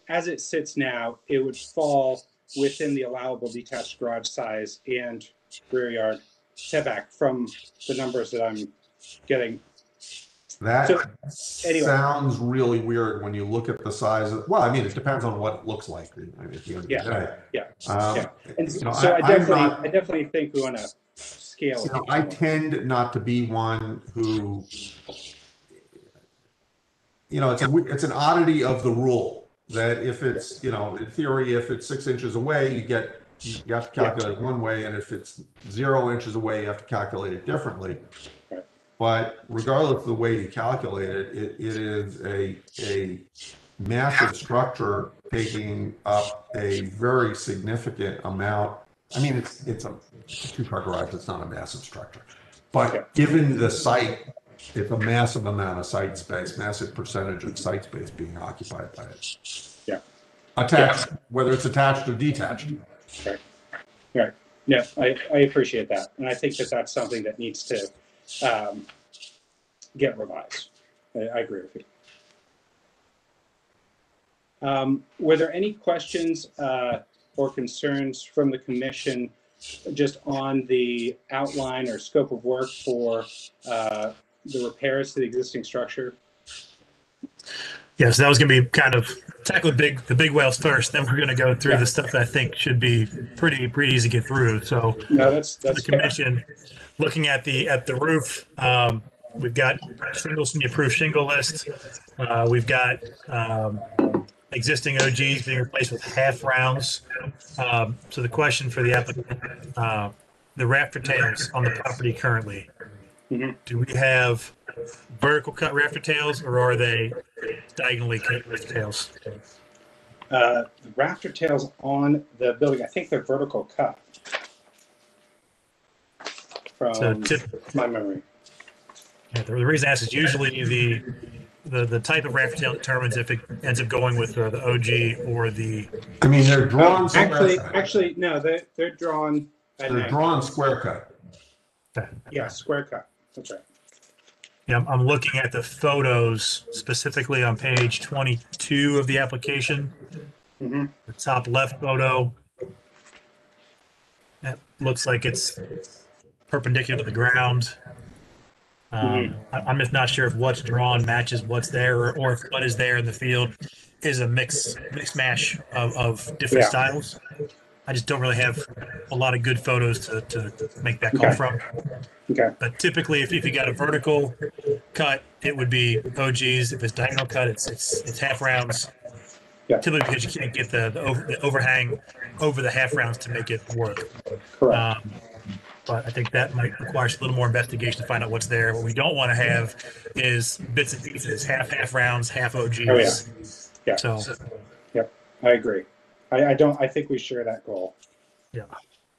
as it sits now, it would fall within the allowable detached garage size and rear yard setback from the numbers that I'm getting. That So, anyway. sounds really weird when you look at the size of, well, I mean, it depends on what it looks like. I mean, at the end of the Yeah, day. yeah, Um, yeah. And you know, so I I'm definitely, not- I definitely think we want to scale You it. know, I tend not to be one who, you know, it's a, it's an oddity of the rule that if it's, you know, in theory, if it's six inches away, you get, you have to calculate it one way, and if it's zero inches away, you have to calculate it differently. But regardless of the way you calculate it, it, it is a, a massive structure taking up a very significant amount. I mean, it's, it's a two-car garage, it's not a massive structure. But given the site, it's a massive amount of site space, massive percentage of site space being occupied by it. Yeah. Attached, whether it's attached or detached. Right. Right. Yeah, I, I appreciate that. And I think that that's something that needs to um, get revised. I, I agree with you. Um, were there any questions uh, or concerns from the commission just on the outline or scope of work for uh, the repairs to the existing structure? Yeah, so that was going to be kind of tackle the big the big whales first. Then we're going to go through Yeah. the stuff that I think should be pretty pretty easy to get through. So No, that's that's the commission, looking at the at the roof, um, we've got shingles from the approved shingle list. Uh, we've got um, existing OGs being replaced with half rounds. Um, so the question for the applicant, uh, the rafter tails on the property currently, do we have vertical cut rafter tails or are they diagonally cut rafter tails? Uh, the rafter tails on the building, I think they're vertical cut. So From tip- my memory. Yeah, the the reason I ask is usually the, the, the type of rafter tail determines if it ends up going with uh, the OG or the. I mean, they're drawn, Um, Actually, actually, no, they're, they're drawn. at they're angle. drawn square cut. Yeah, square cut, that's right. Yeah, I'm, I'm looking at the photos specifically on page 22 of the application. Mhm. The top left photo. That looks like it's perpendicular to the ground. Um, I, I'm just not sure if what's drawn matches what's there or, or if what is there in the field is a mix, mix mash of, of different Yeah. styles. I just don't really have a lot of good photos to, to make that call Okay. from. Okay. But typically, if, if you got a vertical cut, it would be OGs. If it's diagonal cut, it's it's it's half rounds. Yeah. Typically, because you can't get the the, over, the overhang over the half rounds to make it work. Correct. Um, but I think that might require a little more investigation to find out what's there. What we don't want to have is bits and pieces, half half rounds, half OGs. Oh, yeah. Yeah. So Yep, I agree. I, I don't, I think we share that goal. Yeah.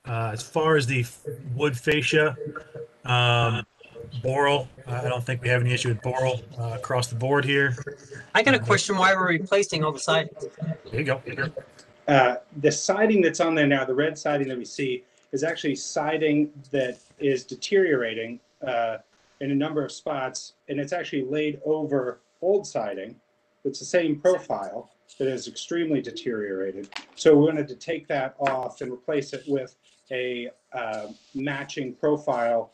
Uh, as far as the wood fascia, um, boral, uh, I don't think we have any issue with boral uh, across the board here. I got a question why we're replacing all the siding. There you go. Uh, the siding that's on there now, the red siding that we see, is actually siding that is deteriorating uh, in a number of spots, and it's actually laid over old siding. It's the same profile that is extremely deteriorated. So we wanted to take that off and replace it with a uh, matching profile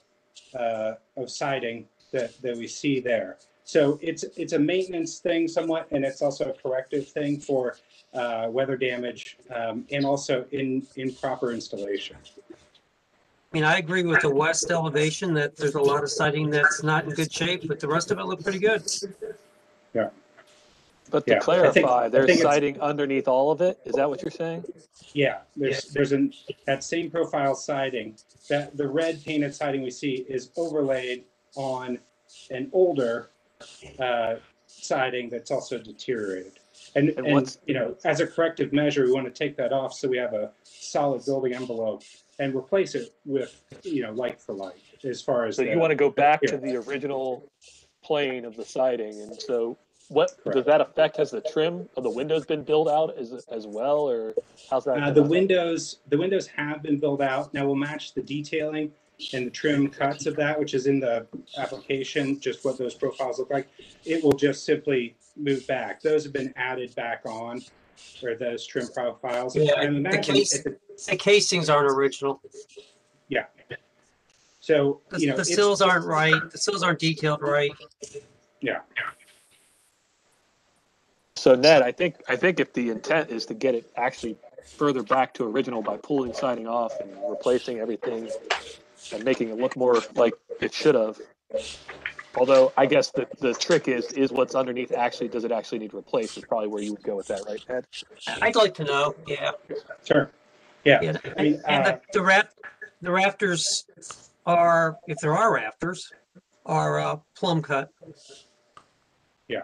uh, of siding that, that we see there. So it's it's a maintenance thing somewhat, and it's also a corrective thing for uh, weather damage um, and also in improper installation. I mean, I agree with the west elevation that there's a lot of siding that's not in good shape, but the rest of it looked pretty good. Yeah. But Yeah, to I clarify, think- I there's think it's- siding underneath all of it. Is that what you're saying? Yeah, there's there's an that same profile siding that the red painted siding we see is overlaid on an older uh, siding that's also deteriorated. And, And and, what's- you know, as a corrective measure, we want to take that off so we have a solid building envelope and replace it with you know like for like as far as So the- you want to go back to the original plane of the siding, and so what does that affect? Has the trim of the windows been built out as as well, or how's that? Uh, the windows, the windows have been built out. Now we'll match the detailing and the trim cuts of that, which is in the application, just what those profiles look like, it will just simply move back. Those have been added back on, or those trim profiles. Yeah, I'm the case, if it- the casings aren't original. Yeah. So, The, you know. the sills aren't right, the sills aren't detailed right. Yeah. So Ned, I think, I think if the intent is to get it actually further back to original by pulling siding off and replacing everything and making it look more like it should have. Although I guess the, the trick is, is what's underneath actually, does it actually need replaced is probably where you would go with that, right, Ned? I'd like to know, yeah. Sure. Yeah. And, I mean, and uh, the, the raft, the rafters are, if there are rafters, are uh, plumb cut. Yeah.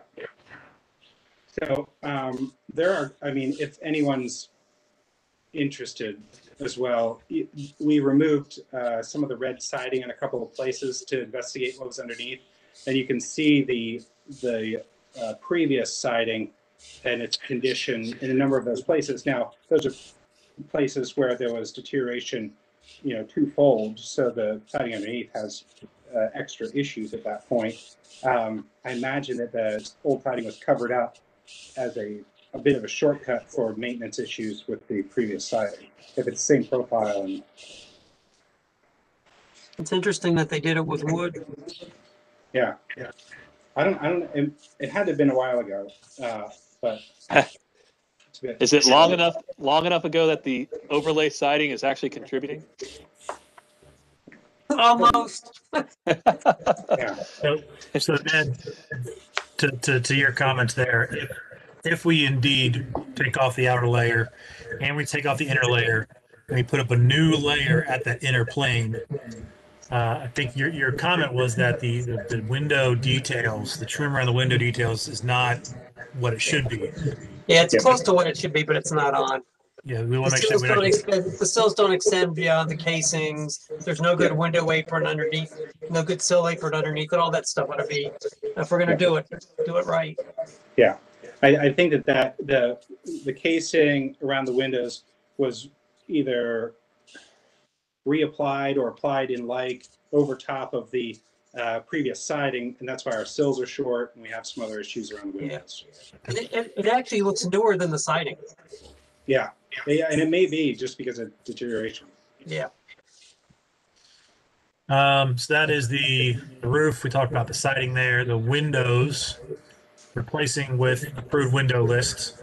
So um, there are, I mean, if anyone's interested as well, we removed uh, some of the red siding in a couple of places to investigate what was underneath. And you can see the, the uh, previous siding and its condition in a number of those places. Now, those are places where there was deterioration, you know, twofold. So the siding underneath has uh, extra issues at that point. Um, I imagine that the old siding was covered up as a, a bit of a shortcut for maintenance issues with the previous siding. If it's the same profile and It's interesting that they did it with wood. yeah, yeah. I don't, I don't, it, it had to have been a while ago, uh, but. it's a bit- Is it long enough, long enough ago that the overlay siding is actually contributing? Almost. Yeah. So, so Ned, to, to, to your comments there, if, if we indeed take off the outer layer and we take off the inner layer and we put up a new layer at that inner plane, uh, I think your, your comment was that the, the, the window details, the trim around the window details is not what it should be. Yeah, it's close to what it should be, but it's not on. Yeah, we want The to make sure sills we don't don't. extend, the sills don't extend beyond the casings. There's no good window apron underneath, no good sill apron underneath, and all that stuff ought to be, if we're gonna do it, do it right. Yeah, I, I think that that the the casing around the windows was either reapplied or applied in like over top of the uh, previous siding, and that's why our sills are short and we have some other issues around the windows. And it, it, it actually looks newer than the siding. Yeah, yeah, and it may be just because of deterioration. Yeah. Um, so that is the roof. We talked about the siding there, the windows, replacing with approved window lists.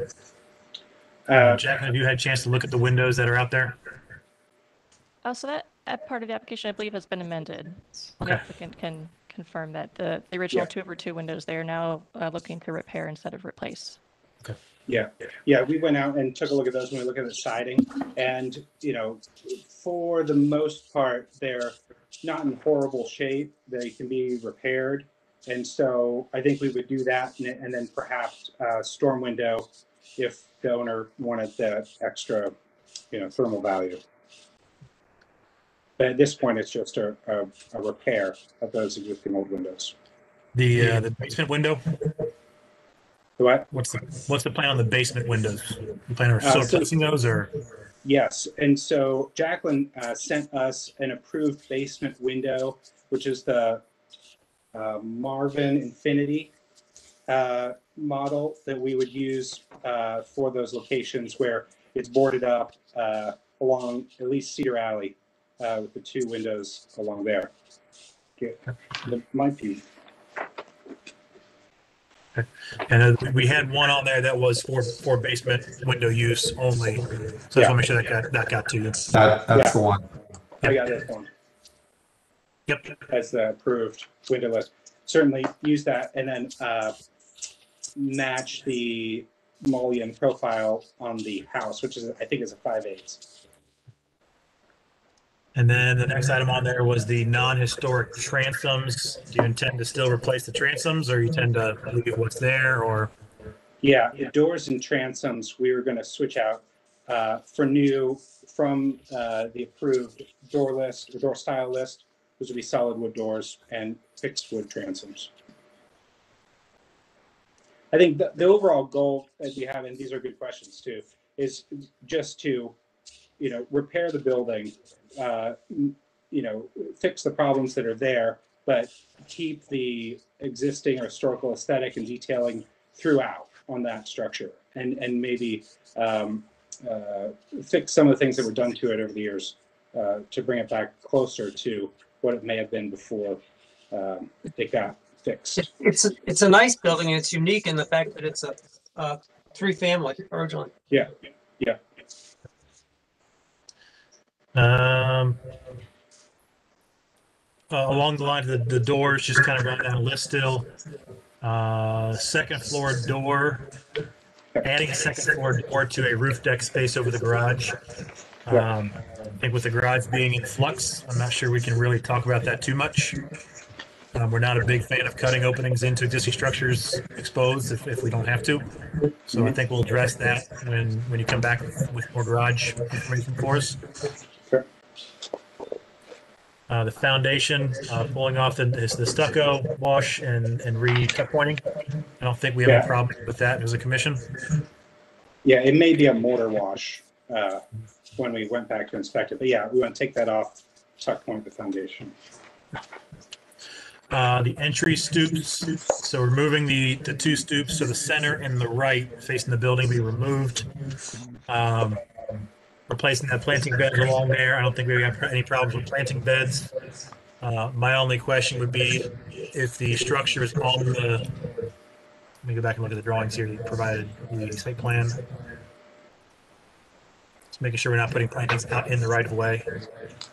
Uh, Jack, have you had a chance to look at the windows that are out there? Oh, so that, that part of the application, I believe, has been amended. The Okay. applicant can confirm that the, the original Yeah. two over two windows, they are now uh, looking to repair instead of replace. Yeah, yeah, we went out and took a look at those when we look at the siding, and you know, for the most part, they're not in horrible shape. They can be repaired, and so I think we would do that, and, and then perhaps uh, storm window if the owner wanted the extra, you know, thermal value. But at this point, it's just a, a, a repair of those existing old windows. The uh, the basement window. What? What's the what's the plan on the basement windows? You plan on Uh, so- replacing those or? Yes, and so Jacqueline uh, sent us an approved basement window, which is the uh, Marvin Infinity uh, model that we would use uh, for those locations where it's boarded up uh, along at least Cedar Alley uh, with the two windows along there. Okay, That might be And uh, we had one on there that was for for basement window use only. So I just want to make sure that got that got to you. That, that's the one. I got this one. Yep. As the approved window list. Certainly use that and then uh, match the mullion profile on the house, which is, I think is a five eighths. And then the next item on there was the non-historic transoms. Do you intend to still replace the transoms, or you tend to leave what's there, or? Yeah, the doors and transoms, we were gonna switch out uh, for new from uh, the approved door list, the door style list. Those would be solid wood doors and fixed wood transoms. I think the, the overall goal that we have, and these are good questions too, is just to, you know, repair the building, uh, you know, fix the problems that are there, but keep the existing or historical aesthetic and detailing throughout on that structure and, and maybe um, uh, fix some of the things that were done to it over the years uh, to bring it back closer to what it may have been before um, it got fixed. It's, a- it's a nice building and it's unique in the fact that it's a, uh, three-family originally. Yeah, yeah. Um, uh, along the line of the, the doors, just kind of run down the list still. Uh, second floor door, adding a second floor door to a roof deck space over the garage. Um, I think with the garage being in flux, I'm not sure we can really talk about that too much. Um, we're not a big fan of cutting openings into existing structures exposed if, if we don't have to. So I think we'll address that when, when you come back with more garage information for us. Uh, the foundation, uh, pulling off the, is the stucco wash and, and re-cut pointing. I don't think we have Yeah. a problem with that as a commission. Yeah, it may be a mortar wash uh, when we went back to inspect it, but yeah, we want to take that off, tuck point the foundation. Uh, the entry stoops, so removing the, the two stoops, so the center and the right facing the building be removed. Um, replacing the planting beds along there. I don't think we have any problems with planting beds. Uh, my only question would be if the structure is on the, let me go back and look at the drawings here that provided the site plan. Just making sure we're not putting plantings out in the right of way.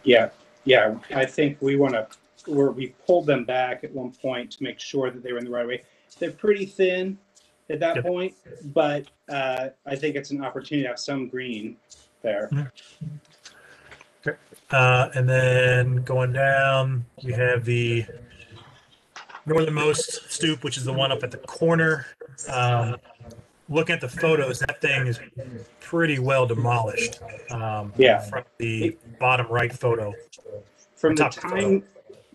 Yeah, yeah, I think we want to, where we pulled them back at one point to make sure that they were in the right way. They're pretty thin at that point, but uh, I think it's an opportunity to have some green there. Uh, and then going down, you have the northernmost stoop, which is the one up at the corner. Um, looking at the photos, that thing is pretty well demolished. Um, Yeah. From the bottom right photo. From the Top photo. time,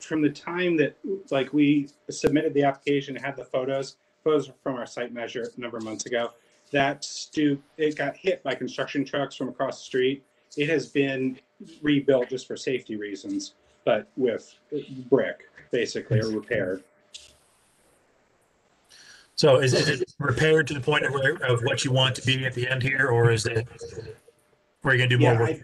from the time that, like, we submitted the application, and had the photos, photos from our site measure a number of months ago. That stoop, it got hit by construction trucks from across the street. It has been rebuilt just for safety reasons, but with brick, basically, or repaired. So is, is it repaired to the point of, where, of what you want to be at the end here, or is it, or are you gonna do more Yeah, work? I-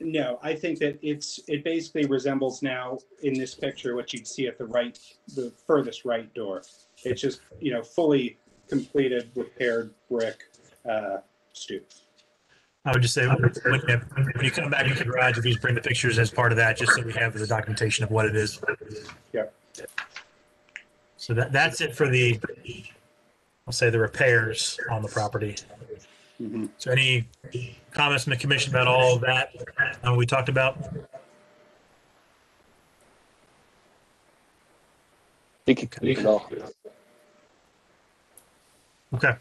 No, I think that it's, it basically resembles now in this picture, what you'd see at the right, the furthest right door. It's just, you know, fully completed, repaired brick uh, stoop. I would just say, when you, when you come back into the garage, if you just bring the pictures as part of that, just so we have the documentation of what it is. Yeah. So that, that's it for the, I'll say the repairs on the property. So any comments from the commission about all of that, uh, we talked about? Think you could go. Okay.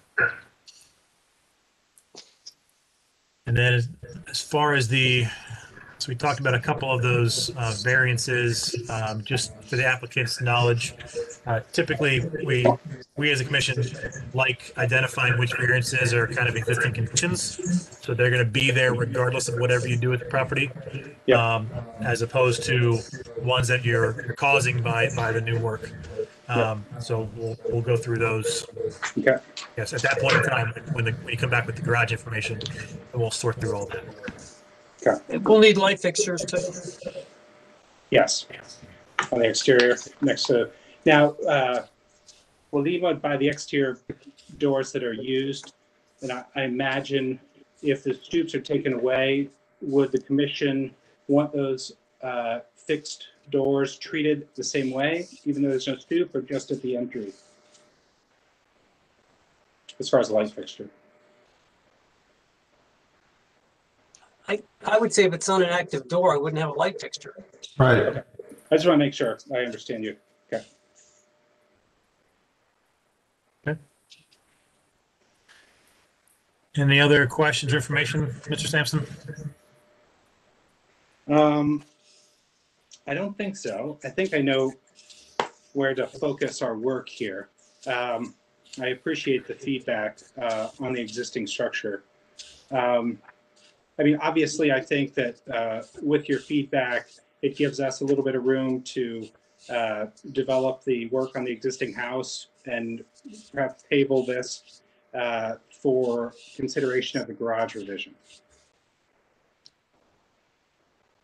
And then as, as far as the, so we talked about a couple of those uh, variances, um, just for the applicant's knowledge. Uh, Typically, we, we as a commission like identifying which variances are kind of existing conditions. So they're going to be there regardless of whatever you do with the property. Um, As opposed to ones that you're causing by, by the new work. Um, So we'll, we'll go through those. Okay. Yes, at that point in time, when the, when you come back with the garage information, we'll sort through all that. Okay. We'll need light fixtures too. Yes, on the exterior next to, now, uh, we'll leave out by the exterior doors that are used. And I, I imagine if the stoops are taken away, would the commission want those uh, fixed doors treated the same way, even though there's no stoop, or just at the entry? As far as the light fixture. I, I would say if it's on an active door, I wouldn't have a light fixture. Right. I just want to make sure I understand you. Okay. Any other questions or information, Mr. Sampson? Um, I don't think so. I think I know where to focus our work here. Um, I appreciate the feedback uh, on the existing structure. Um, I mean, obviously, I think that uh, with your feedback It gives us a little bit of room to uh, develop the work on the existing house and perhaps table this uh, for consideration of the garage revision.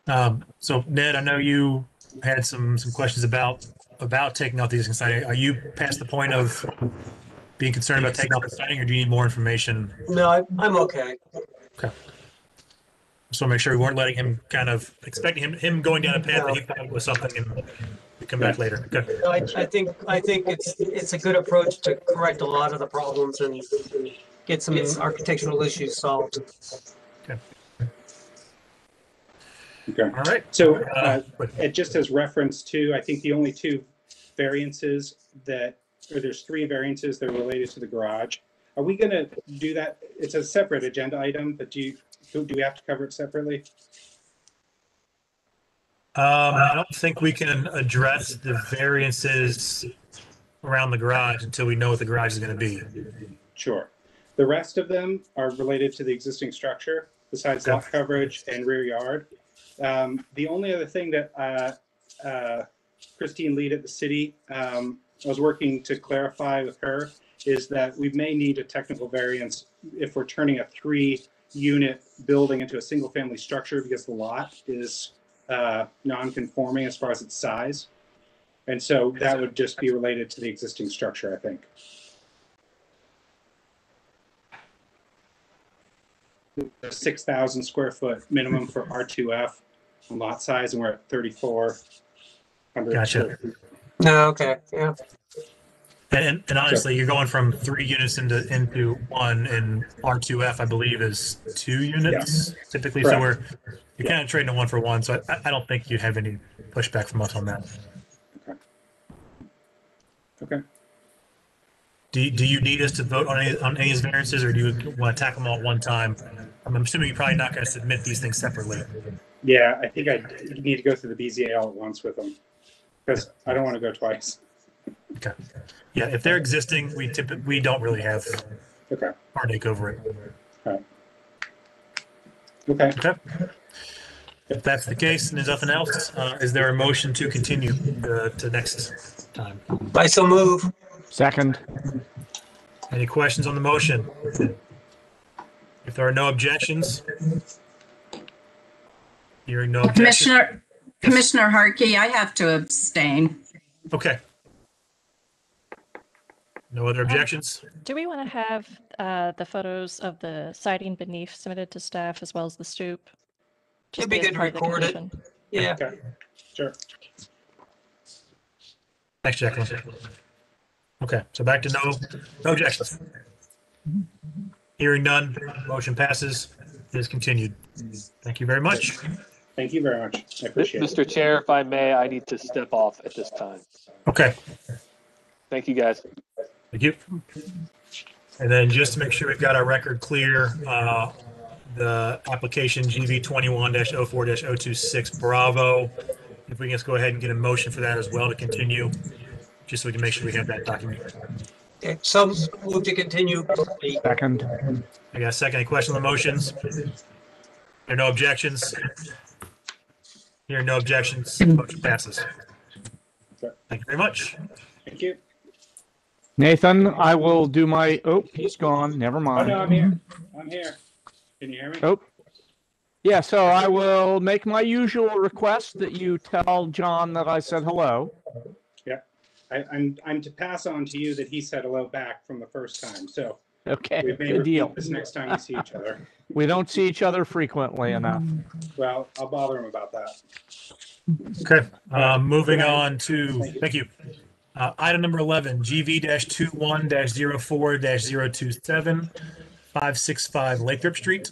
Um, so Ned, I know you had some, some questions about, about taking out these siding. Are you past the point of being concerned about taking out the siding or do you need more information? No, I, I'm okay. okay. Just want to make sure we weren't letting him kind of expecting him, him going down a path that he thought was something and we come back later. Okay. No, I, I think, I think it's, it's a good approach to correct a lot of the problems and get some architectural issues solved. Okay. All right. So, uh, it just as reference to, I think the only two variances that, or there's three variances that are related to the garage. Are we gonna do that? It's a separate agenda item, but do you, do do we have to cover it separately? Um, I don't think we can address the variances around the garage until we know what the garage is going to be. Sure. The rest of them are related to the existing structure, besides lot coverage and rear yard. Um, the only other thing that, uh, uh, Christine Lead at the city, um, I was working to clarify with her, is that we may need a technical variance if we're turning a three-unit building into a single-family structure because the lot is, uh, non-conforming as far as its size. And so that would just be related to the existing structure, I think. The six thousand square foot minimum for R two F on lot size, and we're at thirty-four hundred. Gotcha. No, okay, yeah. And, and honestly, you're going from three units into, into one and R2F, I believe, is two units typically. So we're, Correct. you're kind of trading a one for one. So I, I don't think you'd have any pushback from us on that. Okay. Do, you- do you need us to vote on any, on any of these variances or do you want to tackle them all at one time? I'm assuming you're probably not going to submit these things separately. Yeah, I think I need to go through the BZA all at once with them, because I don't want to go twice. Okay. Yeah, if they're existing, we typically, we don't really have Okay. heartache over it. Alright. Okay. Okay. If that's the case and there's nothing else, uh, is there a motion to continue uh, to next time? I so move. Second. Any questions on the motion? If there are no objections? Hearing no objections? Commissioner, Commissioner Harkey, I have to abstain. Okay. No other objections? Do we want to have uh, the photos of the siding beneath submitted to staff as well as the stoop? Just It'd be as good to part of the record it. condition? Yeah. Okay. Sure. Thanks, Jacqueline. Okay, so back to no, no objections. Hearing none, motion passes, It is continued. Thank you very much. Thank you very much. I appreciate it. Mr. Chair, if I may, I need to step off at this time. Okay, Thank you, guys. thank you. And then just to make sure we've got our record clear, uh, the application GV twenty-one 4 26 Bravo. If we can just go ahead and get a motion for that as well to continue, just so we can make sure we have that document. Okay, some move to continue. Second. I got a second. Any questions on the motions? There are no objections. Here no objections. Motion passes. Thank you very much. Thank you. Nathan, I will do my, oh, he's gone. Never Oh, mind. no, I'm here. I'm here. Can you hear me? Oh. Yeah, so I will make my usual request that you tell John that I said hello. Yeah. I, I'm, I'm to pass on to you that he said hello back from the first time, so. Okay, We may good repeat deal. This next time we see each other. We don't see each other frequently enough. Well, I'll bother him about that. Okay, uh, moving on to, thank you. Uh, item number eleven, GV 21 4 27 565 Lathrop Street.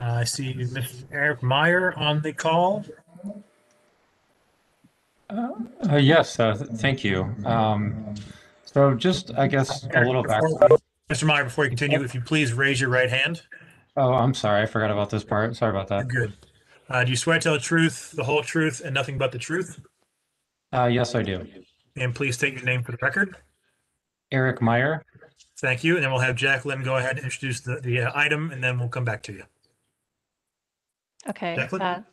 Uh, I see Mr. Eric Meyer on the call. Uh, yes, uh, th- thank you. Um, so just, I guess, a little back. Mr. Meyer, before you continue, if you please raise your right hand. Oh, I'm sorry. I forgot about this part. Sorry about that. Good. Uh, do you swear to tell the truth, the whole truth, and nothing but the truth? Uh, yes, I do. And please state your name for the record. Eric Meyer. Thank you. And then we'll have Jacqueline go ahead and introduce the, the uh, item, and then we'll come back to you. Okay. Jacqueline? Uh, fifth,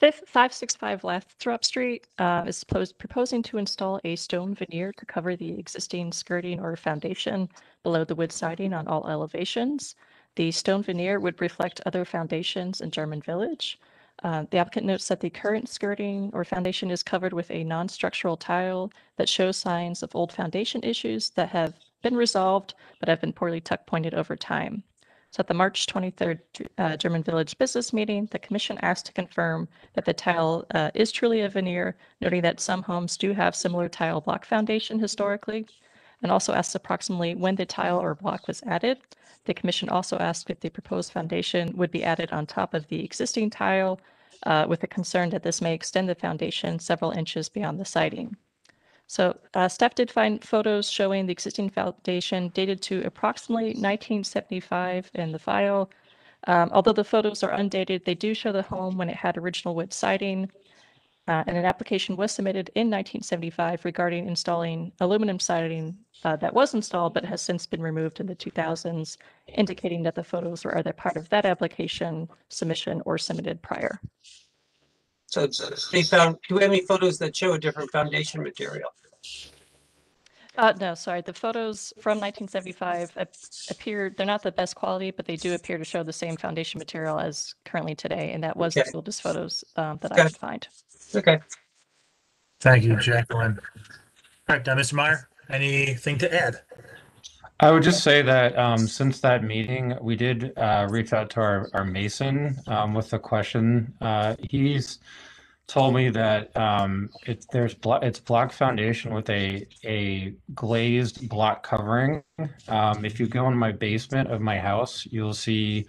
565 Lathrop Street uh, is supposed, proposing to install a stone veneer to cover the existing skirting or foundation below the wood siding on all elevations. The stone veneer would reflect other foundations in German Village. Uh, the applicant notes that the current skirting or foundation is covered with a non-structural tile that shows signs of old foundation issues that have been resolved but have been poorly tuck pointed over time. So at the March 23rd uh, German Village Business Meeting, the commission asked to confirm that the tile uh, is truly a veneer, noting that some homes do have similar tile block foundation historically, and also asked approximately when the tile or block was added. The commission also asked if the proposed foundation would be added on top of the existing tile, uh, with a concern that this may extend the foundation several inches beyond the siding. So uh, staff did find photos showing the existing foundation dated to approximately 1975 in the file. Um, although the photos are undated, they do show the home when it had original wood siding. Uh, and an application was submitted in 1975 regarding installing aluminum siding uh, that was installed but has since been removed in the 2000s, indicating that the photos were either part of that application submission or submitted prior. So they found, do we have any photos that show a different foundation material? Uh, no, sorry. The photos from 1975 ap- appear, they're not the best quality, but they do appear to show the same foundation material as currently today. And that was the Okay. oldest photos um, that I Okay. could find. Okay. Thank you, Jacqueline. All right, now, Mr. Meyer, anything to add? I would just say that um, since that meeting, we did uh, reach out to our, our mason um, with a question. Uh, he's told me that um, it, there's blo- it's block foundation with a a glazed block covering. Um, if you go in my basement of my house, you'll see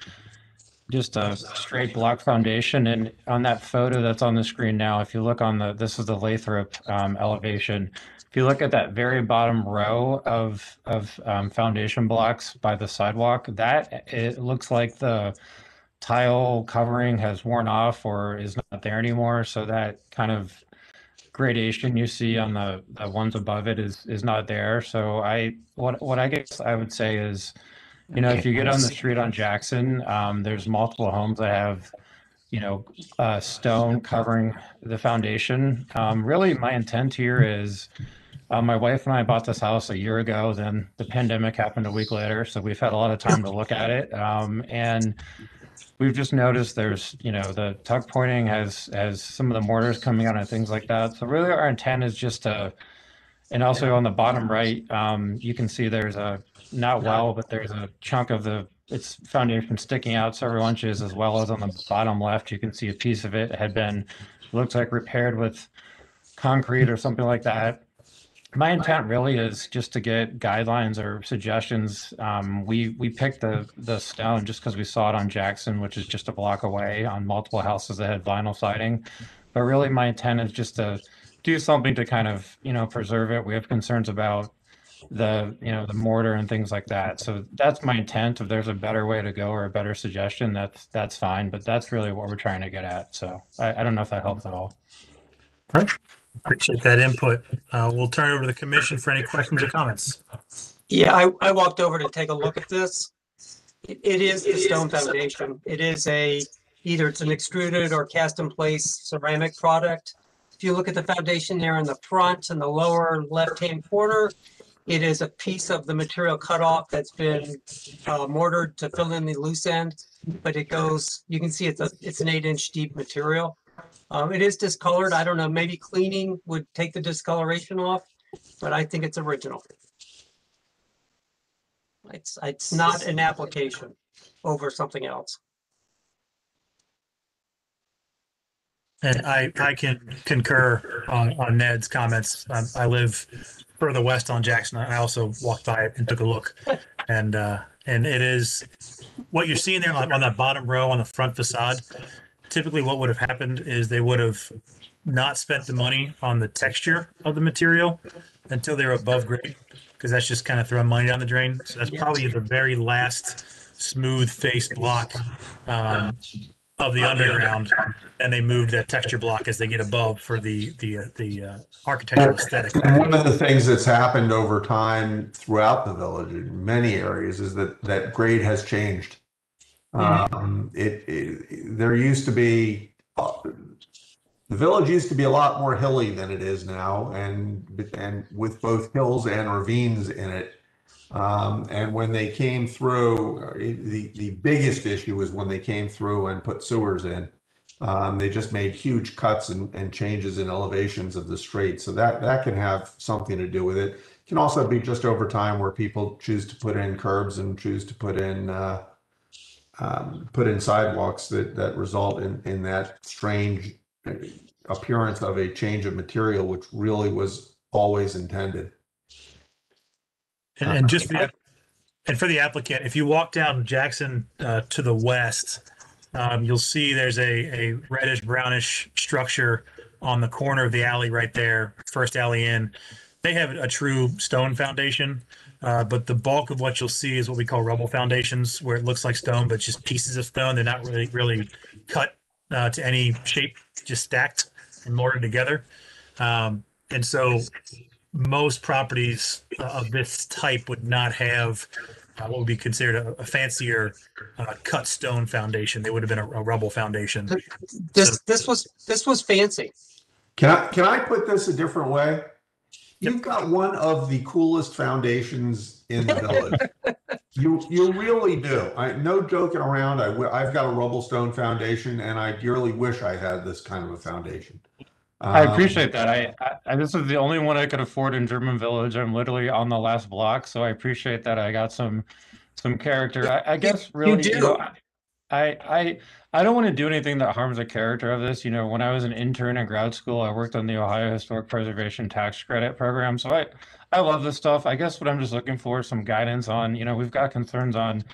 just a straight block foundation. And on that photo that's on the screen now, if you look on the this is the Lathrop um, elevation. If you look at that very bottom row of of um, foundation blocks by the sidewalk, that it looks like the tile covering has worn off or is not there anymore. So that kind of gradation you see on the, the ones above it is is not there. So I what what I guess I would say is, you know, if you get on the street on Jackson, um, there's multiple homes that have, you know, uh, stone covering the foundation. Um, really, my intent here is. Uh, my wife and I bought this house a year ago. Then the pandemic happened a week later, so we've had a lot of time to look at it. Um, and we've just noticed there's, you know, the tuck pointing has has some of the mortars coming out and things like that. So really, our intent is just to, and also on the bottom right, um, you can see there's a not well, but there's a chunk of the its foundation sticking out several inches, as well as on the bottom left, you can see a piece of it had been looks like repaired with concrete or something like that my intent really is just to get guidelines or suggestions. Um, we we picked the the stone just because we saw it on Jackson, which is just a block away on multiple houses that had vinyl siding. But really, my intent is just to do something to kind of you know preserve it. We have concerns about the you know the mortar and things like that. So that's my intent. If there's a better way to go or a better suggestion, that's that's fine. But that's really what we're trying to get at. So I, I don't know if that helps at all. Right. Appreciate that input. Uh, we'll turn it over to the commission for any questions or comments. Yeah, I, I walked over to take a look at this. It, it is the stone foundation. It is a, either it's an extruded or cast in place ceramic product. If you look at the foundation there in the front and the lower left-hand corner, it is a piece of the material cut off that's been uh, mortared to fill in the loose end. But it goes, you can see it's a, it's an eight inch deep material. Um, it is discolored. I don't know, maybe cleaning would take the discoloration off, but I think it's original. It's, it's not an application over something else. And I, I can concur on, on Ned's comments. Um, I live further west on Jackson. I also walked by it and took a look. And, uh, and it is, what you're seeing there on, on that bottom row on the front facade, typically what would have happened is they would have not spent the money on the texture of the material until they're above grade, because that's just kind of throwing money down the drain. So that's probably the very last smooth face block um, of the underground, and they moved that texture block as they get above for the the uh, the uh, architectural aesthetic. And one of the things that's happened over time throughout the village in many areas is that that grade has changed. Um, it, it, there used to be, uh, the village used to be a lot more hilly than it is now, and and with both hills and ravines in it. Um, and when they came through, uh, the the biggest issue was when they came through and put sewers in. Um, they just made huge cuts and, and changes in elevations of the street, so that that can have something to do with it. It can also be just over time where people choose to put in curbs and choose to put in uh, um, put in sidewalks that that result in in that strange appearance of a change of material, which really was always intended. And, and just for the, and for the applicant, if you walk down Jackson uh, to the west, um, you'll see there's a, a reddish brownish structure on the corner of the alley right there, first alley in. They have a true stone foundation, uh, but the bulk of what you'll see is what we call rubble foundations, where it looks like stone, but just pieces of stone. They're not really really cut uh, to any shape, just stacked and mortared together. Um, and so most properties uh, of this type would not have uh, what would be considered a, a fancier uh, cut stone foundation. They would have been a, a rubble foundation. This this was this was fancy. Can I can I put this a different way? You've got one of the coolest foundations in the village. you you really do. I no joking around. I I've got a rubble stone foundation, and I dearly wish I had this kind of a foundation. I Um, appreciate that. I, I, this is the only one I could afford in German Village. I'm literally on the last block, so I appreciate that. I got some some character. I, I guess really, You do. know, I I I don't want to do anything that harms the character of this. You know, when I was an intern in grad school, I worked on the Ohio Historic Preservation Tax Credit Program. So I I love this stuff. I guess what I'm just looking for is some guidance on. You know, we've got concerns on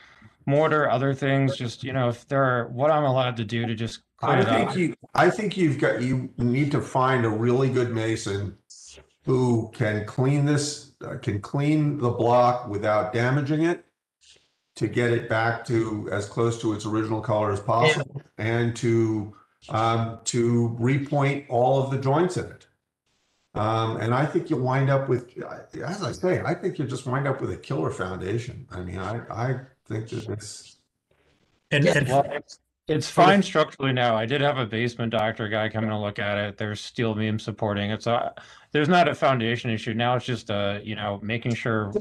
mortar, other things. Just you know, if there are what I'm allowed to do to just clean I it think up. you, I think you've got, you need to find a really good mason who can clean this, uh, can clean the block without damaging it to get it back to as close to its original color as possible and to, um, to repoint all of the joints in it. Um, and I think you'll wind up with, as I say, I think you'll just wind up with a killer foundation. I mean, I, I think that this. And, and Well, it's, it's fine structurally now. I did have a basement doctor guy come in to look at it. There's steel beams supporting it. So I, there's not a foundation issue. Now it's just uh, you know, making sure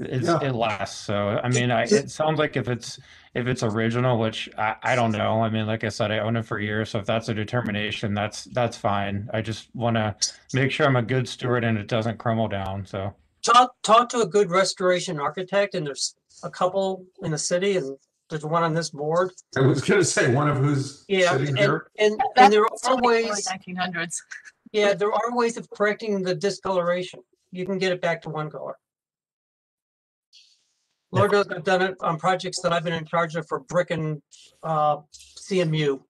it's Yeah. it lasts. So I mean, I it sounds like if it's if it's original, which I, I don't know. I mean, like I said, I own it for years. So if that's a determination, that's that's fine. I just want to make sure I'm a good steward and it doesn't crumble down. So Talk talk to a good restoration architect, and there's a couple in the city, and there's one on this board. I was gonna say, one of who's Yeah, sitting and here. and, and there are ways. 1900s. Yeah, there are ways of correcting the discoloration. You can get it back to one color. Lord knows I've done it on projects that I've been in charge of for brick and uh, CMU.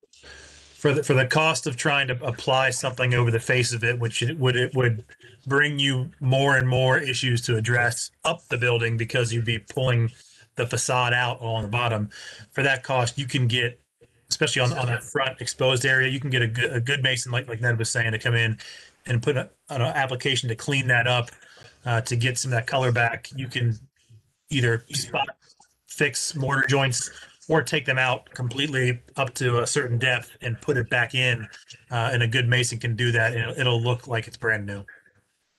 for the for the cost of trying to apply something over the face of it, which it would it would bring you more and more issues to address up the building because you'd be pulling the facade out along the bottom. For that cost, you can get, especially on, on that front exposed area, you can get a good a good mason like like Ned was saying to come in and put a, an application to clean that up uh, to get some of that color back. You can either spot fix mortar joints or take them out completely up to a certain depth and put it back in. Uh, and a good mason can do that, and it'll, it'll look like it's brand new.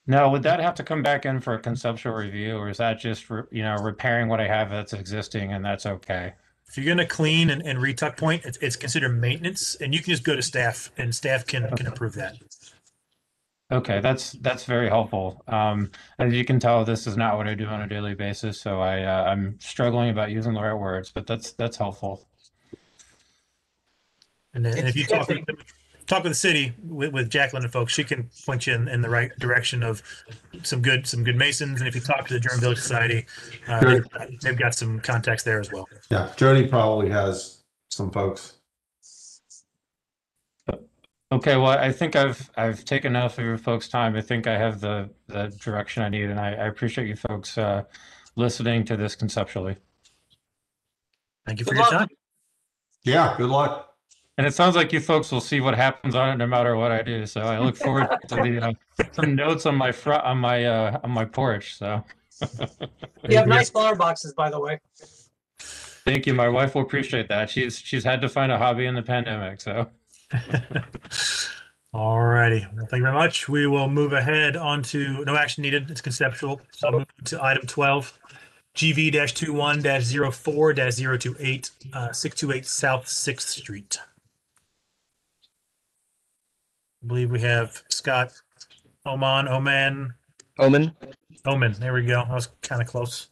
now, would that have to come back in for a conceptual review, or is that just re- you know repairing what I have that's existing and that's okay? If you're gonna clean and, and retuck point, it's, it's considered maintenance, and you can just go to staff, and staff can can approve that. Okay, that's that's very helpful. Um, as you can tell, this is not what I do on a daily basis, so I uh, I'm struggling about using the right words, but that's that's helpful. And, then, and if you talk with, talk with the city with, with Jacqueline and folks, she can point you in, in the right direction of some good some good masons. And if you talk to the German Village Society, uh, Good. they've, they've got some contacts there as well. Yeah, Jody probably has some folks. Okay, well, I think I've I've taken enough of your folks' time. I think I have the the direction I need, and I, I appreciate you folks uh, listening to this conceptually. Thank you for Good your luck. time. Yeah, good luck. And it sounds like you folks will see what happens on it no matter what I do. So I look forward to the uh, some notes on my front on my uh, on my porch. So You have nice flower boxes, by the way. Thank you. My wife will appreciate that. She's she's had to find a hobby in the pandemic, so. All righty. Well, thank you very much. We will move ahead on to, no action needed. It's conceptual. So I'll move to item 12. GV-21-04-028, uh, 628 South Sixth Street. I believe we have Scott Oman, Oman, Omen. Omen. There we go. I was kind of close.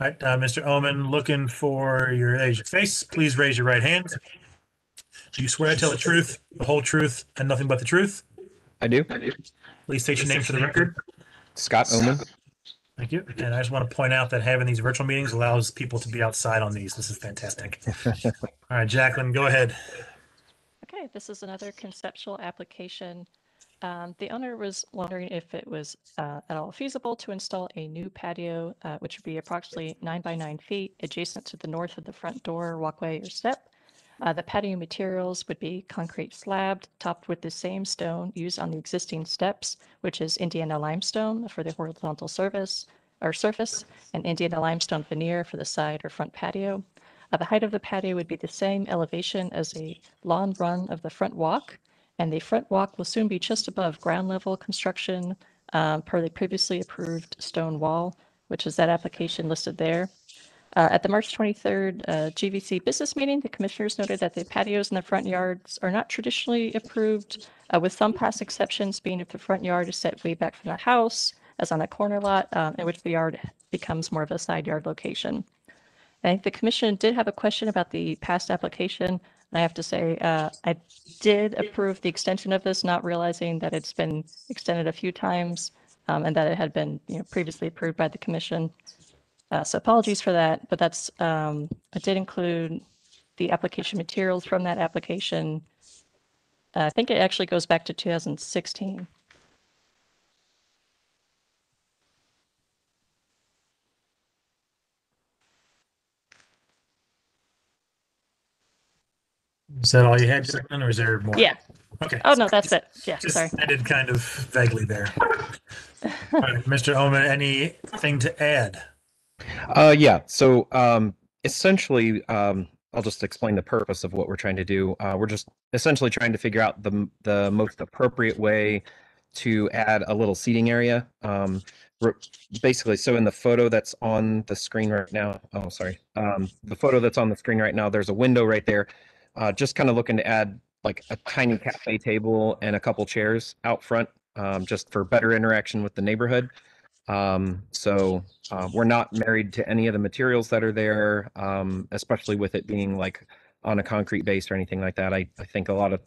All right, uh, Mr. Omen, looking for your, there's your face. Please raise your right hand. Do you swear to tell the truth, the whole truth, and nothing but the truth? I do. Please state your name for the record. Scott Omen. Thank you. And I just want to point out that having these virtual meetings allows people to be outside on these. This is fantastic. All right, Jacqueline, go ahead. Okay, this is another conceptual application. Um, the owner was wondering if it was uh, at all feasible to install a new patio, uh, which would be approximately nine by nine feet adjacent to the north of the front door, walkway, or step. Uh, the patio materials would be concrete slabbed, topped with the same stone used on the existing steps, which is Indiana limestone for the horizontal surface or surface, and Indiana limestone veneer for the side or front patio. Uh, the height of the patio would be the same elevation as a lawn run of the front walk, and the front walk will soon be just above ground level construction um, per the previously approved stone wall, which is that application listed there. Uh, At the March 23rd uh, GVC business meeting, the commissioners noted that the patios in the front yards are not traditionally approved, uh, with some past exceptions being if the front yard is set way back from the house, as on a corner lot, um, in which the yard becomes more of a side yard location. I think the commission did have a question about the past application. And I have to say, uh, I did approve the extension of this, not realizing that it's been extended a few times um, and that it had been, you know, previously approved by the commission. Uh, so apologies for that, but that's, um, I did include the application materials from that application. Uh, I think it actually goes back to 2016. Is that all you had, Jacqueline, or is there more? Yeah. Okay. Oh, no, that's it. Yeah, Just sorry. ended kind of vaguely there. All right, Mr. Omen, anything to add? Uh, yeah. So um, essentially, um, I'll just explain the purpose of what we're trying to do. Uh, we're just essentially trying to figure out the the most appropriate way to add a little seating area. Um, basically, so in the photo that's on the screen right now, oh, sorry, um, the photo that's on the screen right now, there's a window right there. Uh, just kind of looking to add like a tiny cafe table and a couple chairs out front, um, just for better interaction with the neighborhood. Um, so uh, we're not married to any of the materials that are there, um, especially with it being like on a concrete base or anything like that. I, I think a lot of,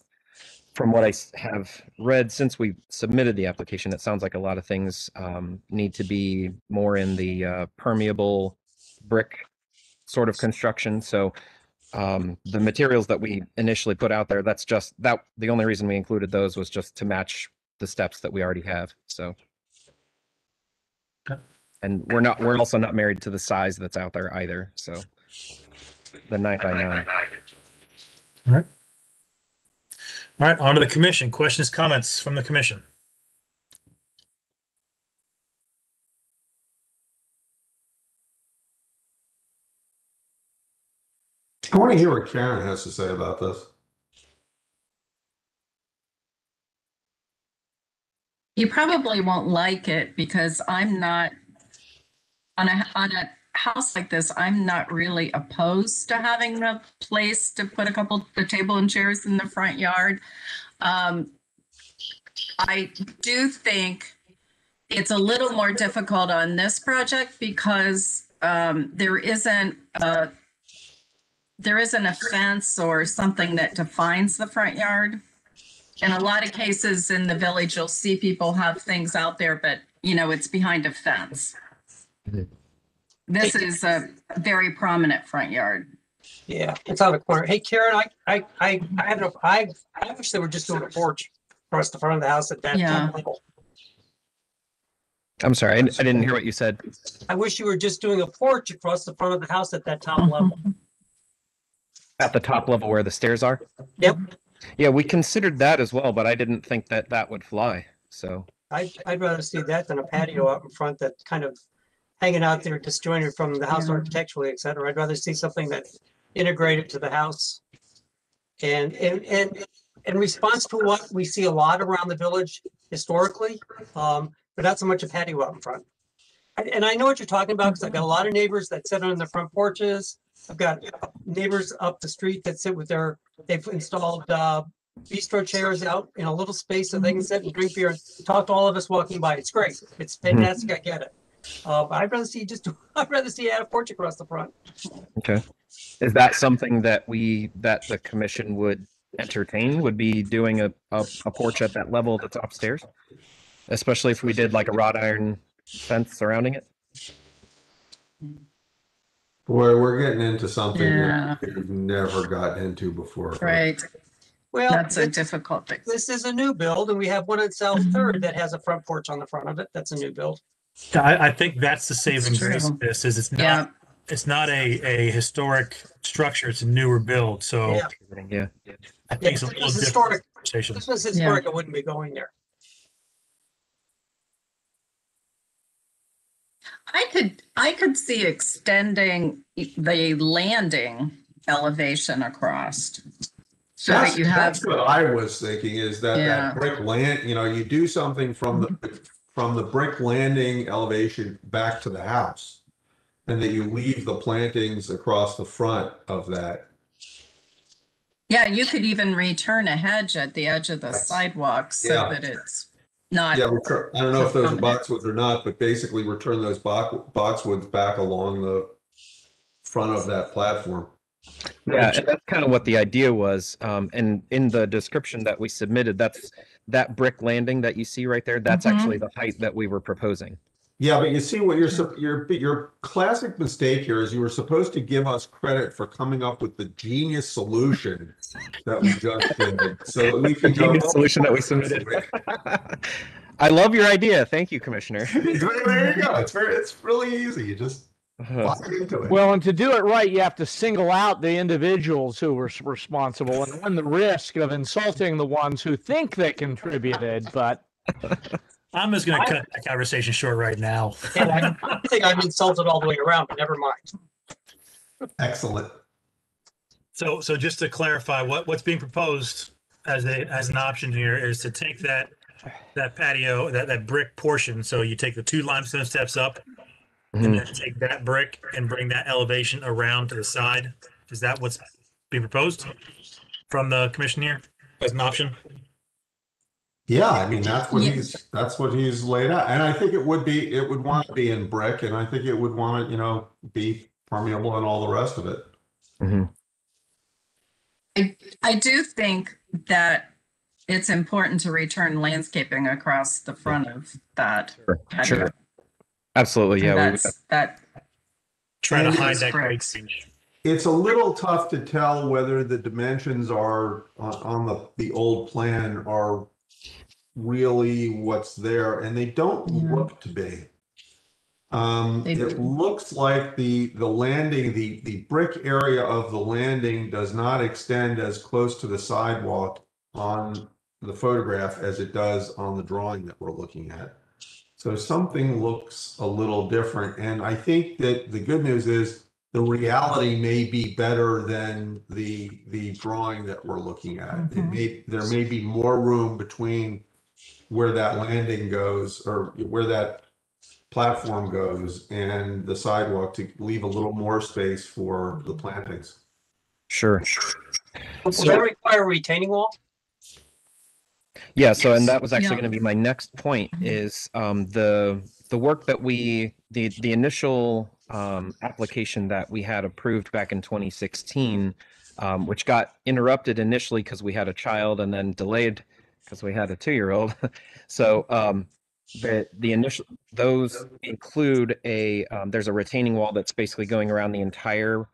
from what I have read since we submitted the application, it sounds like a lot of things um, need to be more in the uh, permeable brick sort of construction. So um, the materials that we initially put out there, that's just that the only reason we included those was just to match the steps that we already have. So. And we're not, we're also not married to the size that's out there either, so. The nine by nine. All right. All right, on to the commission. Questions, comments from the commission? I want to hear what Karen has to say about this. You probably won't like it because I'm not on a on a house like this. I'm not really opposed to having a place to put a couple the table and chairs in the front yard. Um, I do think it's a little more difficult on this project because um, there isn't a there isn't a fence or something that defines the front yard. In a lot of cases in the village, you'll see people have things out there, but you know, it's behind a fence. This is a very prominent front yard. Yeah, it's on the corner. Hey, Karen, I, I, I, I have no, I, I wish they were just doing a porch across the front of the house at that Yeah. top level. I'm sorry, I, I didn't hear what you said. I wish you were just doing a porch across the front of the house at that top level. At the top level where the stairs are? Yep. Yeah, we considered that as well, but I didn't think that that would fly, so. I, I'd rather see that than a patio out in front that kind of hanging out there disjointed from the house architecturally, et cetera. I'd rather see something that's integrated to the house. And, and, and in response to what we see a lot around the village historically, um, but not so much a patio out in front. And, and I know what you're talking about, because I've got a lot of neighbors that sit on their front porches. I've got neighbors up the street that sit with their, they've installed, uh, bistro chairs out in a little space so they can sit and drink beer and talk to all of us walking by. It's great. It's fantastic. I get it. Uh, but I'd rather see just, I'd rather see add a porch across the front. Okay. Is that something that we, that the commission would entertain, would be doing a, a, a porch at that level that's upstairs? Especially if we did like a wrought iron fence surrounding it? Boy, we're getting into something Yeah. that we've never gotten into before. Right. Well, That's a it's- difficult thing. This is a new build and we have one at South Third that has a front porch on the front of it. That's a new build. I, I think that's the saving true. grace of this is it's not Yeah. it's not a, a historic structure. It's a newer build. So Yeah. Yeah. I Yeah, think it's a if it little was different historic, conversation. this was historic, I wouldn't be going there. I could, I could see extending the landing elevation across. So That's, that you have, that's what I was thinking is that Yeah. that brick land, you know, you do something from the, from the brick landing elevation back to the house. And that you leave the plantings across the front of that. yeah, you could even return a hedge at the edge of the sidewalk so Yeah. that it's not. Yeah, return- I don't know if those are permanent. boxwoods or not, but basically return those box, boxwoods back along the front of that platform. Yeah, and that's kind of what the idea was. Um, and in the description that we submitted, that's that brick landing that you see right there. That's Mhm. actually the height that we were proposing. Yeah, but you see what your sup- your your classic mistake here is you were supposed to give us credit for coming up with the genius solution that we just did. So we The can go. genius solution that we submitted. I love your idea. Thank you, Commissioner. there you go. It's very it's really easy. You just Uh-huh. lock into it. Well, and to do it right, you have to single out the individuals who were responsible and run the risk of insulting the ones who think they contributed, but I'm just going to cut that conversation short right now. And I I think I'm insulted all the way around, but never mind. Excellent. So, so just to clarify, what, what's being proposed as a, as an option here is to take that, that patio, that, that brick portion, so you take the two limestone steps up and Mhm. then take that brick and bring that elevation around to the side. Is that what's being proposed from the commission here as an option? Yeah, I mean that's what Yeah. he's that's what he's laid out, and I think it would be it would want to be in brick, and I think it would want to you know be permeable and all the rest of it. Mhm. I, I do think that it's important to return landscaping across the front of that. Sure, patio. Sure. Absolutely. Yeah. we would- That's, that, Trying to hide it's that grade bricks. range. It's a little tough to tell whether the dimensions are on, on the the old plan are really what's there, and they don't Yeah. look to be. Um, They it looks like the the landing, the the brick area of the landing does not extend as close to the sidewalk on the photograph as it does on the drawing that we're looking at. So something looks a little different, and I think that the good news is the reality may be better than the the drawing that we're looking at. It Mhm. may there may be more room between where that landing goes or where that platform goes and the sidewalk to leave a little more space for the plantings. Sure. Does that require a retaining wall? Yeah, so and that was actually Yeah. going to be my next point is um, the the work that we the the initial um, application that we had approved back in 2016, um, which got interrupted initially because we had a child and then delayed because we had a two year old. so um, the the initial those include a um, there's a retaining wall that's basically going around the entire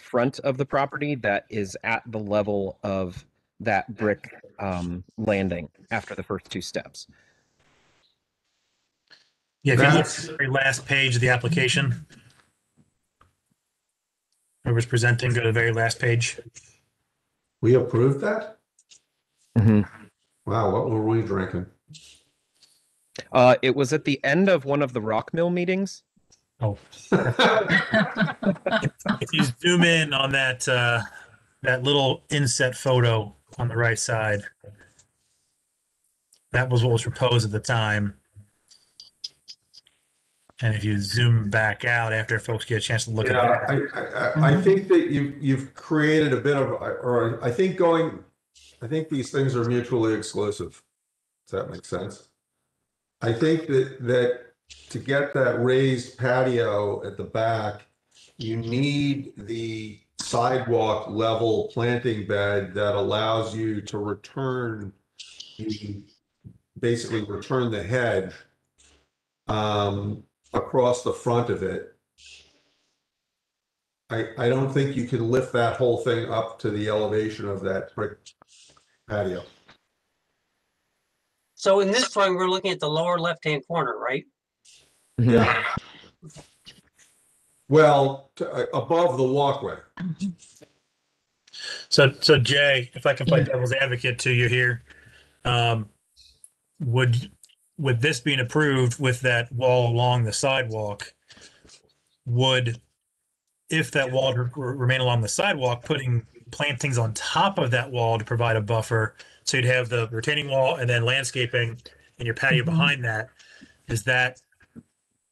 front of the property that is at the level of that brick um, landing after the first two steps. Yeah, if you look at That's- the very last page of the application. Whoever's presenting, go to the very last page. We approved that? Mhm. Wow, what were we drinking? Uh, it was at the end of one of the Rock Mill meetings. Oh. If you zoom in on that, uh, that little inset photo on the right side, that was what was proposed at the time. And if you zoom back out after folks get a chance to look at Yeah, it. I, I, I, I think that you, you've created a bit of, or I think going, I think these things are mutually exclusive. Does that make sense? I think that, that to get that raised patio at the back, you need the sidewalk level planting bed that allows you to return, basically return the hedge um, across the front of it. I, I don't think you can lift that whole thing up to the elevation of that brick patio. So in this drawing, we're looking at the lower left-hand corner, right? Yeah. Well, to- uh, above the walkway. So, so Jay, if I can play devil's advocate to you here, um, would, with this being approved with that wall along the sidewalk, would, if that wall re- remain along the sidewalk, putting plantings on top of that wall to provide a buffer, so you'd have the retaining wall and then landscaping and your patio behind that, is that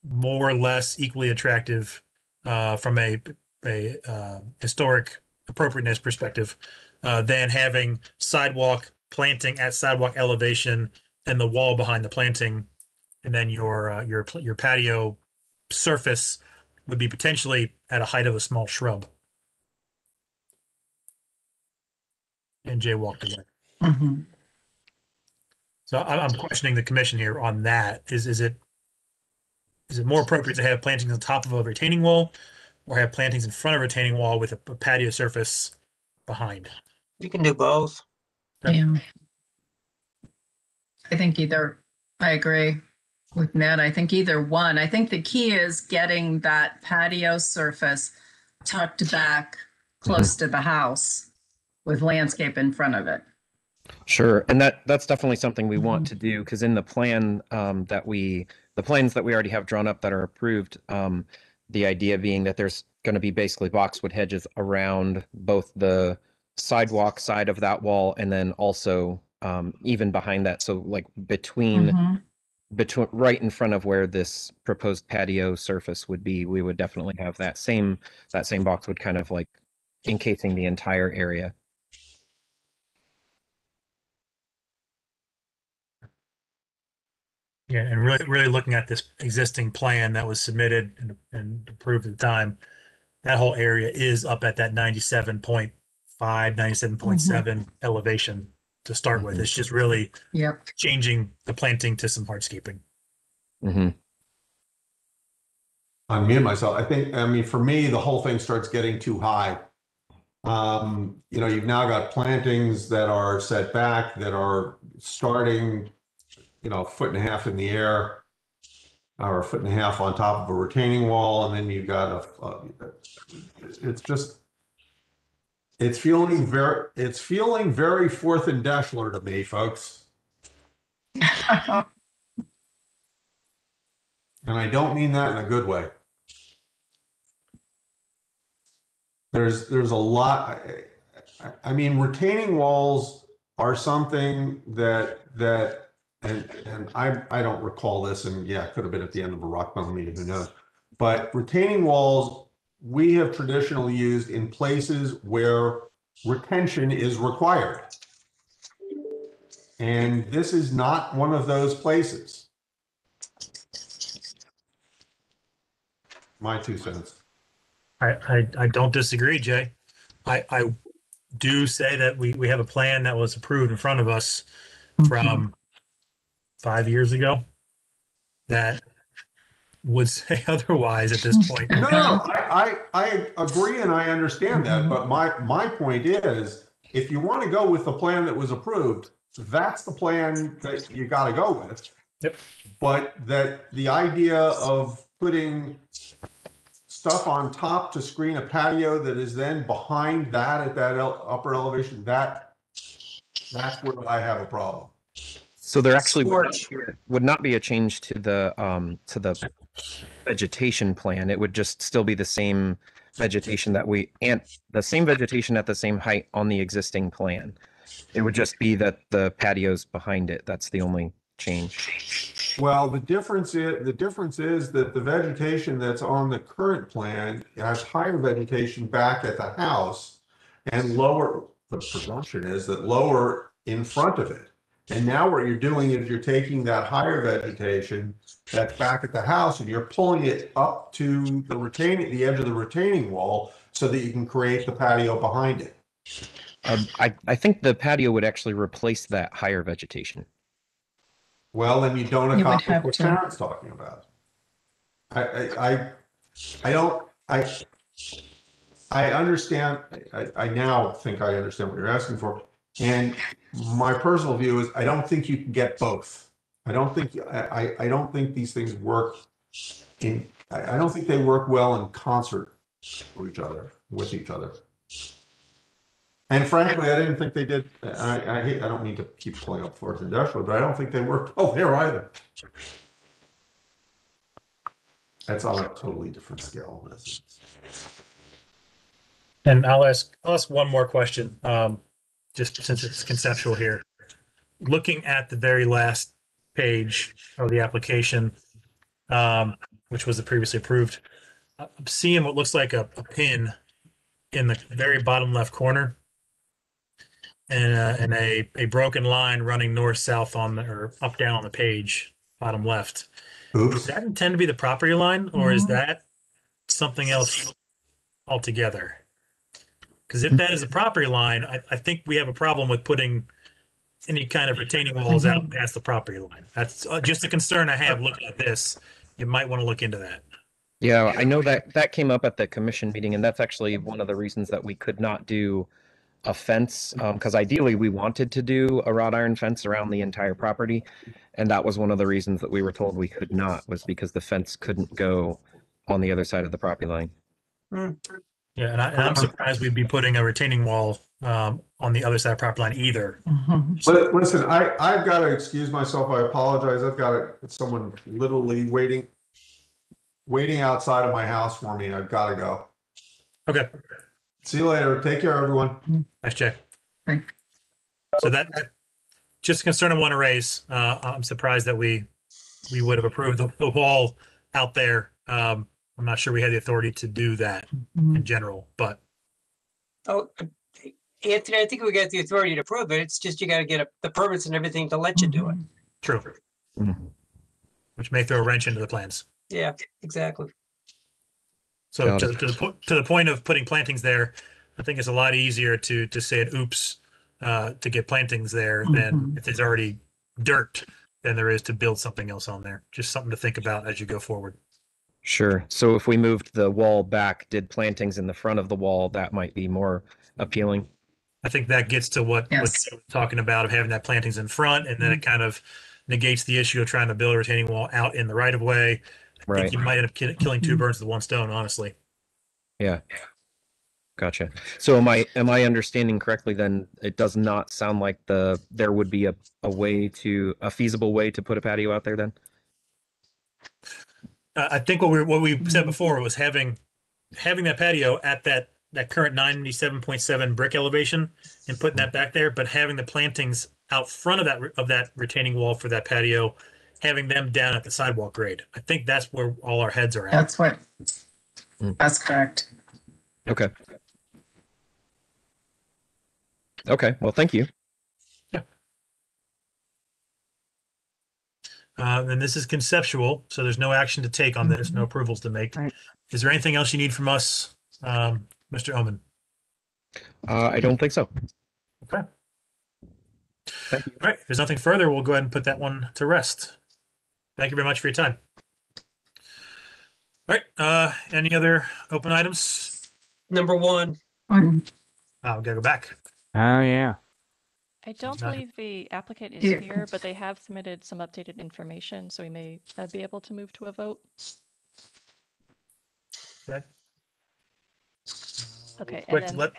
more or less equally attractive uh, from a a uh, historic appropriateness perspective uh, than having sidewalk planting at sidewalk elevation and the wall behind the planting, and then your uh, your your patio surface would be potentially at a height of a small shrub. And Jay walked away. Mhm. So I- I'm questioning the commission here on that. Is, is it, is it more appropriate to have plantings on top of a retaining wall or have plantings in front of a retaining wall with a a patio surface behind? You can do both. Yeah. I think either, I agree with Ned. I think either one. I think the key is getting that patio surface tucked back close to the house with landscape in front of it. Sure, and that that's definitely something we want to do because in the plan um, that we the plans that we already have drawn up that are approved, um, the idea being that there's going to be basically boxwood hedges around both the sidewalk side of that wall and then also um, even behind that. So like between Mhm. between right in front of where this proposed patio surface would be, we would definitely have that same that same boxwood kind of like encasing the entire area. Yeah, and really, really looking at this existing plan that was submitted and, and approved at the time, that whole area is up at that 97.5, 97.7 elevation to start with. It's just really Yep. changing the planting to some hardscaping. Mm-hmm. unmute myself. I think, I mean, for me, the whole thing starts getting too high. Um, you know, you've now got plantings that are set back, that are starting, you know, a foot and a half in the air. Or a foot and a half on top of a retaining wall, and then you've got a, a- it's just. It's feeling very, it's feeling very Fourth and Deshler to me, folks. And I don't mean that in a good way. There's, there's a lot, I- I, I mean, retaining walls are something that, that, and, and I, I don't recall this, and yeah, it could have been at the end of a rock Rockville meeting, who knows? But retaining walls, we have traditionally used in places where retention is required. And this is not one of those places. My two cents. I, I, I don't disagree, Jay. I, I do say that we, we have a plan that was approved in front of us from five years ago that would say otherwise at this point. No, no, I, I, I agree and I understand that, but my, my point is, if you want to go with the plan that was approved, that's the plan that you gotta go with. Yep. But that the idea of putting stuff on top to screen a patio that is then behind that at that el- upper elevation, that, that's where I have a problem. So there actually would not, would not be a change to the um to the vegetation plan. It would just still be the same vegetation that we, and the same vegetation at the same height on the existing plan. It would just be that the patio's behind it. That's the only change. Well, the difference is, the difference is that the vegetation that's on the current plan has higher vegetation back at the house and lower, the presumption is that lower in front of it. And now what you're doing is you're taking that higher vegetation that's back at the house and you're pulling it up to the retaining, the edge of the retaining wall so that you can create the patio behind it. Um, I, I think the patio would actually replace that higher vegetation. Well, then you don't You would accomplish have what to. Karen's talking about. I, I, I, I don't, I, I understand, I, I now think I understand what you're asking for. And my personal view is I don't think you can get both. I don't think, I, I, don't think these things work in, I, don't think they work well in concert for each other, with each other. And frankly, I didn't think they did, I, I hate, I don't mean to keep pulling up Florida Industrial, but I don't think they worked well there either. That's on a totally different scale. And I'll ask, I'll ask one more question, um, just since it's conceptual here. Looking at the very last page of the application, um, which was the previously approved, I'm seeing what looks like a, a pin in the very bottom left corner. And, uh, and a, a broken line running north-south on the, or up down on the page, bottom left. Does that intend to be the property line or is that something else altogether? Because if that is a property line, I, I think we have a problem with putting any kind of retaining walls out mm-hmm. past the property line. That's uh, just a concern I have looking at this. You might want to look into that. Yeah, I know that that came up at the commission meeting, and that's actually one of the reasons that we could not do a fence, um, because ideally we wanted to do a wrought iron fence around the entire property. And that was one of the reasons that we were told we could not, was because the fence couldn't go on the other side of the property line. Hmm. Yeah, and, I, and I'm surprised we'd be putting a retaining wall um, on the other side of property line either. But listen, I, I've got to excuse myself. I apologize. I've got a- someone literally waiting, waiting outside of my house for me. I've got to go. Okay. See you later. Take care, everyone. Nice check. So that, that- just a concern I want to raise. Uh, I'm surprised that we, we would have approved the, the wall out there. Um, I'm not sure we had the authority to do that mm-hmm. in general, but Oh, Anthony, I think we got the authority to prove it. It's just you gotta get a- the permits and everything to let you do it. Mm-hmm. true. Mm-hmm. Which may throw a wrench into the plans. Yeah, exactly. So Got to, to the, po- to the point of putting plantings there, I think it's a lot easier to, to say an oops, uh, to get plantings there than if there's already dirt than there is to build something else on there. Just something to think about as you go forward. Sure. So if we moved the wall back, did plantings in the front of the wall, that might be more appealing. I think that gets to what, what Yes. they were talking about of having that plantings in front and then it mm-hmm. kind of negates the issue of trying to build a retaining wall out in the right of way. I Right. think you might end up kill- killing two mm-hmm. birds with one stone, honestly. Yeah. Gotcha. So am I am I understanding correctly then it does not sound like the there would be a, a way to a feasible way to put a patio out there then? Uh, I think what we what we said before was having having that patio at that that current ninety seven point seven brick elevation and putting that back there, but having the plantings out front of that of that retaining wall for that patio, having them down at the sidewalk grade. I think that's where all our heads are at. That's what, that's correct. Okay. Okay, well thank you. Uh, and this is conceptual, so there's no action to take on this, no approvals to make. Is there anything else you need from us, um, Mr. Omen? Uh, I don't think so. Okay. All right, if there's nothing further, we'll go ahead and put that one to rest. Thank you very much for your time. All right, uh, any other open items? Number one. Oh, we gotta go back. Oh, yeah. I don't Not- believe the applicant is Yeah. here, but they have submitted some updated information, so we may uh, be able to move to a vote. Okay. Okay, and Quick, then, let.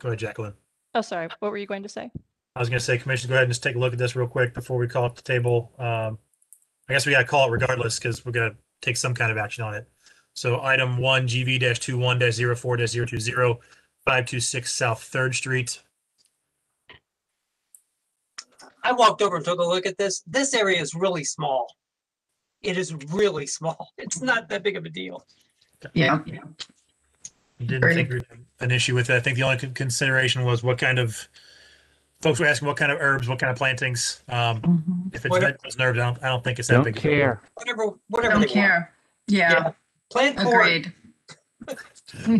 Go ahead, Jacqueline. oh, sorry, what were you going to say? I was gonna say, Commissioner, go ahead and just take a look at this real quick before we call up the table. Um, I guess we gotta call it regardless because we're gonna take some kind of action on it. So item one, GV dash two one dash zero four dash zero two zero five two six South Third Street. I walked over and took a look at this. This area is really small. It is really small. It's not that big of a deal. Yeah. Didn't think we had an issue with it. I think the only consideration was what kind of folks were asking what kind of herbs, what kind of plantings. Um, if it's What- vegetables and herbs, I don't, I don't think it's that Don't big. of a care. Whatever, whatever Don't they want. care. Yeah, Plant corn. agreed.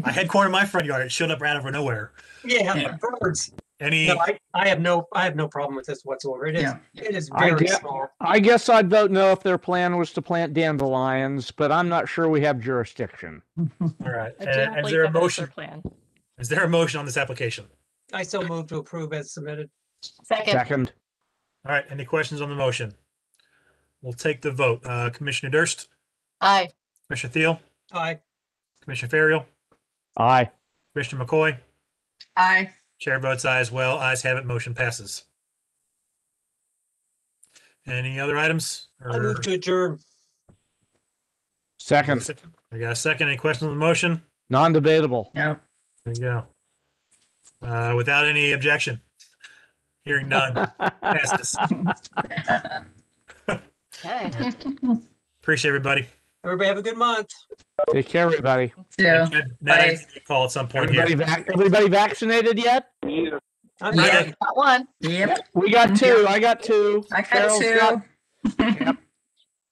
I had corn in my front yard. It showed up right out of nowhere. Yeah, birds. Any No, I, I have no, I have no problem with this whatsoever. It is, Yeah. it is I very get- small. I guess I'd vote no if their plan was to plant dandelions, but I'm not sure we have jurisdiction. all right. I do not is believe there a that is their motion? plan. Is there a motion on this application? I so move to approve as submitted. Second, Second, All right. Any questions on the motion? We'll take the vote. Uh, Commissioner Durst, aye. Commissioner Thiel, Aye. Commissioner Farrell, aye. Commissioner McCoy. Aye. Chair votes aye as well. Ayes have it. Motion passes. Any other items? I Or- move to adjourn. Second, I got a second. Any questions on the motion? non-debatable. Yeah. There you go. Uh, without any objection. Hearing none. Passes. Okay. Appreciate everybody. Everybody have a good month. Take care, everybody. Yeah. Ned, Ned, I give you a call at some point here. Everybody, vac- everybody vaccinated yet? I'm Yeah. ready. Got one. Yep. We got mm-hmm. two. I got two. I got Carol's two.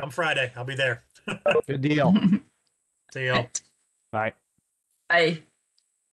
Come Friday. I'll be there. Good deal. See y'all. Bye. Aye.